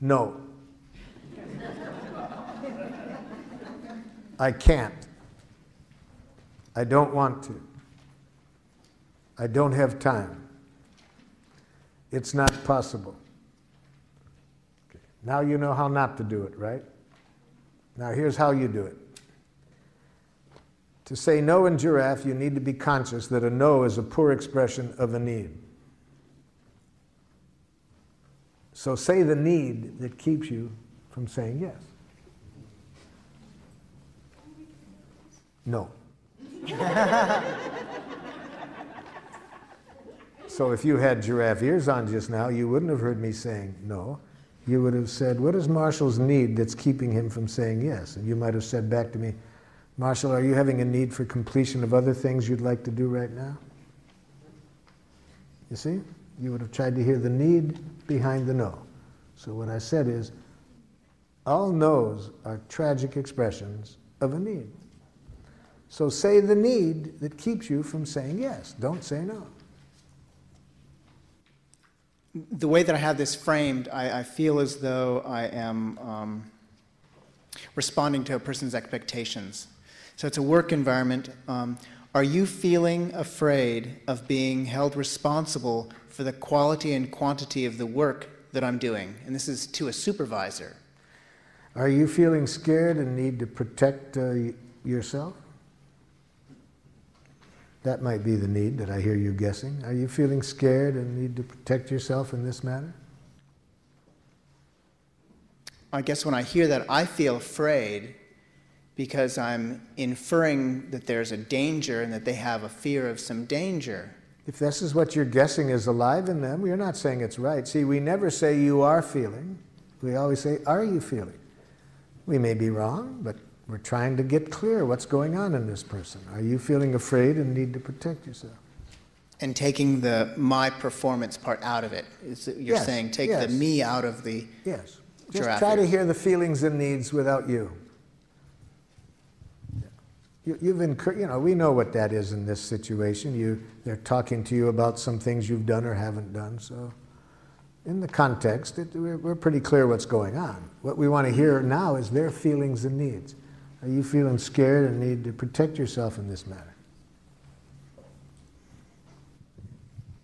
No. I can't. I don't want to. I don't have time. It's not possible. Okay. Now you know how not to do it, right? Now here's how you do it. To say no in giraffe, you need to be conscious that a no is a poor expression of a need. So say the need that keeps you from saying yes. No. so if you had giraffe ears on just now, you wouldn't have heard me saying no. You would have said, What is Marshall's need that's keeping him from saying yes? And you might have said back to me, Marshall, are you having a need for completion of other things you'd like to do right now? You see? You would have tried to hear the need behind the no. So what I said is, all no's are tragic expressions of a need. So say the need that keeps you from saying yes. Don't say no. The way that I have this framed, I, I feel as though I am um, responding to a person's expectations. So it's a work environment. Um, are you feeling afraid of being held responsible for the quality and quantity of the work that I'm doing? And this is to a supervisor. Are you feeling scared and need to protect uh, yourself? That might be the need that I hear you guessing. Are you feeling scared and need to protect yourself in this matter? I guess when I hear that, I feel afraid because I'm inferring that there's a danger and that they have a fear of some danger. If this is what you're guessing is alive in them, you're not saying it's right. See, we never say you are feeling. We always say, are you feeling? We may be wrong, but we're trying to get clear what's going on in this person. Are you feeling afraid and need to protect yourself? And taking the my performance part out of it. Is it, you're Yes, saying take yes. the me out of the Yes. Just giraffe try to hear the feelings and needs without you. You, you've incur- you know, we know what that is in this situation. You, they're talking to you about some things you've done or haven't done. So, in the context, it, we're, we're pretty clear what's going on. What we want to hear now is their feelings and needs. Are you feeling scared and need to protect yourself in this matter?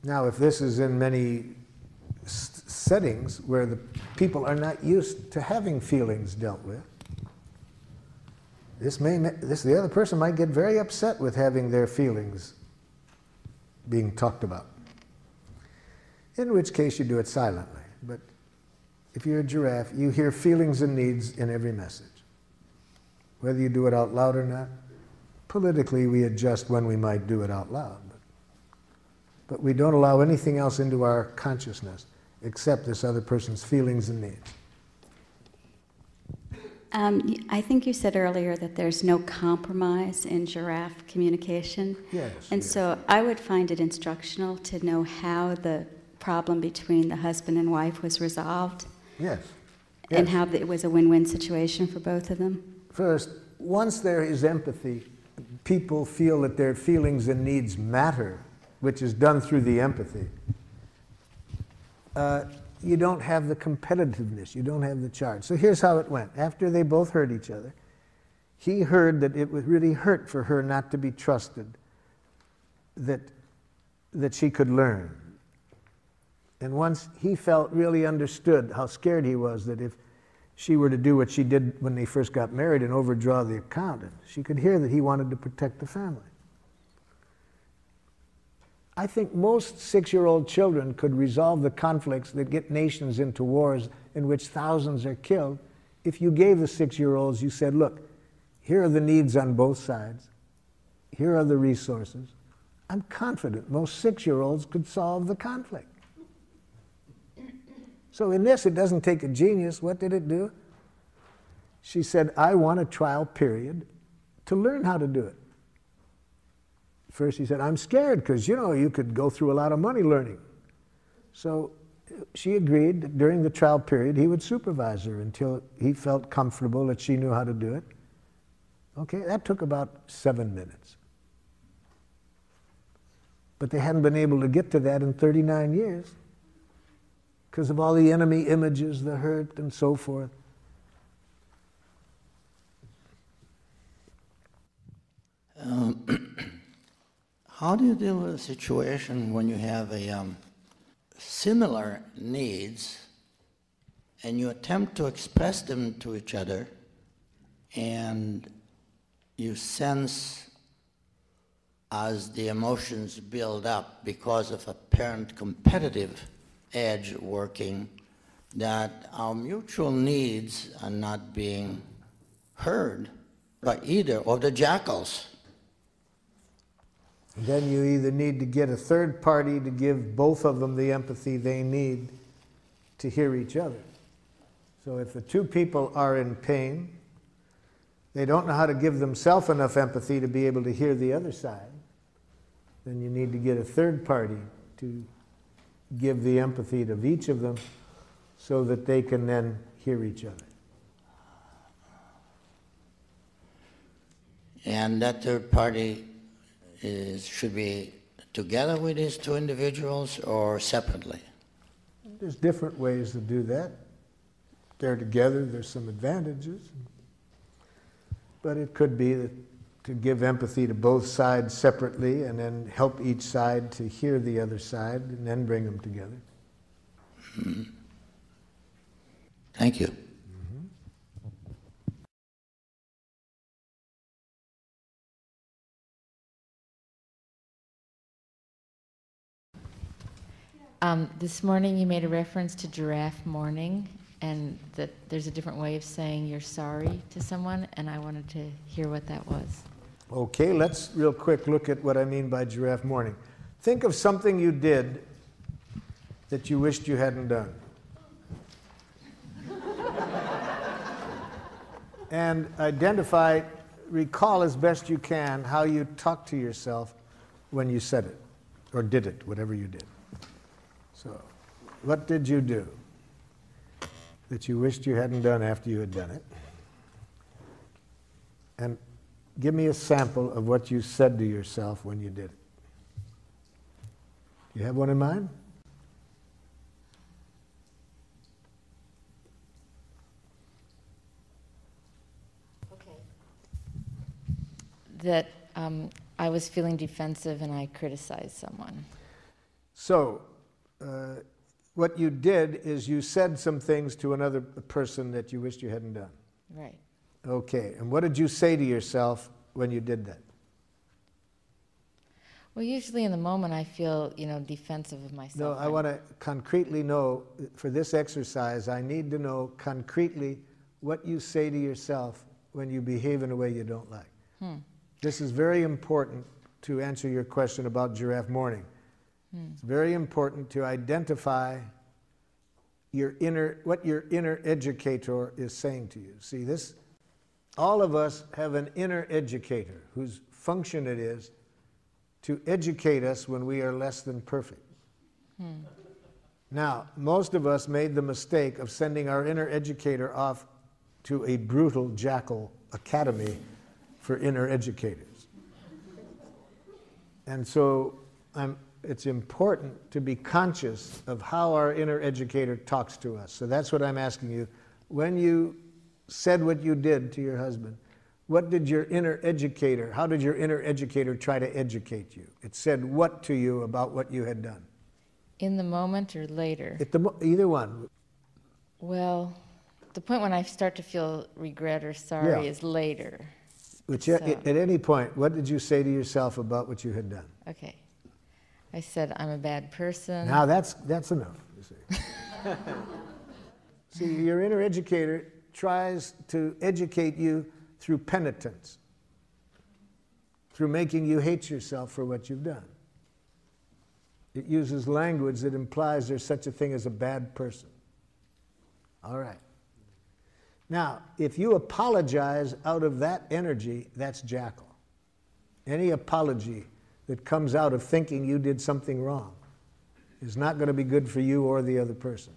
Now, if this is in many settings where the people are not used to having feelings dealt with, this may this the other person might get very upset with having their feelings being talked about. In which case you do it silently. But if you're a giraffe, you hear feelings and needs in every message. Whether you do it out loud or not, politically we adjust when we might do it out loud. But, but we don't allow anything else into our consciousness except this other person's feelings and needs. Um, I think you said earlier that there's no compromise in giraffe communication. Yes, And so I would find it instructional to know how the problem between the husband and wife was resolved Yes. and how it was a win win situation for both of them. First, once there is empathy, people feel that their feelings and needs matter, which is done through the empathy. Uh, you don't have the competitiveness, you don't have the charge. So here's how it went. After they both hurt each other, he heard that it would really hurt for her not to be trusted, that, that she could learn. And once he felt really understood how scared he was that if she were to do what she did when they first got married and overdraw the account, and she could hear that he wanted to protect the family. I think most six year old children could resolve the conflicts that get nations into wars in which thousands are killed if you gave the six year olds, you said, look, here are the needs on both sides, here are the resources. I'm confident most six year olds could solve the conflict. So, in this, it doesn't take a genius. What did it do? She said, I want a trial period to learn how to do it. First, he said, I'm scared because, you know, you could go through a lot of money learning. So she agreed that during the trial period, he would supervise her until he felt comfortable that she knew how to do it. Okay, that took about seven minutes. But they hadn't been able to get to that in 39 years because of all the enemy images, the hurt, and so forth. Um, *clears throat* how do you deal with a situation when you have a um, similar needs and you attempt to express them to each other and you sense as the emotions build up because of apparent competitive edge working that our mutual needs are not being heard by either of the jackals. Then you either need to get a third party to give both of them the empathy they need to hear each other. So if the two people are in pain, they don't know how to give themselves enough empathy to be able to hear the other side, then you need to get a third party to give the empathy of each of them so that they can then hear each other. And that third party is, should be together with these two individuals or separately? There's different ways to do that. They're together, there's some advantages. But it could be that to give empathy to both sides separately and then help each side to hear the other side and then bring them together. Hmm. Thank you. Um, this morning you made a reference to giraffe mourning and that there's a different way of saying you're sorry to someone, and I wanted to hear what that was. Okay, let's real quick look at what I mean by giraffe mourning. Think of something you did that you wished you hadn't done. and identify, recall as best you can how you talked to yourself when you said it, or did it, whatever you did. So, what did you do that you wished you hadn't done after you had done it? And give me a sample of what you said to yourself when you did it. You have one in mind? Okay. That um, I was feeling defensive and I criticized someone. So, uh, what you did is you said some things to another person that you wished you hadn't done. Right. Okay, and what did you say to yourself when you did that? Well, usually in the moment I feel, you know, defensive of myself. No, I want to concretely know for this exercise, I need to know concretely what you say to yourself when you behave in a way you don't like. Hmm. This is very important to answer your question about giraffe mourning. It's very important to identify your inner, what your inner educator is saying to you. See, this, all of us have an inner educator whose function it is to educate us when we are less than perfect. Hmm. Now, most of us made the mistake of sending our inner educator off to a brutal jackal academy for inner educators. And so I'm, it's important to be conscious of how our inner educator talks to us. So that's what I'm asking you. When you said what you did to your husband, what did your inner educator, how did your inner educator try to educate you? It said what to you about what you had done? In the moment or later? At the, mo- either one. Well, the point when I start to feel regret or sorry Yeah. is later. Which, at, So- at any point, what did you say to yourself about what you had done? Okay. I said, I'm a bad person. Now that's, that's enough, you see. *laughs* see, your inner educator tries to educate you through penitence, through making you hate yourself for what you've done. It uses language that implies there's such a thing as a bad person. All right. Now, if you apologize out of that energy, that's jackal. Any apology that comes out of thinking you did something wrong is not going to be good for you or the other person.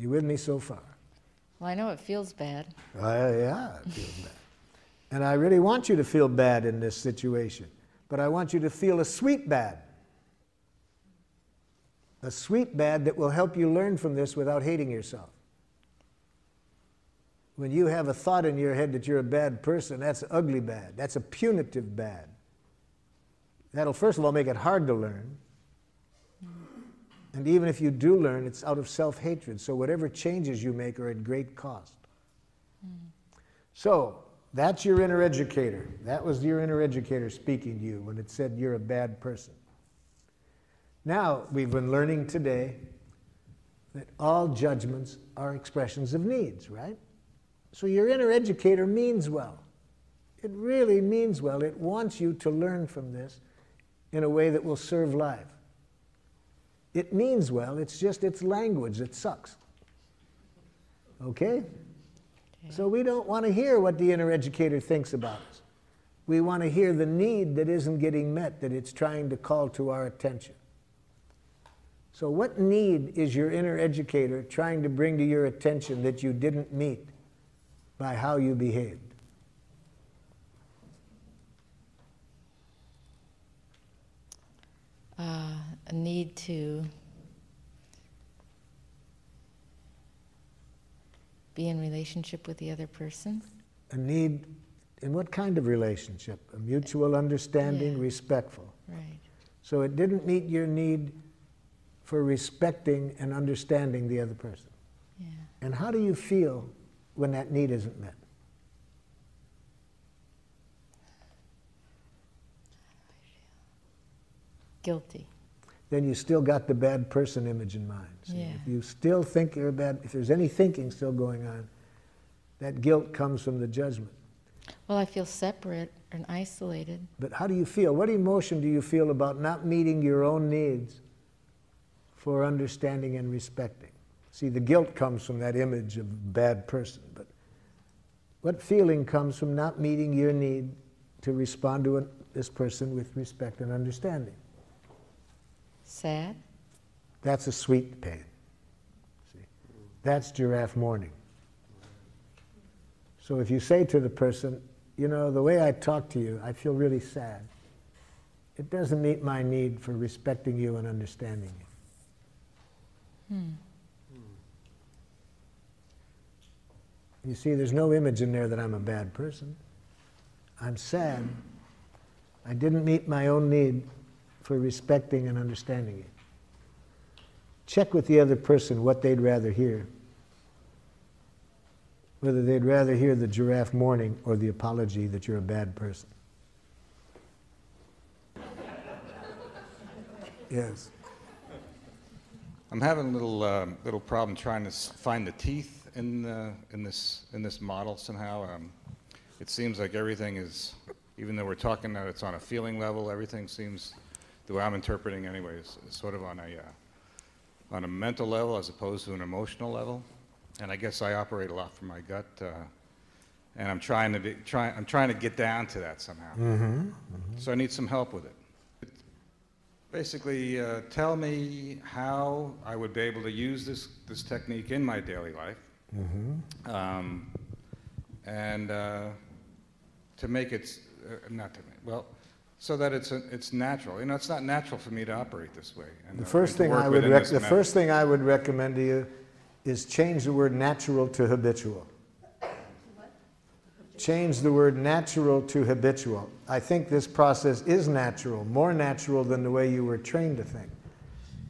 You with me so far? Well, I know it feels bad. Uh, yeah, it feels bad. And I really want you to feel bad in this situation, but I want you to feel a sweet bad. A sweet bad that will help you learn from this without hating yourself. When you have a thought in your head that you're a bad person, that's ugly bad. That's a punitive bad. That'll, first of all, make it hard to learn. And even if you do learn, it's out of self hatred. So whatever changes you make are at great cost. Mm. So that's your inner educator. That was your inner educator speaking to you when it said you're a bad person. Now, we've been learning today that all judgments are expressions of needs, right? So your inner educator means well. It really means well. It wants you to learn from this in a way that will serve life. It means well, it's just its language that sucks. Okay? So we don't want to hear what the inner educator thinks about us. We want to hear the need that isn't getting met, that it's trying to call to our attention. So, what need is your inner educator trying to bring to your attention that you didn't meet by how you behaved? Uh, a need to be in relationship with the other person. A need in what kind of relationship? A mutual understanding, Yeah. respectful. Right. So, it didn't meet your need for respecting and understanding the other person. Yeah. And how do you feel when that need isn't met? Guilty. Then you still got the bad person image in mind. See, Yeah. If you still think you're bad, if there's any thinking still going on, that guilt comes from the judgment. Well, I feel separate and isolated. But how do you feel? What emotion do you feel about not meeting your own needs for understanding and respecting? See, the guilt comes from that image of bad person, but what feeling comes from not meeting your need to respond to a, this person with respect and understanding? Sad. That's a sweet pain. See, that's giraffe mourning. So if you say to the person, you know, the way I talk to you, I feel really sad. It doesn't meet my need for respecting you and understanding you. Hmm. You see, there's no image in there that I'm a bad person. I'm sad. I didn't meet my own need for respecting and understanding you. Check with the other person what they'd rather hear. Whether they'd rather hear the giraffe mourning or the apology that you're a bad person. *laughs* Yes. I'm having a little um, little problem trying to find the teeth in the, in this in this model somehow. Um, it seems like everything is, even though we're talking that it's on a feeling level, everything seems, the way I'm interpreting anyway, is sort of on a, uh, on a mental level as opposed to an emotional level. And I guess I operate a lot from my gut, uh, and I'm trying to be, try, I'm trying to get down to that somehow. Mhm, So I need some help with it. Basically, uh, tell me how I would be able to use this, this technique in my daily life. Mhm. Um, and uh, to make it, uh, not to make, well, so that it's, a, it's natural. You know, it's not natural for me to operate this way. And, The first thing I would, rec- the first thing I would recommend to you is change the word natural to habitual. Change the word natural to habitual. I think this process is natural, more natural than the way you were trained to think.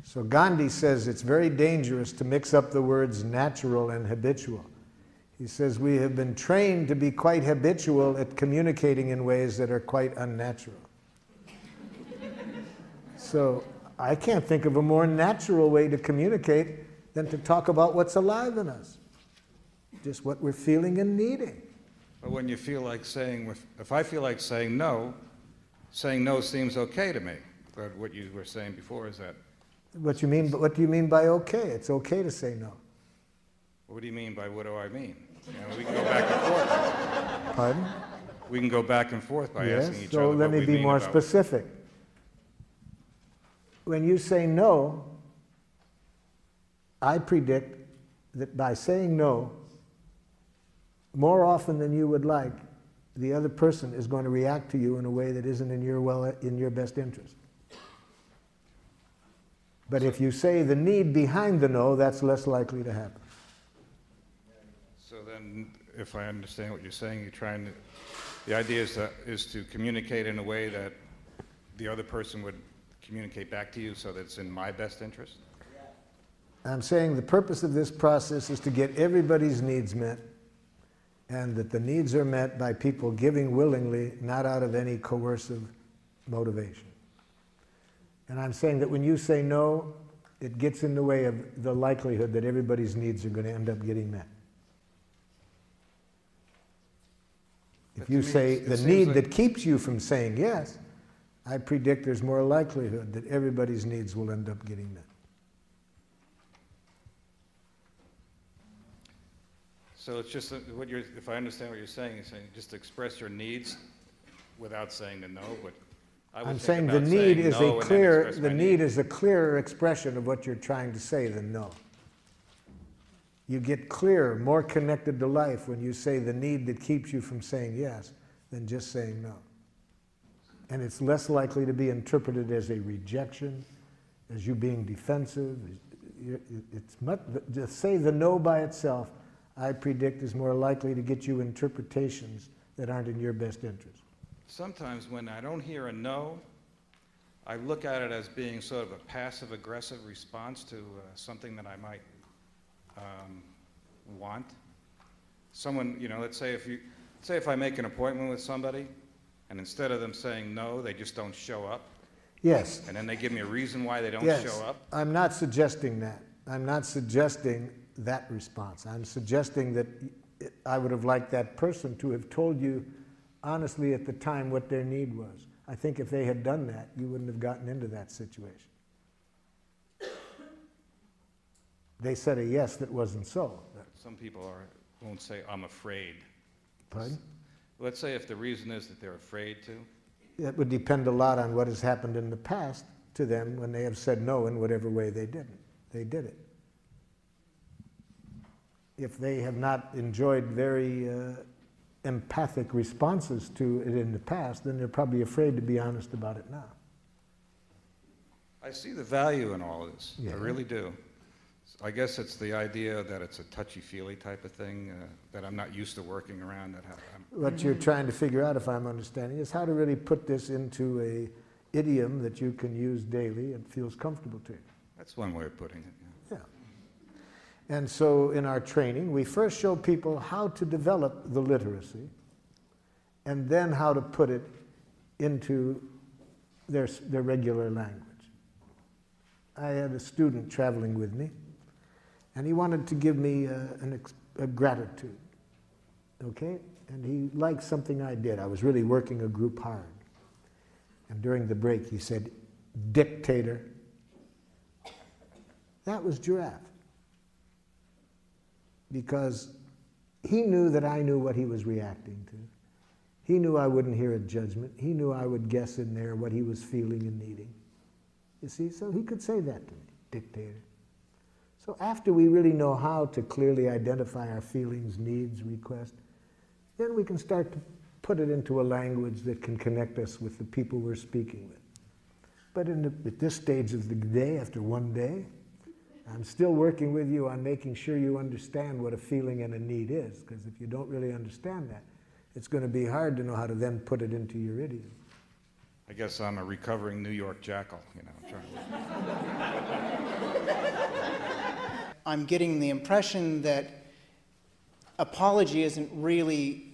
So Gandhi says it's very dangerous to mix up the words natural and habitual. He says we have been trained to be quite habitual at communicating in ways that are quite unnatural. So I can't think of a more natural way to communicate than to talk about what's alive in us, just what we're feeling and needing. But when you feel like saying, if- if I feel like saying no, saying no seems okay to me. But what you were saying before is that, What you mean? What do you mean by okay? It's okay to say no. what do you mean by what do I mean? You know, we can go back and forth. Pardon? We can go back and forth by yes. asking each other. so let me be more specific. When you say no, I predict that by saying no, more often than you would like, the other person is going to react to you in a way that isn't in your well in your best interest. But if you say the need behind the no, that's less likely to happen. So then, if I understand what you're saying, you're trying to, the idea is to, is to communicate in a way that the other person would communicate back to you so that it's in my best interest? I'm saying the purpose of this process is to get everybody's needs met, and that the needs are met by people giving willingly, not out of any coercive motivation. And I'm saying that when you say no, it gets in the way of the likelihood that everybody's needs are going to end up getting met. If you say the need like- that keeps you from saying yes, I predict there's more likelihood that everybody's needs will end up getting met. So it's just, uh, what you're, if I understand what you're saying, you're saying just express your needs without saying the no, but I I'm saying the need saying is no a clear, the my need is a clearer expression of what you're trying to say than no. You get clearer, more connected to life when you say the need that keeps you from saying yes than just saying no. And it's less likely to be interpreted as a rejection, as you being defensive. It's much, to say the no by itself, I predict is more likely to get you interpretations that aren't in your best interest. Sometimes when I don't hear a no, I look at it as being sort of a passive aggressive response to uh, something that I might um, want. Someone, you know, let's say if you, say if I make an appointment with somebody, and instead of them saying no, they just don't show up, Yes. and then they give me a reason why they don't yes, show up. I'm not suggesting that. I'm not suggesting that response. I'm suggesting that I would have liked that person to have told you honestly at the time what their need was. I think if they had done that, you wouldn't have gotten into that situation. They said a yes that wasn't so. Some people are, won't say, I'm afraid. Pardon? Let's say if the reason is that they're afraid to, That would depend a lot on what has happened in the past to them when they have said no in whatever way they didn't. They did it. If they have not enjoyed very uh, empathic responses to it in the past, then they're probably afraid to be honest about it now. I see the value in all of this. Yeah. I really do. I guess it's the idea that it's a touchy-feely type of thing uh, that I'm not used to working around. That I'm, What you're trying to figure out, if I'm understanding, is how to really put this into a idiom that you can use daily and feels comfortable to you. that's one way of putting it. yeah. Yeah. And so in our training, we first show people how to develop the literacy and then how to put it into their, their regular language. I had a student traveling with me, and he wanted to give me uh, an a gratitude. Okay? and he liked something I did. I was really working a group hard. And during the break, he said, Dictator. That was Giraffe. Because he knew that I knew what he was reacting to. He knew I wouldn't hear a judgment. He knew I would guess in there what he was feeling and needing. You see, so he could say that to me, dictator. So after we really know how to clearly identify our feelings, needs, requests, then we can start to put it into a language that can connect us with the people we're speaking with. But in the, at this stage of the day, after one day, I'm still working with you on making sure you understand what a feeling and a need is, because if you don't really understand that, it's going to be hard to know how to then put it into your idiom. I guess I'm a recovering New York jackal, you know. *laughs* I'm getting the impression that apology isn't really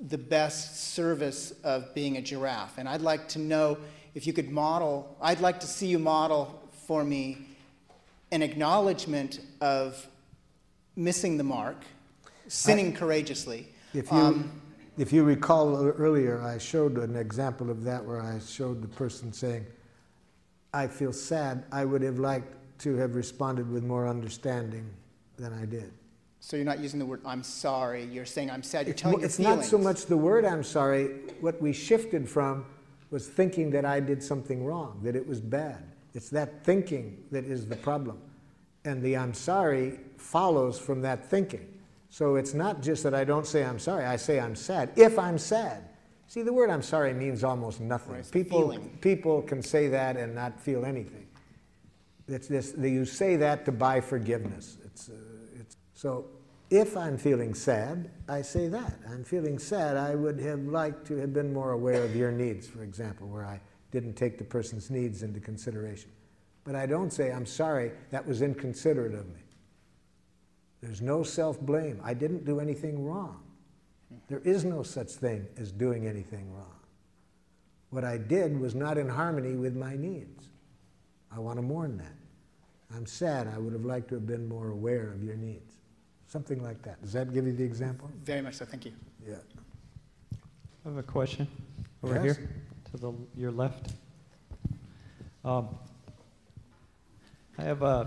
the best service of being a giraffe. And I'd like to know if you could model, I'd like to see you model for me an acknowledgement of missing the mark, sinning courageously. If you, Um, if you recall earlier, I showed an example of that where I showed the person saying, I feel sad. I would have liked to have responded with more understanding than I did. so you're not using the word "I'm sorry." You're saying "I'm sad." You're It's, telling mo- your it's not so much the word I'm sorry. What we shifted from was thinking that I did something wrong, that it was bad. It's that thinking that is the problem. And the I'm sorry follows from that thinking. So it's not just that I don't say I'm sorry, I say I'm sad. If I'm sad. See, the word I'm sorry means almost nothing. Right, people, feeling. people can say that and not feel anything. It's this, you say that to buy forgiveness. It's, uh, it's, so if I'm feeling sad, I say that. I'm feeling sad. I would have liked to have been more aware of your needs, for example, where I didn't take the person's needs into consideration. But I don't say, I'm sorry, that was inconsiderate of me. There's no self blame. I didn't do anything wrong. There is no such thing as doing anything wrong. What I did was not in harmony with my needs. I want to mourn that. I'm sad. I would have liked to have been more aware of your needs. Something like that. Does that give you the example? Very much so. Thank you. Yeah. I have a question over Yes. here to the, your left. Um, I have a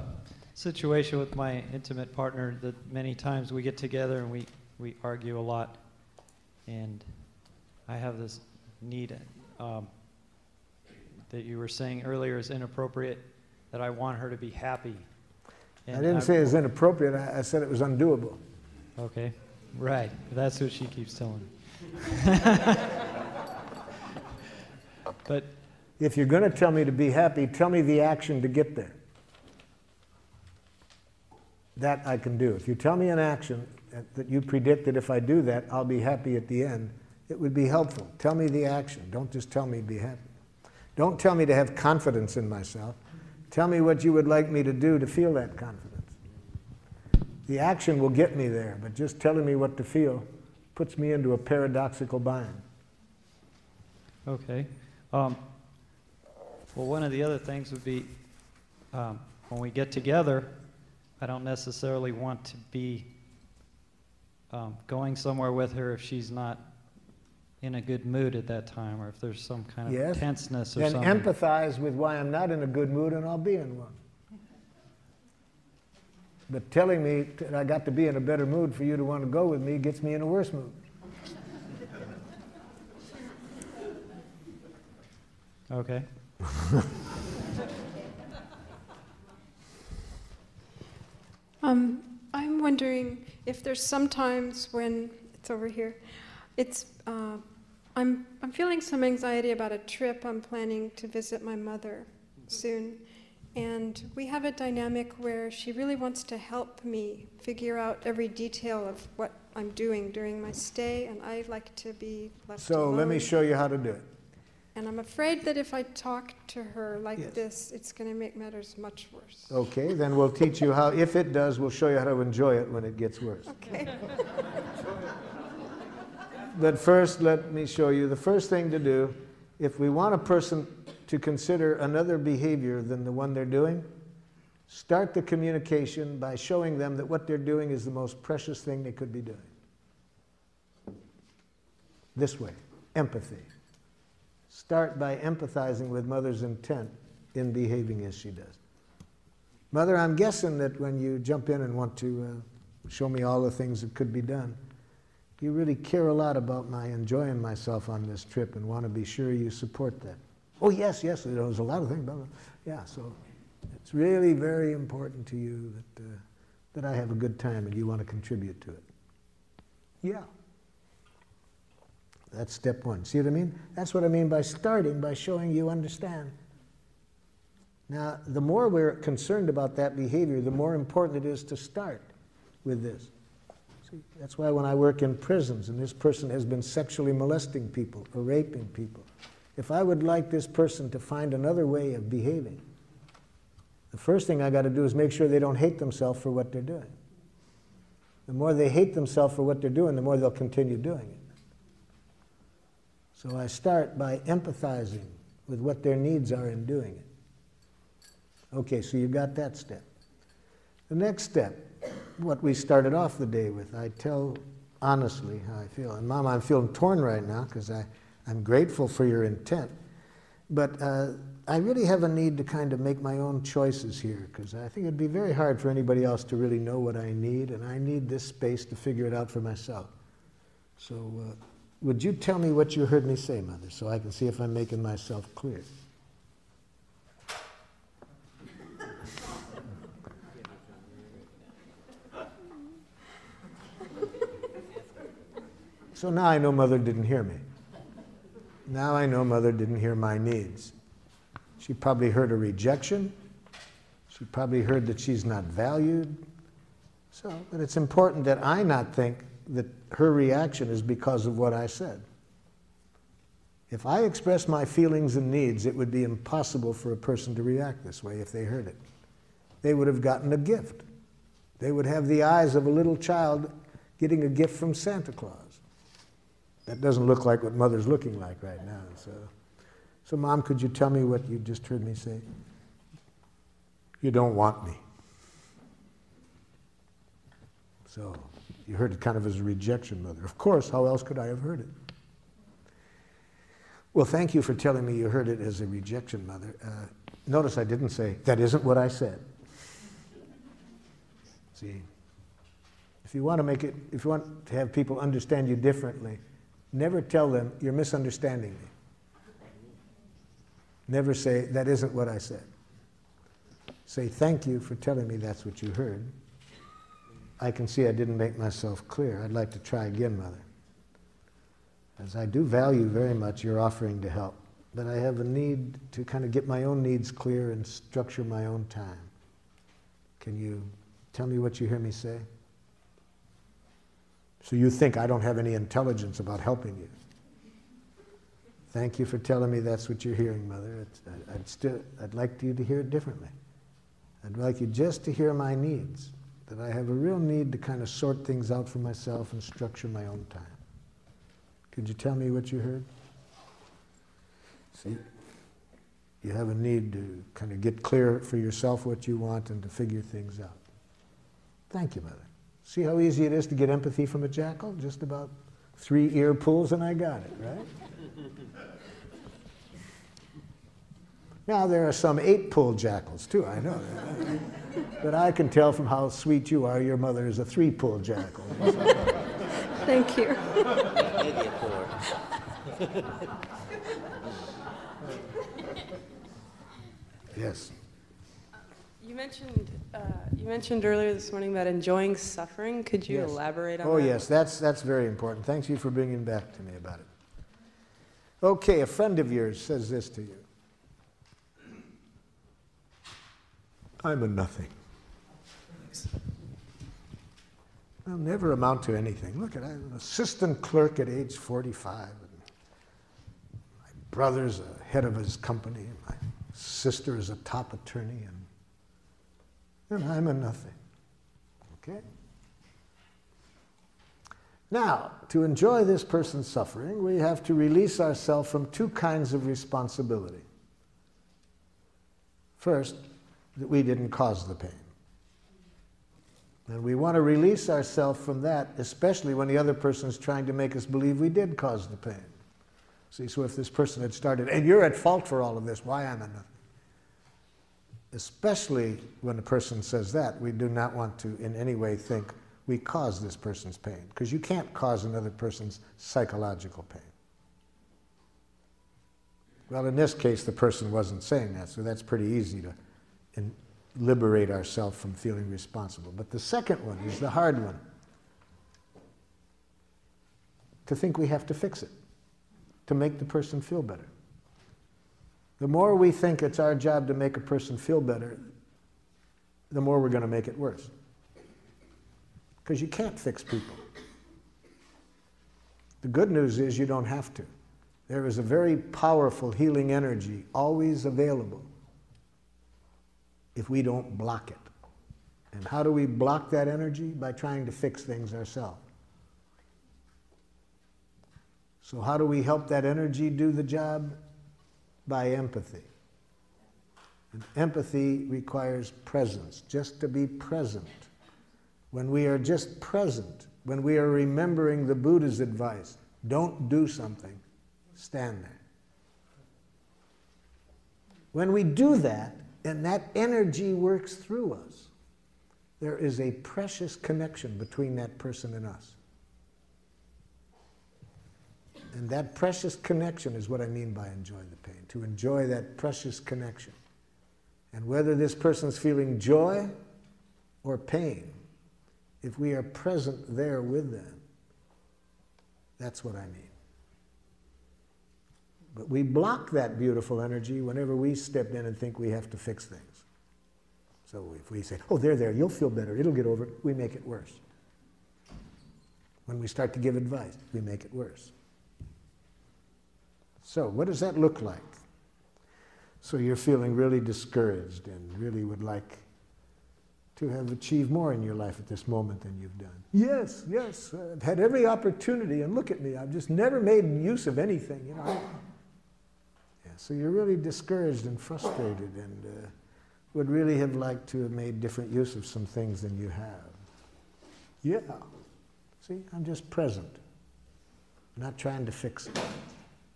situation with my intimate partner that many times we get together and we, we argue a lot. And I have this need um, that you were saying earlier is inappropriate, that I want her to be happy. I didn't say it was inappropriate. I, I said it was undoable. Okay, right. That's what she keeps telling me. *laughs* but If you're going to tell me to be happy, tell me the action to get there. That I can do. If you tell me an action that- that you predict that if I do that, I'll be happy at the end, it would be helpful. Tell me the action. Don't just tell me be happy. Don't tell me to have confidence in myself. Tell me what you would like me to do to feel that confidence. The action will get me there, but just telling me what to feel puts me into a paradoxical bind. Okay. Um, well, one of the other things would be um, when we get together, I don't necessarily want to be um, going somewhere with her if she's not in a good mood at that time or if there's some kind of Yes. tenseness or something, Then something. empathize with why I'm not in a good mood and I'll be in one. But telling me that I got to be in a better mood for you to want to go with me gets me in a worse mood. Okay. *laughs* Um, I'm wondering if there's sometimes when it's over here, it's uh, I'm I'm feeling some anxiety about a trip I'm planning to visit my mother soon, and we have a dynamic where she really wants to help me figure out every detail of what I'm doing during my stay, and I like to be left So alone. let me show you how to do it. And I'm afraid that if I talk to her like Yes. this, it's going to make matters much worse. Okay, then we'll teach you how, if it does, we'll show you how to enjoy it when it gets worse. Okay. *laughs* But first, let me show you the first thing to do if we want a person to consider another behavior than the one they're doing, start the communication by showing them that what they're doing is the most precious thing they could be doing. this way empathy. Start by empathizing with mother's intent in behaving as she does. Mother, I'm guessing that when you jump in and want to uh, show me all the things that could be done, you really care a lot about my enjoying myself on this trip and want to be sure you support that. Oh, yes, yes, there's a lot of things. Blah. Yeah, so it's really very important to you that, uh, that I have a good time and you want to contribute to it. Yeah. That's step one. See what I mean? That's what I mean by starting, by showing you understand. Now, the more we're concerned about that behavior, the more important it is to start with this. See, that's why when I work in prisons and this person has been sexually molesting people or raping people, if I would like this person to find another way of behaving, the first thing I got to do is make sure they don't hate themselves for what they're doing. The more they hate themselves for what they're doing, the more they'll continue doing it. So I start by empathizing with what their needs are in doing it. Okay, so you got that step. The next step, what we started off the day with, I tell honestly how I feel. And Mom, I'm feeling torn right now because I'm grateful for your intent. But uh, I really have a need to kind of make my own choices here because I think it'd be very hard for anybody else to really know what I need, and I need this space to figure it out for myself. So, uh, would you tell me what you heard me say, Mother, so I can see if I'm making myself clear? So now I know Mother didn't hear me. Now I know Mother didn't hear my needs. She probably heard a rejection. She probably heard that she's not valued. So, but it's important that I not think that her reaction is because of what I said. If I express my feelings and needs, it would be impossible for a person to react this way if they heard it. They would have gotten a gift. They would have the eyes of a little child getting a gift from Santa Claus. That doesn't look like what mother's looking like right now. So, so mom, could you tell me what you just heard me say? You don't want me. So you heard it kind of as a rejection, mother. Of course, how else could I have heard it? Well, thank you for telling me you heard it as a rejection, mother. Uh, notice I didn't say, that isn't what I said. See, if you want to make it, if you want to have people understand you differently, never tell them you're misunderstanding me. Never say, that isn't what I said. Say, thank you for telling me that's what you heard. I can see I didn't make myself clear. I'd like to try again, Mother. As I do value very much your offering to help, but I have a need to kind of get my own needs clear and structure my own time. Can you tell me what you hear me say? So you think I don't have any intelligence about helping you. Thank you for telling me that's what you're hearing, Mother. I'd, still, I'd like you to hear it differently. I'd like you just to hear my needs, that I have a real need to kind of sort things out for myself and structure my own time. Could you tell me what you heard? See, you have a need to kind of get clear for yourself what you want and to figure things out. Thank you, Mother. See how easy it is to get empathy from a jackal? Just about three ear pulls and I got it, right? now, there are some eight pull jackals too, I know that. but I can tell from how sweet you are, your mother is a three pull jackal. Thank you. yes. You mentioned uh, you mentioned earlier this morning about enjoying suffering. Could you Yes. elaborate on Oh, that? Oh yes, that's, that's very important. Thanks you for bringing back to me about it. Okay, a friend of yours says this to you I'm a nothing. I'll never amount to anything. Look at I'm an assistant clerk at age 45. And my brother's a head of his company. My sister is a top attorney. And, and I'm a nothing. Okay? Now, to enjoy this person's suffering, we have to release ourselves from two kinds of responsibility. First, that we didn't cause the pain. And we want to release ourselves from that, especially when the other person is trying to make us believe we did cause the pain. See, so if this person had started, and you're at fault for all of this, why am I nothing? Especially when a person says that, we do not want to in any way think we caused this person's pain, because you can't cause another person's psychological pain. Well, in this case, the person wasn't saying that, so that's pretty easy to liberate ourselves from feeling responsible. But the second one is the hard one to think we have to fix it, to make the person feel better. The more we think it's our job to make a person feel better, the more we're going to make it worse. Because you can't fix people. The good news is you don't have to. There is a very powerful healing energy always available if we don't block it. And how do we block that energy? By trying to fix things ourselves. So, how do we help that energy do the job? By empathy. And empathy requires presence, just to be present. When we are just present, when we are remembering the Buddha's advice, don't do something, stand there. When we do that, and that energy works through us, there is a precious connection between that person and us. And that precious connection is what I mean by enjoy the to enjoy that precious connection. And whether this person's feeling joy or pain, if we are present there with them, that's what I mean. But we block that beautiful energy whenever we step in and think we have to fix things. So if we say, oh, they're there, you'll feel better, it'll get over we make it worse. When we start to give advice, we make it worse. So, what does that look like? So, you're feeling really discouraged and really would like to have achieved more in your life at this moment than you've done. Yes, yes, I've had every opportunity, and look at me, I've just never made use of anything, you know. Yeah, so, you're really discouraged and frustrated and uh, would really have liked to have made different use of some things than you have. Yeah. See, I'm just present, I'm not trying to fix it.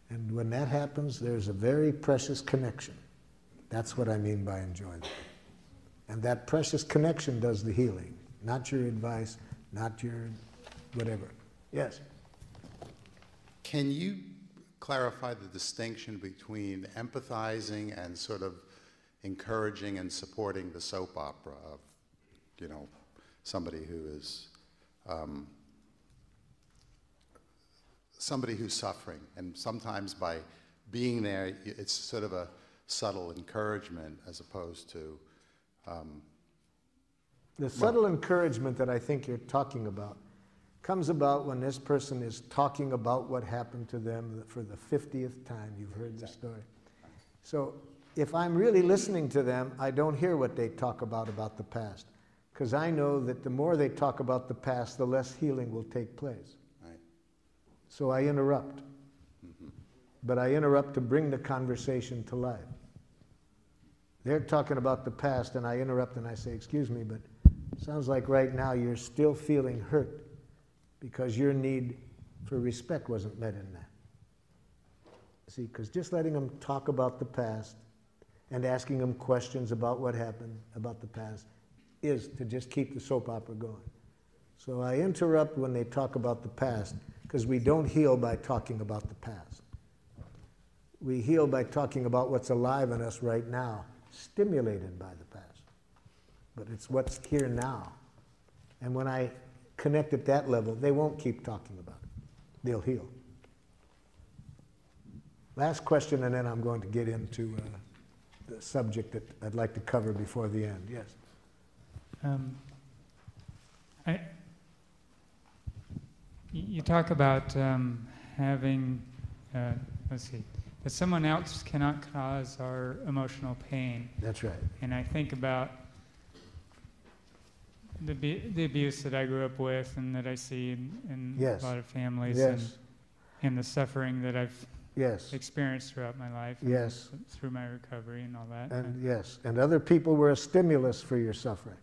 And when that happens, there's a very precious connection. That's what I mean by enjoyment. And that precious connection does the healing, not your advice, not your whatever. Yes? Can you clarify the distinction between empathizing and sort of encouraging and supporting the soap opera of, you know, somebody who is um, somebody who's suffering, and sometimes by being there, it's sort of a subtle encouragement as opposed to. Um, the subtle well, encouragement that I think you're talking about comes about when this person is talking about what happened to them for the 50th time you've heard the story. So if I'm really listening to them, I don't hear what they talk about about the past. Because I know that the more they talk about the past, the less healing will take place. So I interrupt. But I interrupt to bring the conversation to life. They're talking about the past, and I interrupt and I say, Excuse me, but sounds like right now you're still feeling hurt because your need for respect wasn't met in that. See, because just letting them talk about the past and asking them questions about what happened about the past is to just keep the soap opera going. So I interrupt when they talk about the past because we don't heal by talking about the past. We heal by talking about what's alive in us right now, stimulated by the past. But it's what's here now. And when I connect at that level, they won't keep talking about it. They'll heal. Last question, and then I'm going to get into uh, the subject that I'd like to cover before the end. Yes. Um, I, you talk about um, having, uh, let's see, that someone else cannot cause our emotional pain. That's right. And I think about the, the abuse that I grew up with and that I see in, in yes. a lot of families yes. and, and the suffering that I've yes. experienced throughout my life. Yes. Through my recovery and all that. And, and yes, and other people were a stimulus for your suffering.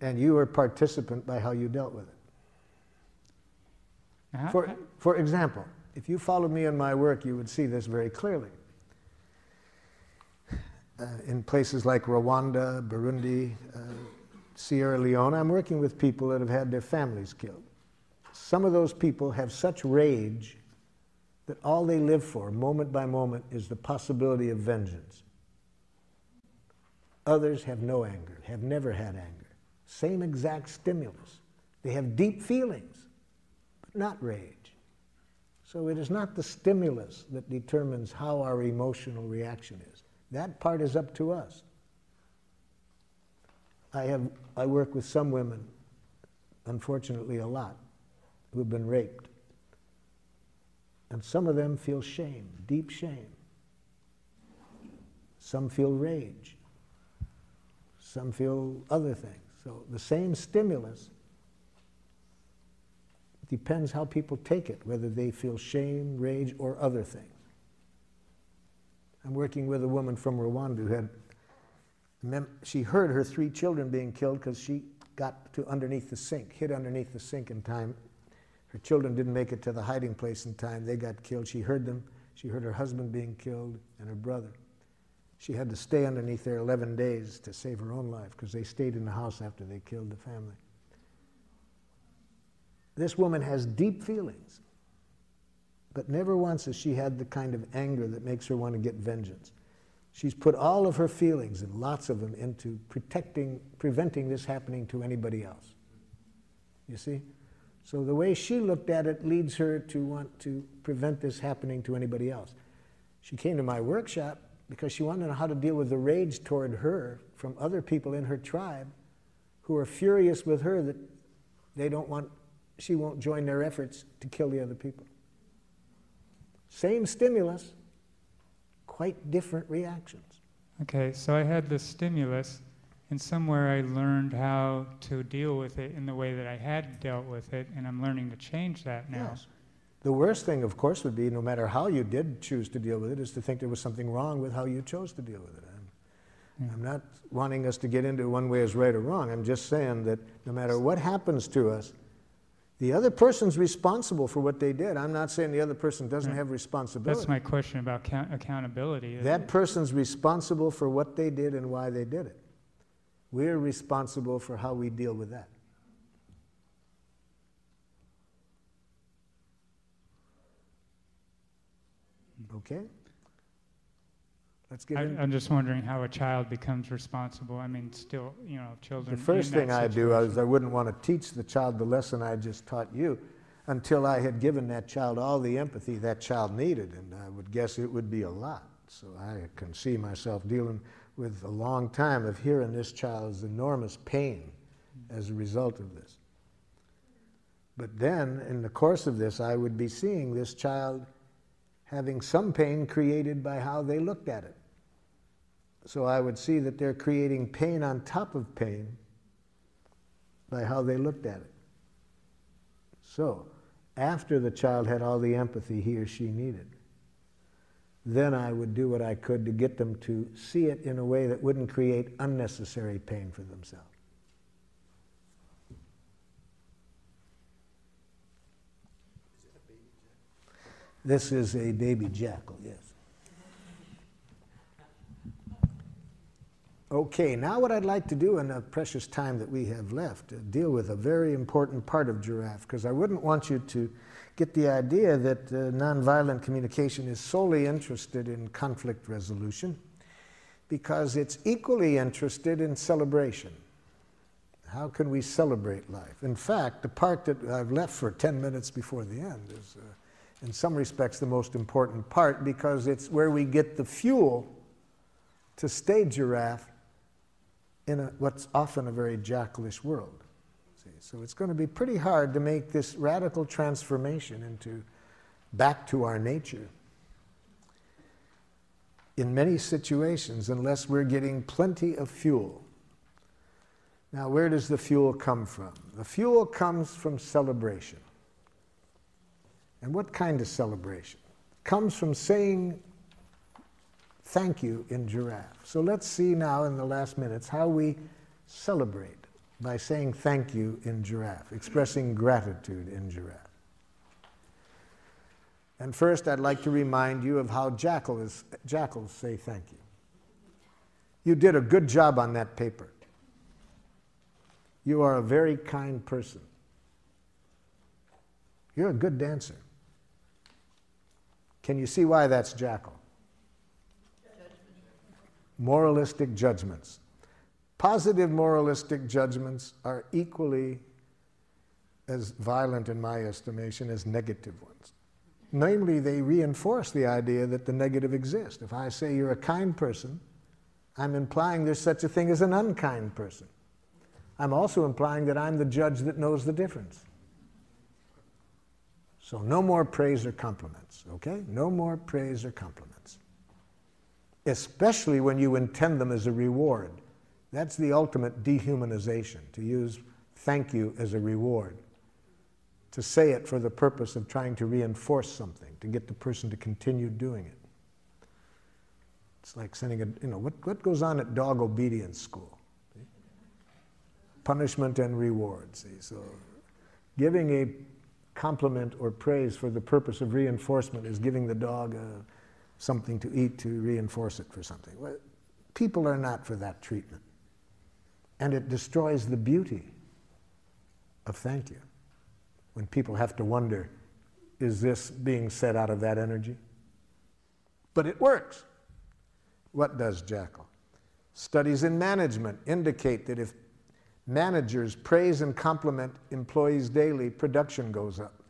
And you were participant by how you dealt with it. How- For, for example, if you follow me in my work, you would see this very clearly. Uh, in places like Rwanda, Burundi, uh, Sierra Leone, I'm working with people that have had their families killed. Some of those people have such rage that all they live for, moment by moment, is the possibility of vengeance. Others have no anger, have never had anger. Same exact stimulus. They have deep feelings, but not rage. So it is not the stimulus that determines how our emotional reaction is. That part is up to us. I, have, I work with some women, unfortunately a lot, who have been raped. And some of them feel shame, deep shame. Some feel rage. Some feel other things. So the same stimulus depends how people take it, whether they feel shame, rage, or other things. I'm working with a woman from Rwanda who had, she heard her three children being killed because she got to underneath the sink, hid underneath the sink in time. Her children didn't make it to the hiding place in time. They got killed. She heard them. She heard her husband being killed and her brother. She had to stay underneath there 11 days to save her own life because they stayed in the house after they killed the family. This woman has deep feelings, but never once has she had the kind of anger that makes her want to get vengeance. She's put all of her feelings, and lots of them, into protecting, preventing this happening to anybody else. You see? So the way she looked at it leads her to want to prevent this happening to anybody else. She came to my workshop because she wanted to know how to deal with the rage toward her from other people in her tribe who are furious with her that they don't want, she won't join their efforts to kill the other people. Same stimulus, quite different reactions. Okay, so I had this stimulus, and somewhere I learned how to deal with it in the way that I had dealt with it, and I'm learning to change that now. Yes. The worst thing, of course, would be no matter how you did choose to deal with it, is to think there was something wrong with how you chose to deal with it. I'm, hmm. I'm not wanting us to get into one way is right or wrong. I'm just saying that no matter what happens to us, the other person's responsible for what they did. I'm not saying the other person doesn't have responsibility. That's my question about count- accountability. That person's responsible for what they did and why they did it. We're responsible for how we deal with that. Okay? Let's get I, I'm just wondering how a child becomes responsible. I mean, still, you know, children. The first thing that I do is I wouldn't want to teach the child the lesson I just taught you until I had given that child all the empathy that child needed, and I would guess it would be a lot. So I can see myself dealing with a long time of hearing this child's enormous pain as a result of this. But then, in the course of this, I would be seeing this child having some pain created by how they looked at it. So I would see that they're creating pain on top of pain by how they looked at it. So, after the child had all the empathy he or she needed, then I would do what I could to get them to see it in a way that wouldn't create unnecessary pain for themselves. This is a baby jackal, yes. Okay, now what I'd like to do in the precious time that we have left, uh, deal with a very important part of giraffe, because I wouldn't want you to get the idea that uh, nonviolent communication is solely interested in conflict resolution, because it's equally interested in celebration. How can we celebrate life? In fact, the part that I've left for 10 minutes before the end is, uh, in some respects, the most important part because it's where we get the fuel to stay giraffe in a, what's often a very jackalish world. See, so it's going to be pretty hard to make this radical transformation into back to our nature in many situations unless we're getting plenty of fuel. Now, where does the fuel come from? The fuel comes from celebration. And what kind of celebration? Comes from saying thank you in giraffe. So let's see now in the last minutes how we celebrate by saying thank you in giraffe, expressing gratitude in giraffe. And first, I'd like to remind you of how jackal is, jackals say thank you. You did a good job on that paper. You are a very kind person. You're a good dancer. Can you see why that's jackal? Moralistic judgments. Positive moralistic judgments are equally as violent, in my estimation, as negative ones. Namely, they reinforce the idea that the negative exists. If I say you're a kind person, I'm implying there's such a thing as an unkind person. I'm also implying that I'm the judge that knows the difference. So, no more praise or compliments, okay? No more praise or compliments. Especially when you intend them as a reward. That's the ultimate dehumanization, to use thank you as a reward. To say it for the purpose of trying to reinforce something, to get the person to continue doing it. It's like sending a, you know, what, what goes on at dog obedience school? Punishment and reward, see? So giving a compliment or praise for the purpose of reinforcement is giving the dog uh, something to eat to reinforce it for something. Well, people are not for that treatment. And it destroys the beauty of thank you. When people have to wonder, is this being said out of that energy? But it works. What does Jackal? Studies in management indicate that if managers praise and compliment employees daily, production goes up.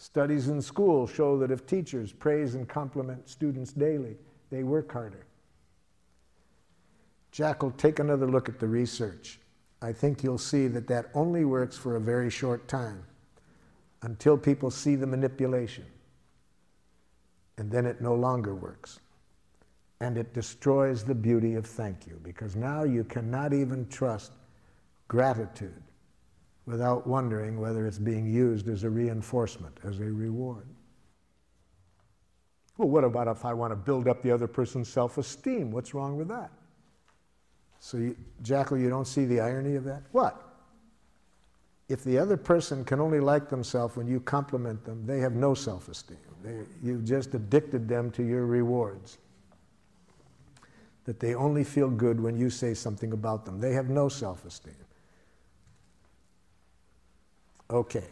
Studies in school show that if teachers praise and compliment students daily, they work harder. Jackal, take another look at the research. I think you'll see that that only works for a very short time until people see the manipulation. And then it no longer works and it destroys the beauty of thank you because now you cannot even trust gratitude without wondering whether it's being used as a reinforcement, as a reward. Well, what about if I want to build up the other person's self esteem? What's wrong with that? So, you, Jackal, you don't see the irony of that? What? If the other person can only like themselves when you compliment them, they have no self esteem. You've just addicted them to your rewards that they only feel good when you say something about them. They have no self esteem. Okay.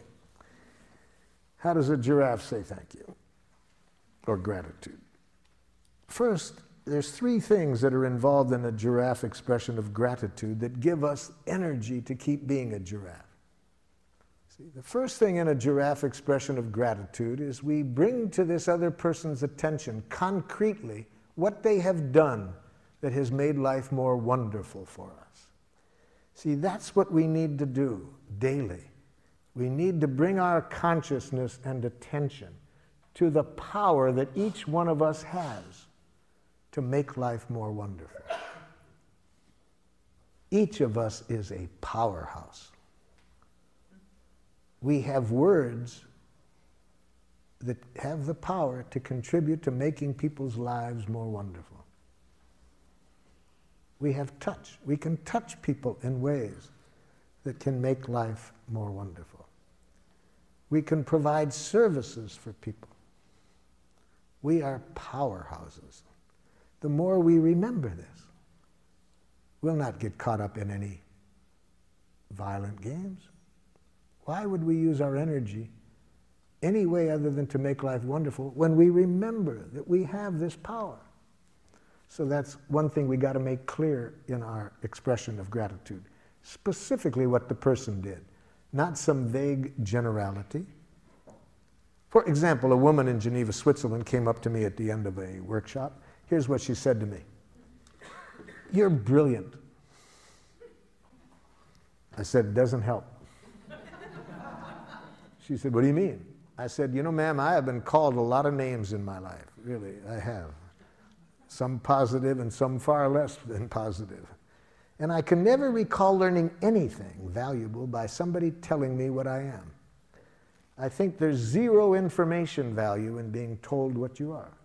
How does a giraffe say thank you or gratitude? First, there's three things that are involved in a giraffe expression of gratitude that give us energy to keep being a giraffe. See, the first thing in a giraffe expression of gratitude is we bring to this other person's attention concretely what they have done that has made life more wonderful for us. See, that's what we need to do daily. We need to bring our consciousness and attention to the power that each one of us has to make life more wonderful. Each of us is a powerhouse. We have words that have the power to contribute to making people's lives more wonderful. We have touch. We can touch people in ways that can make life more wonderful. We can provide services for people. We are powerhouses. The more we remember this, we'll not get caught up in any violent games. Why would we use our energy any way other than to make life wonderful when we remember that we have this power? So that's one thing we got to make clear in our expression of gratitude. Specifically, what the person did, not some vague generality. For example, a woman in Geneva, Switzerland came up to me at the end of a workshop. Here's what she said to me You're brilliant. I said, It doesn't help. She said, What do you mean? I said, You know, ma'am, I have been called a lot of names in my life. Really, I have some positive and some far less than positive. And I can never recall learning anything valuable by somebody telling me what I am. I think there's zero information value in being told what you are,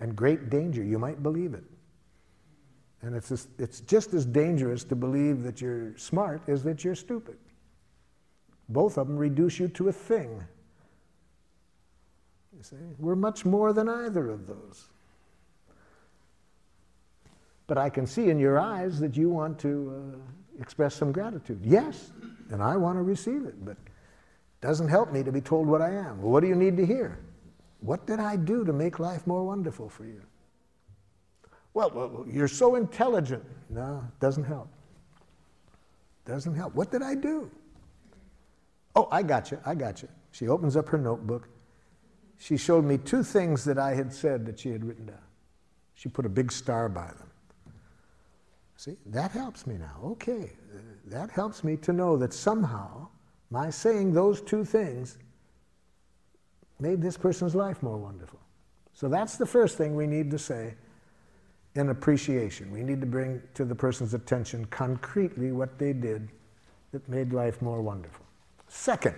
and great danger, you might believe it. And it's, just, it's just as dangerous to believe that you're smart as that you're stupid. Both of them reduce you to a thing. You see, we're much more than either of those. But I can see in your eyes that you want to uh, express some gratitude. Yes, and I want to receive it, but it doesn't help me to be told what I am. Well, what do you need to hear? What did I do to make life more wonderful for you? Well, you're so intelligent. No, it doesn't help. Doesn't help. What did I do? Oh, I got you. I got you. She opens up her notebook. She showed me two things that I had said that she had written down. She put a big star by them. See, that helps me now. Okay, that helps me to know that somehow my saying those two things made this person's life more wonderful. So that's the first thing we need to say in appreciation. We need to bring to the person's attention concretely what they did that made life more wonderful. Second,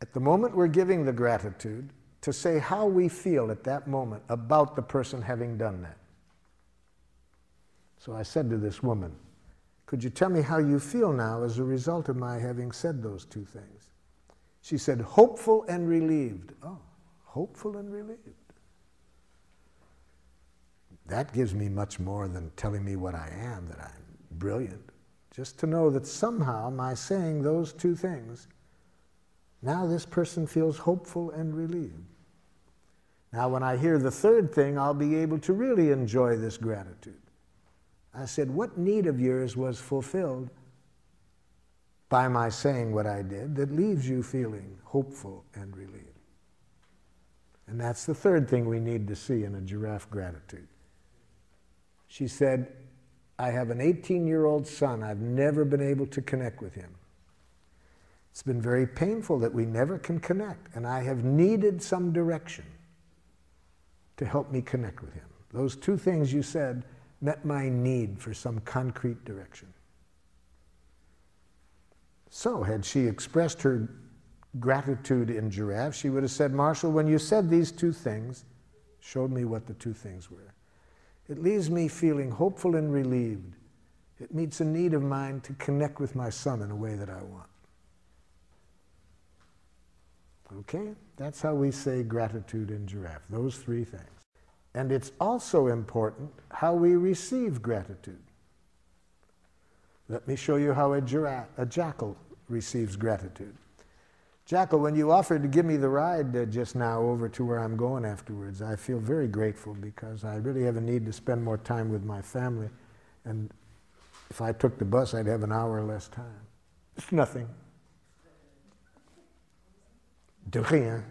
at the moment we're giving the gratitude, to say how we feel at that moment about the person having done that. So I said to this woman, Could you tell me how you feel now as a result of my having said those two things? She said, Hopeful and relieved. Oh, hopeful and relieved. That gives me much more than telling me what I am, that I'm brilliant. Just to know that somehow my saying those two things, now this person feels hopeful and relieved. Now, when I hear the third thing, I'll be able to really enjoy this gratitude. I said, What need of yours was fulfilled by my saying what I did that leaves you feeling hopeful and relieved? And that's the third thing we need to see in a giraffe gratitude. She said, I have an 18 year old son. I've never been able to connect with him. It's been very painful that we never can connect, and I have needed some direction to help me connect with him. Those two things you said met my need for some concrete direction. So, had she expressed her gratitude in giraffe, she would have said, Marshall, when you said these two things, showed me what the two things were. It leaves me feeling hopeful and relieved. It meets a need of mine to connect with my son in a way that I want. Okay? That's how we say gratitude in giraffe, those three things. And it's also important how we receive gratitude. Let me show you how a, giraffe, a jackal receives gratitude. Jackal, when you offered to give me the ride uh, just now over to where I'm going afterwards, I feel very grateful because I really have a need to spend more time with my family. And if I took the bus, I'd have an hour less time. It's nothing. De rien.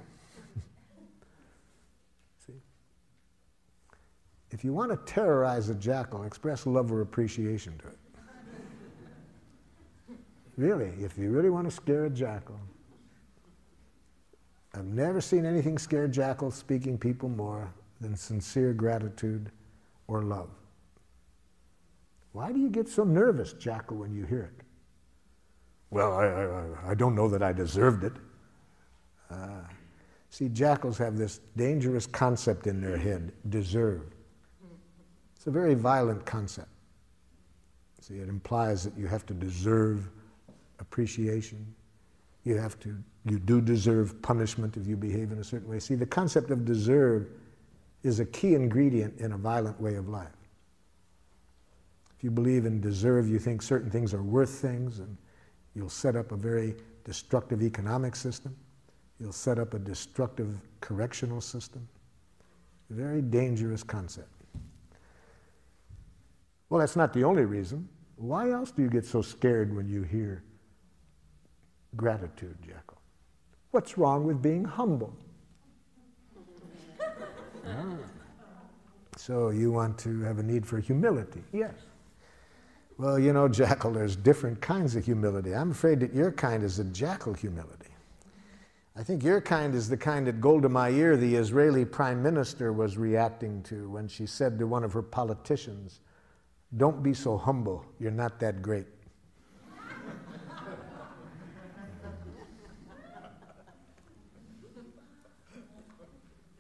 If you want to terrorize a jackal, express love or appreciation to it. really, if you really want to scare a jackal. I've never seen anything scare jackals speaking people more than sincere gratitude or love. Why do you get so nervous, jackal, when you hear it? Well, I, I, I don't know that I deserved it. Uh, see, jackals have this dangerous concept in their head deserve. It's a very violent concept. See, it implies that you have to deserve appreciation. You have to, you do deserve punishment if you behave in a certain way. See, the concept of deserve is a key ingredient in a violent way of life. If you believe in deserve, you think certain things are worth things, and you'll set up a very destructive economic system. You'll set up a destructive correctional system. Very dangerous concept. Well, that's not the only reason. Why else do you get so scared when you hear gratitude, Jackal? What's wrong with being humble? ah. So you want to have a need for humility? Yes. Well, you know, Jackal, there's different kinds of humility. I'm afraid that your kind is a jackal humility. I think your kind is the kind that Golda Meir, the Israeli prime minister, was reacting to when she said to one of her politicians, don't be so humble. You're not that great.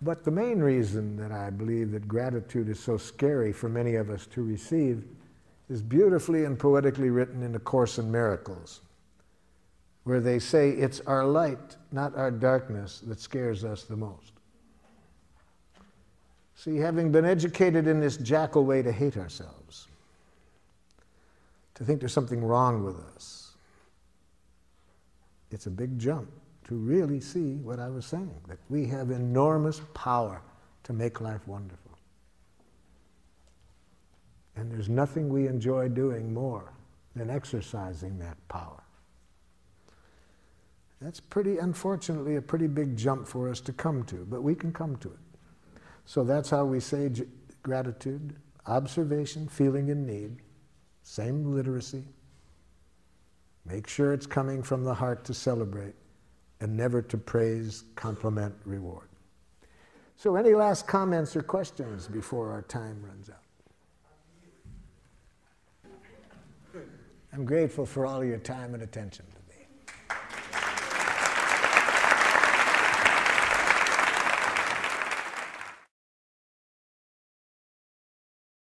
But the main reason that I believe that gratitude is so scary for many of us to receive is beautifully and poetically written in A Course in Miracles, where they say it's our light, not our darkness, that scares us the most. See, having been educated in this jackal way to hate ourselves, to think there's something wrong with us, it's a big jump to really see what I was saying that we have enormous power to make life wonderful. And there's nothing we enjoy doing more than exercising that power. That's pretty, unfortunately, a pretty big jump for us to come to, but we can come to it. So that's how we say gratitude, observation, feeling in need, same literacy. Make sure it's coming from the heart to celebrate and never to praise, compliment, reward. So, any last comments or questions before our time runs out? I'm grateful for all your time and attention.